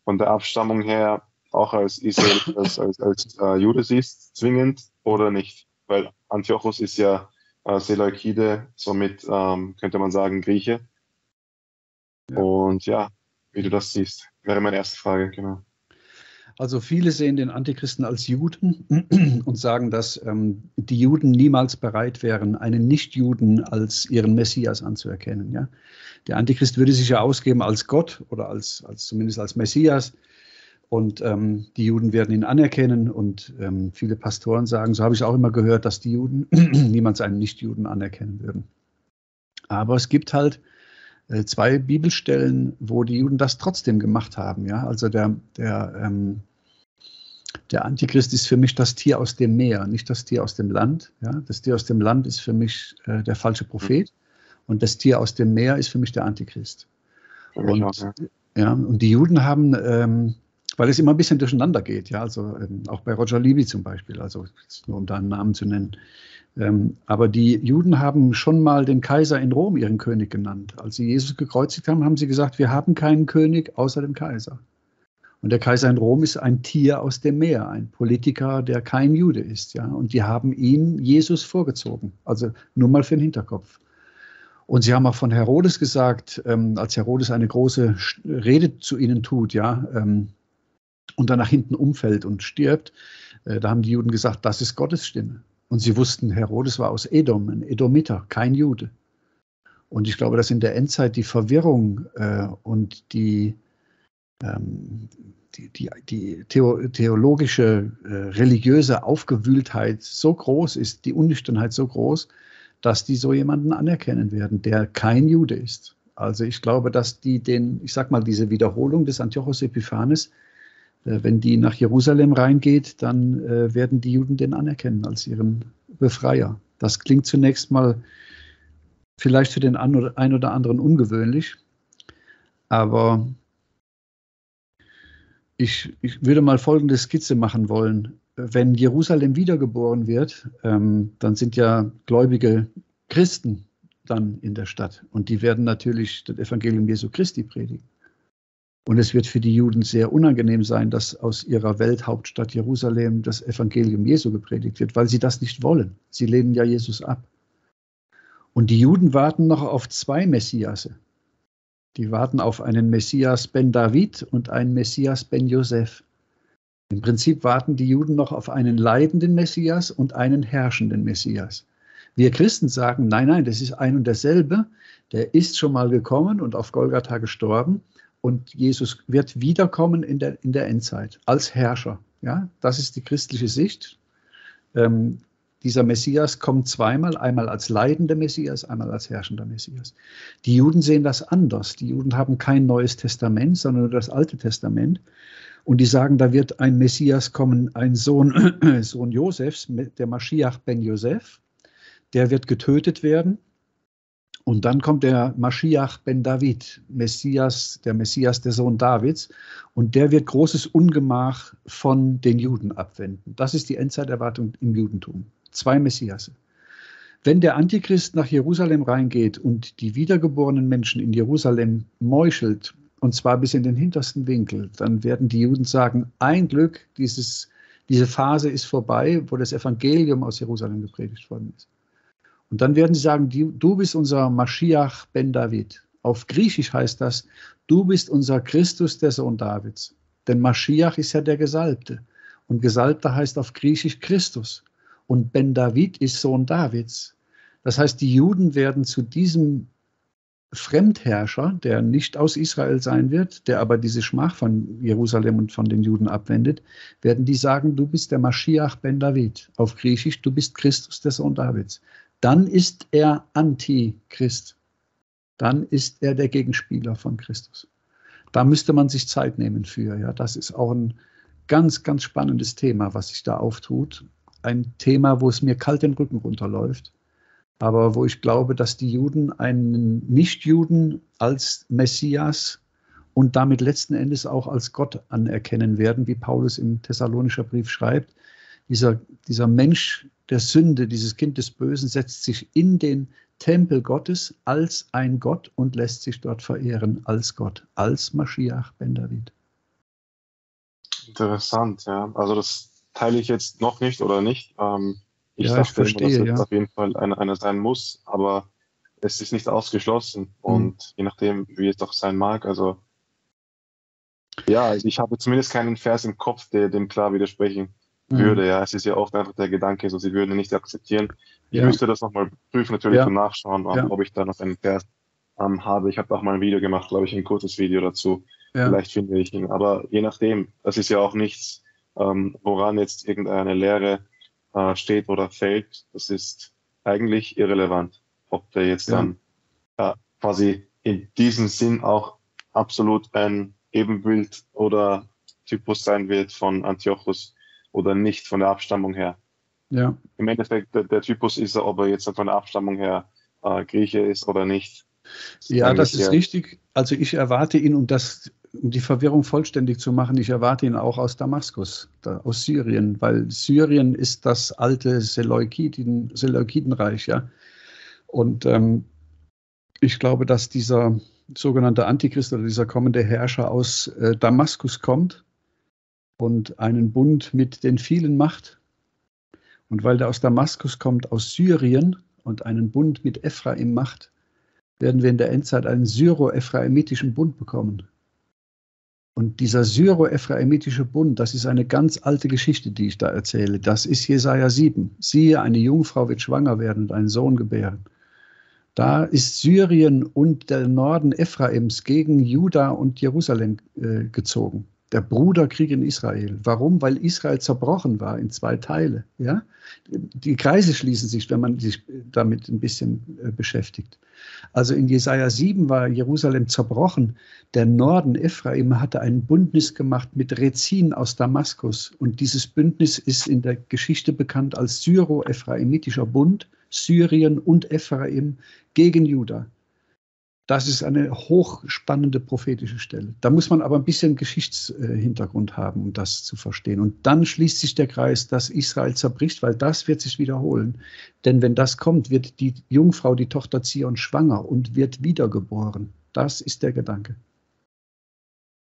von der Abstammung her auch als Israel, <laughs> als, als, als äh, Jude siehst, zwingend oder nicht? Weil Antiochus ist ja äh, Seleukide, somit ähm, könnte man sagen Grieche. Ja. Und ja, wie du das siehst, wäre meine erste Frage, genau. Also viele sehen den Antichristen als Juden <clears throat> und sagen, dass ähm, die Juden niemals bereit wären, einen Nichtjuden als ihren Messias anzuerkennen. Ja? Der Antichrist würde sich ja ausgeben als Gott oder als, als zumindest als Messias. Und ähm, die Juden werden ihn anerkennen. Und ähm, viele Pastoren sagen, so habe ich auch immer gehört, dass die Juden <clears throat> niemals einen Nichtjuden anerkennen würden. Aber es gibt halt äh, zwei Bibelstellen, wo die Juden das trotzdem gemacht haben. Ja? Also der, der, ähm, der Antichrist ist für mich das Tier aus dem Meer, nicht das Tier aus dem Land. Ja? Das Tier aus dem Land ist für mich äh, der falsche Prophet und das Tier aus dem Meer ist für mich der Antichrist. Und, auch, ja. ja. und die Juden haben, ähm, weil es immer ein bisschen durcheinander geht, ja, also ähm, auch bei Roger Libby zum Beispiel, also nur um da einen Namen zu nennen, ähm, aber die Juden haben schon mal den Kaiser in Rom ihren König genannt. Als sie Jesus gekreuzigt haben, haben sie gesagt, wir haben keinen König außer dem Kaiser. Und der Kaiser in Rom ist ein Tier aus dem Meer, ein Politiker, der kein Jude ist. Ja? Und die haben ihn Jesus vorgezogen. Also nur mal für den Hinterkopf. Und sie haben auch von Herodes gesagt, ähm, als Herodes eine große Rede zu ihnen tut, ja, ähm, und dann nach hinten umfällt und stirbt, äh, da haben die Juden gesagt, das ist Gottes Stimme. Und sie wussten, Herodes war aus Edom, ein Edomiter, kein Jude. Und ich glaube, dass in der Endzeit die Verwirrung äh, und die, ähm, die, die, die Theo, theologische, äh, religiöse Aufgewühltheit so groß ist, die Unnüchternheit so groß, dass die so jemanden anerkennen werden, der kein Jude ist. Also ich glaube, dass die den, ich sag mal, diese Wiederholung des Antiochos Epiphanes äh, wenn die nach Jerusalem reingeht, dann äh, werden die Juden den anerkennen als ihren Befreier. Das klingt zunächst mal vielleicht für den einen oder anderen ungewöhnlich, aber ich, ich würde mal folgende Skizze machen wollen. Wenn Jerusalem wiedergeboren wird, ähm, dann sind ja gläubige Christen dann in der Stadt und die werden natürlich das Evangelium Jesu Christi predigen. Und es wird für die Juden sehr unangenehm sein, dass aus ihrer Welthauptstadt Jerusalem das Evangelium Jesu gepredigt wird, weil sie das nicht wollen. Sie lehnen ja Jesus ab. Und die Juden warten noch auf zwei Messiasse. Die warten auf einen Messias ben David und einen Messias ben Joseph. Im Prinzip warten die Juden noch auf einen leidenden Messias und einen herrschenden Messias. Wir Christen sagen, nein, nein, das ist ein und derselbe. Der ist schon mal gekommen und auf Golgatha gestorben und Jesus wird wiederkommen in der, in der Endzeit als Herrscher. Ja, das ist die christliche Sicht. Ähm, dieser Messias kommt zweimal, einmal als leidender Messias, einmal als herrschender Messias. Die Juden sehen das anders. Die Juden haben kein neues Testament, sondern nur das Alte Testament. Und die sagen, da wird ein Messias kommen, ein Sohn, <clears throat> Sohn Josefs, der Maschiach ben Joseph, der wird getötet werden und dann kommt der Maschiach ben David, Messias, der Messias, der Sohn Davids, und der wird großes Ungemach von den Juden abwenden. Das ist die Endzeiterwartung im Judentum. Zwei Messiasse. Wenn der Antichrist nach Jerusalem reingeht und die wiedergeborenen Menschen in Jerusalem meuchelt, und zwar bis in den hintersten Winkel, dann werden die Juden sagen, ein Glück, dieses, diese Phase ist vorbei, wo das Evangelium aus Jerusalem gepredigt worden ist. Und dann werden sie sagen, du bist unser Maschiach ben David. Auf Griechisch heißt das, du bist unser Christus, der Sohn Davids. Denn Maschiach ist ja der Gesalbte. Und Gesalbter heißt auf Griechisch Christus. Und Ben David ist Sohn Davids. Das heißt, die Juden werden zu diesem Fremdherrscher, der nicht aus Israel sein wird, der aber diese Schmach von Jerusalem und von den Juden abwendet, werden die sagen, du bist der Maschiach ben David. Auf Griechisch, du bist Christus, der Sohn Davids dann ist er Antichrist. Dann ist er der Gegenspieler von Christus. Da müsste man sich Zeit nehmen für. Ja, das ist auch ein ganz, ganz spannendes Thema, was sich da auftut. Ein Thema, wo es mir kalt den Rücken runterläuft, aber wo ich glaube, dass die Juden einen Nichtjuden als Messias und damit letzten Endes auch als Gott anerkennen werden, wie Paulus im Thessalonischer Brief schreibt. Dieser, dieser Mensch, der Sünde, dieses Kind des Bösen, setzt sich in den Tempel Gottes als ein Gott und lässt sich dort verehren als Gott, als Maschiach ben David. Interessant, ja. Also das teile ich jetzt noch nicht oder nicht. Ähm, ich ja, ich verstehe, dass ja. auf jeden Fall einer eine sein muss, aber es ist nicht ausgeschlossen. Mhm. Und je nachdem, wie es doch sein mag, also Ja, ich habe zumindest keinen Vers im Kopf, der dem klar widersprechen mhm. würde. Ja, es ist ja oft einfach der Gedanke, so sie würden nicht akzeptieren. Ich ja. müsste das nochmal prüfen, natürlich ja. und nachschauen, ja. ob ich da noch einen Vers ähm, habe. Ich habe auch mal ein Video gemacht, glaube ich, ein kurzes Video dazu. Vielleicht finde ich ihn. Aber je nachdem, das ist ja auch nichts, ähm, woran jetzt irgendeine Lehre äh, steht oder fällt. Das ist eigentlich irrelevant, ob der jetzt dann äh, quasi in diesem Sinn auch absolut ein Ebenbild oder Typus sein wird von Antiochus oder nicht von der Abstammung her. Ja. Im Endeffekt, der, der Typus ist er, ob er jetzt von der Abstammung her äh, Grieche ist oder nicht. Ja, das ist richtig. Also ich erwarte ihn, um das, um die Verwirrung vollständig zu machen, ich erwarte ihn auch aus Damaskus, da, aus Syrien, weil Syrien ist das alte Seleukiden, Seleukidenreich, ja. Und ähm, ich glaube, dass dieser sogenannte Antichrist oder dieser kommende Herrscher aus äh, Damaskus kommt und einen Bund mit den vielen macht. Und weil der aus Damaskus kommt, aus Syrien und einen Bund mit Ephraim macht, werden wir in der Endzeit einen syro-ephraimitischen Bund bekommen. Und dieser syro-ephraimitische Bund, das ist eine ganz alte Geschichte, die ich da erzähle. Das ist Jesaja 7. Siehe, eine Jungfrau wird schwanger werden und einen Sohn gebären. Da ist Syrien und der Norden Ephraims gegen Juda und Jerusalem äh, gezogen der Bruderkrieg in Israel. Warum? Weil Israel zerbrochen war in zwei Teile. Ja? Die Kreise schließen sich, wenn man sich damit ein bisschen äh, beschäftigt. Also in Jesaja 7 war Jerusalem zerbrochen. Der Norden Ephraim hatte ein Bündnis gemacht mit Rezin aus Damaskus. Und dieses Bündnis ist in der Geschichte bekannt als Syro-Ephraimitischer Bund, Syrien und Ephraim gegen Juda. Das ist eine hochspannende prophetische Stelle. Da muss man aber ein bisschen Geschichtshintergrund haben, um das zu verstehen. Und dann schließt sich der Kreis, dass Israel zerbricht, weil das wird sich wiederholen. Denn wenn das kommt, wird die Jungfrau, die Tochter Zion, schwanger und wird wiedergeboren. Das ist der Gedanke.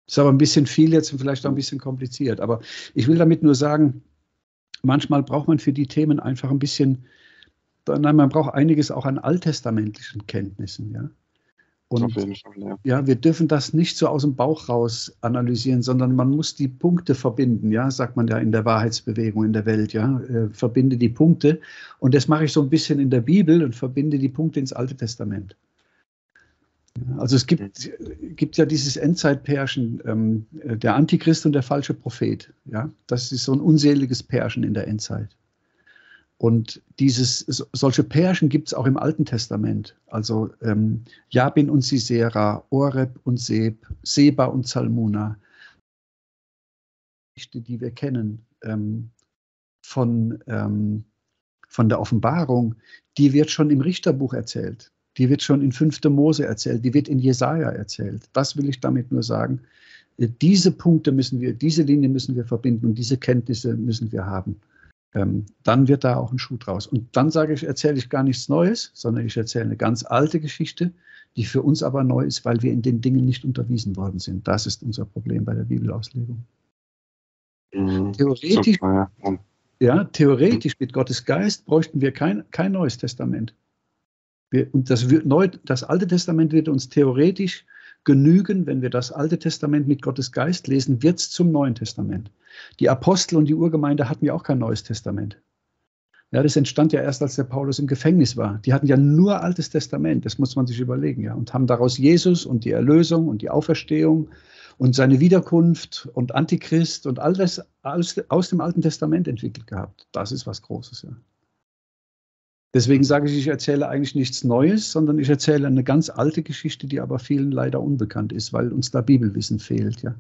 Ist aber ein bisschen viel jetzt und vielleicht auch ein bisschen kompliziert. Aber ich will damit nur sagen, manchmal braucht man für die Themen einfach ein bisschen, nein, man braucht einiges auch an alttestamentlichen Kenntnissen, ja. Und Fall, ja. ja. wir dürfen das nicht so aus dem Bauch raus analysieren, sondern man muss die Punkte verbinden, ja, sagt man ja in der Wahrheitsbewegung in der Welt, ja, äh, verbinde die Punkte. Und das mache ich so ein bisschen in der Bibel und verbinde die Punkte ins Alte Testament. Also es gibt, gibt ja dieses Endzeitpärchen, ähm, der Antichrist und der falsche Prophet. Ja? Das ist so ein unseliges Pärchen in der Endzeit. Und dieses, solche Pärchen gibt es auch im Alten Testament. Also ähm, Jabin und Sisera, Oreb und Seb, Seba und Salmuna. Die wir kennen ähm, von, ähm, von der Offenbarung, die wird schon im Richterbuch erzählt. Die wird schon in 5. Mose erzählt. Die wird in Jesaja erzählt. Das will ich damit nur sagen. Äh, diese Punkte müssen wir, diese Linie müssen wir verbinden und diese Kenntnisse müssen wir haben ähm, dann wird da auch ein Schuh draus. Und dann sage ich, erzähle ich gar nichts Neues, sondern ich erzähle eine ganz alte Geschichte, die für uns aber neu ist, weil wir in den Dingen nicht unterwiesen worden sind. Das ist unser Problem bei der Bibelauslegung. Mhm. Theoretisch, Super, ja. ja. theoretisch mit Gottes Geist bräuchten wir kein, kein neues Testament. Wir, und das, Neu, das Alte Testament wird uns theoretisch genügen, wenn wir das Alte Testament mit Gottes Geist lesen, wird es zum Neuen Testament. Die Apostel und die Urgemeinde hatten ja auch kein Neues Testament. Ja, das entstand ja erst, als der Paulus im Gefängnis war. Die hatten ja nur Altes Testament, das muss man sich überlegen, ja, und haben daraus Jesus und die Erlösung und die Auferstehung und seine Wiederkunft und Antichrist und all das aus, dem Alten Testament entwickelt gehabt. Das ist was Großes, ja. Deswegen sage ich, ich erzähle eigentlich nichts Neues, sondern ich erzähle eine ganz alte Geschichte, die aber vielen leider unbekannt ist, weil uns da Bibelwissen fehlt, ja.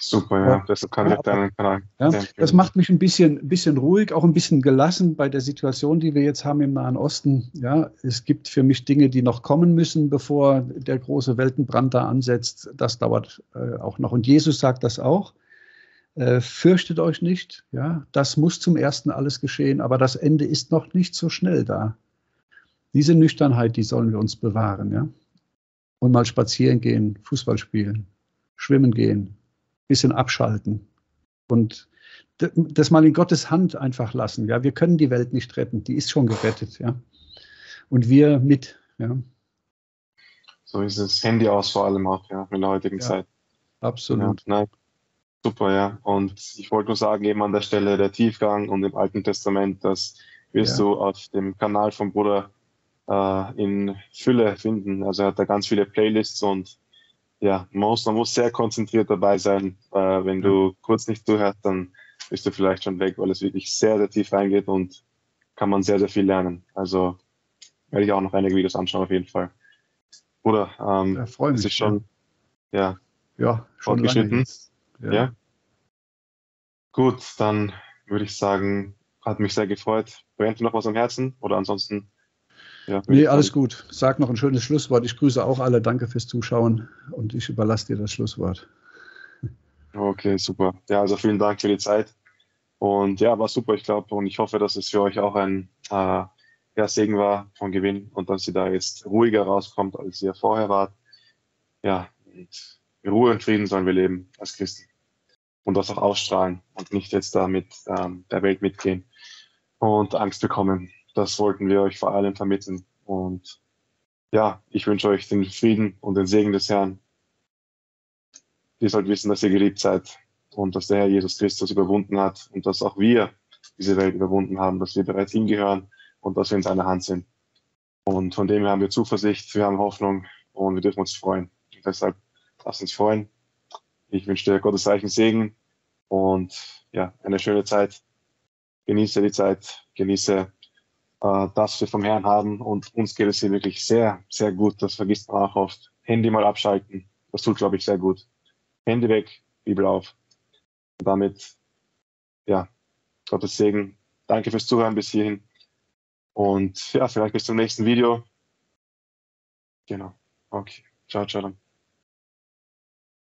Super, ja, das kann ich deinen Kanal. Ja, das macht mich ein bisschen, bisschen ruhig, auch ein bisschen gelassen bei der Situation, die wir jetzt haben im Nahen Osten. Ja, es gibt für mich Dinge, die noch kommen müssen, bevor der große Weltenbrand da ansetzt. Das dauert äh, auch noch. Und Jesus sagt das auch. Äh, fürchtet euch nicht, ja, das muss zum ersten alles geschehen, aber das Ende ist noch nicht so schnell da. Diese Nüchternheit, die sollen wir uns bewahren, ja. Und mal spazieren gehen, Fußball spielen, schwimmen gehen, bisschen abschalten und das mal in Gottes Hand einfach lassen. Ja, wir können die Welt nicht retten, die ist schon gerettet, ja. Und wir mit, ja. So ist es. Handy aus vor allem auch, ja, in der heutigen ja. Zeit. Absolut. Ja, nein. Super, ja. Und ich wollte nur sagen, eben an der Stelle der Tiefgang und im Alten Testament, das wirst ja. du auf dem Kanal vom Bruder äh, in Fülle finden. Also er hat da ganz viele Playlists und ja, man muss, man muss sehr konzentriert dabei sein. Äh, wenn du kurz nicht zuhörst, dann bist du vielleicht schon weg, weil es wirklich sehr, sehr tief reingeht und kann man sehr, sehr viel lernen. Also werde ich auch noch einige Videos anschauen, auf jeden Fall. Oder ähm, ja, freue mich. Ist schon, ja, ja schon fortgeschritten. Ja. ja. Gut, dann würde ich sagen, hat mich sehr gefreut. Brennt noch was am Herzen? Oder ansonsten? Ja, nee, alles gut. Sag noch ein schönes Schlusswort. Ich grüße auch alle. Danke fürs Zuschauen und ich überlasse dir das Schlusswort. Okay, super. Ja, also vielen Dank für die Zeit. Und ja, war super, ich glaube, und ich hoffe, dass es für euch auch ein äh, ja, Segen war von Gewinn und dass ihr da jetzt ruhiger rauskommt, als ihr vorher wart. Ja, und Ruhe und Frieden sollen wir leben als Christen. Und das auch ausstrahlen und nicht jetzt da mit ähm, der Welt mitgehen und Angst bekommen. Das wollten wir euch vor allem vermitteln. Und ja, ich wünsche euch den Frieden und den Segen des Herrn. Ihr sollt wissen, dass ihr geliebt seid und dass der Herr Jesus Christus überwunden hat und dass auch wir diese Welt überwunden haben, dass wir bereits hingehören und dass wir in seiner Hand sind. Und von dem her haben wir Zuversicht, wir haben Hoffnung und wir dürfen uns freuen. Und deshalb lasst uns freuen. Ich wünsche dir Gottes reichen Segen und ja, eine schöne Zeit. Genieße die Zeit, genieße äh, das, was wir vom Herrn haben und uns geht es hier wirklich sehr, sehr gut. Das vergisst man auch oft. Handy mal abschalten, das tut, glaube ich, sehr gut. Handy weg, Bibel auf. Und damit, ja, Gottes Segen. Danke fürs Zuhören bis hierhin. Und ja, vielleicht bis zum nächsten Video. Genau. Okay. Ciao, ciao dann.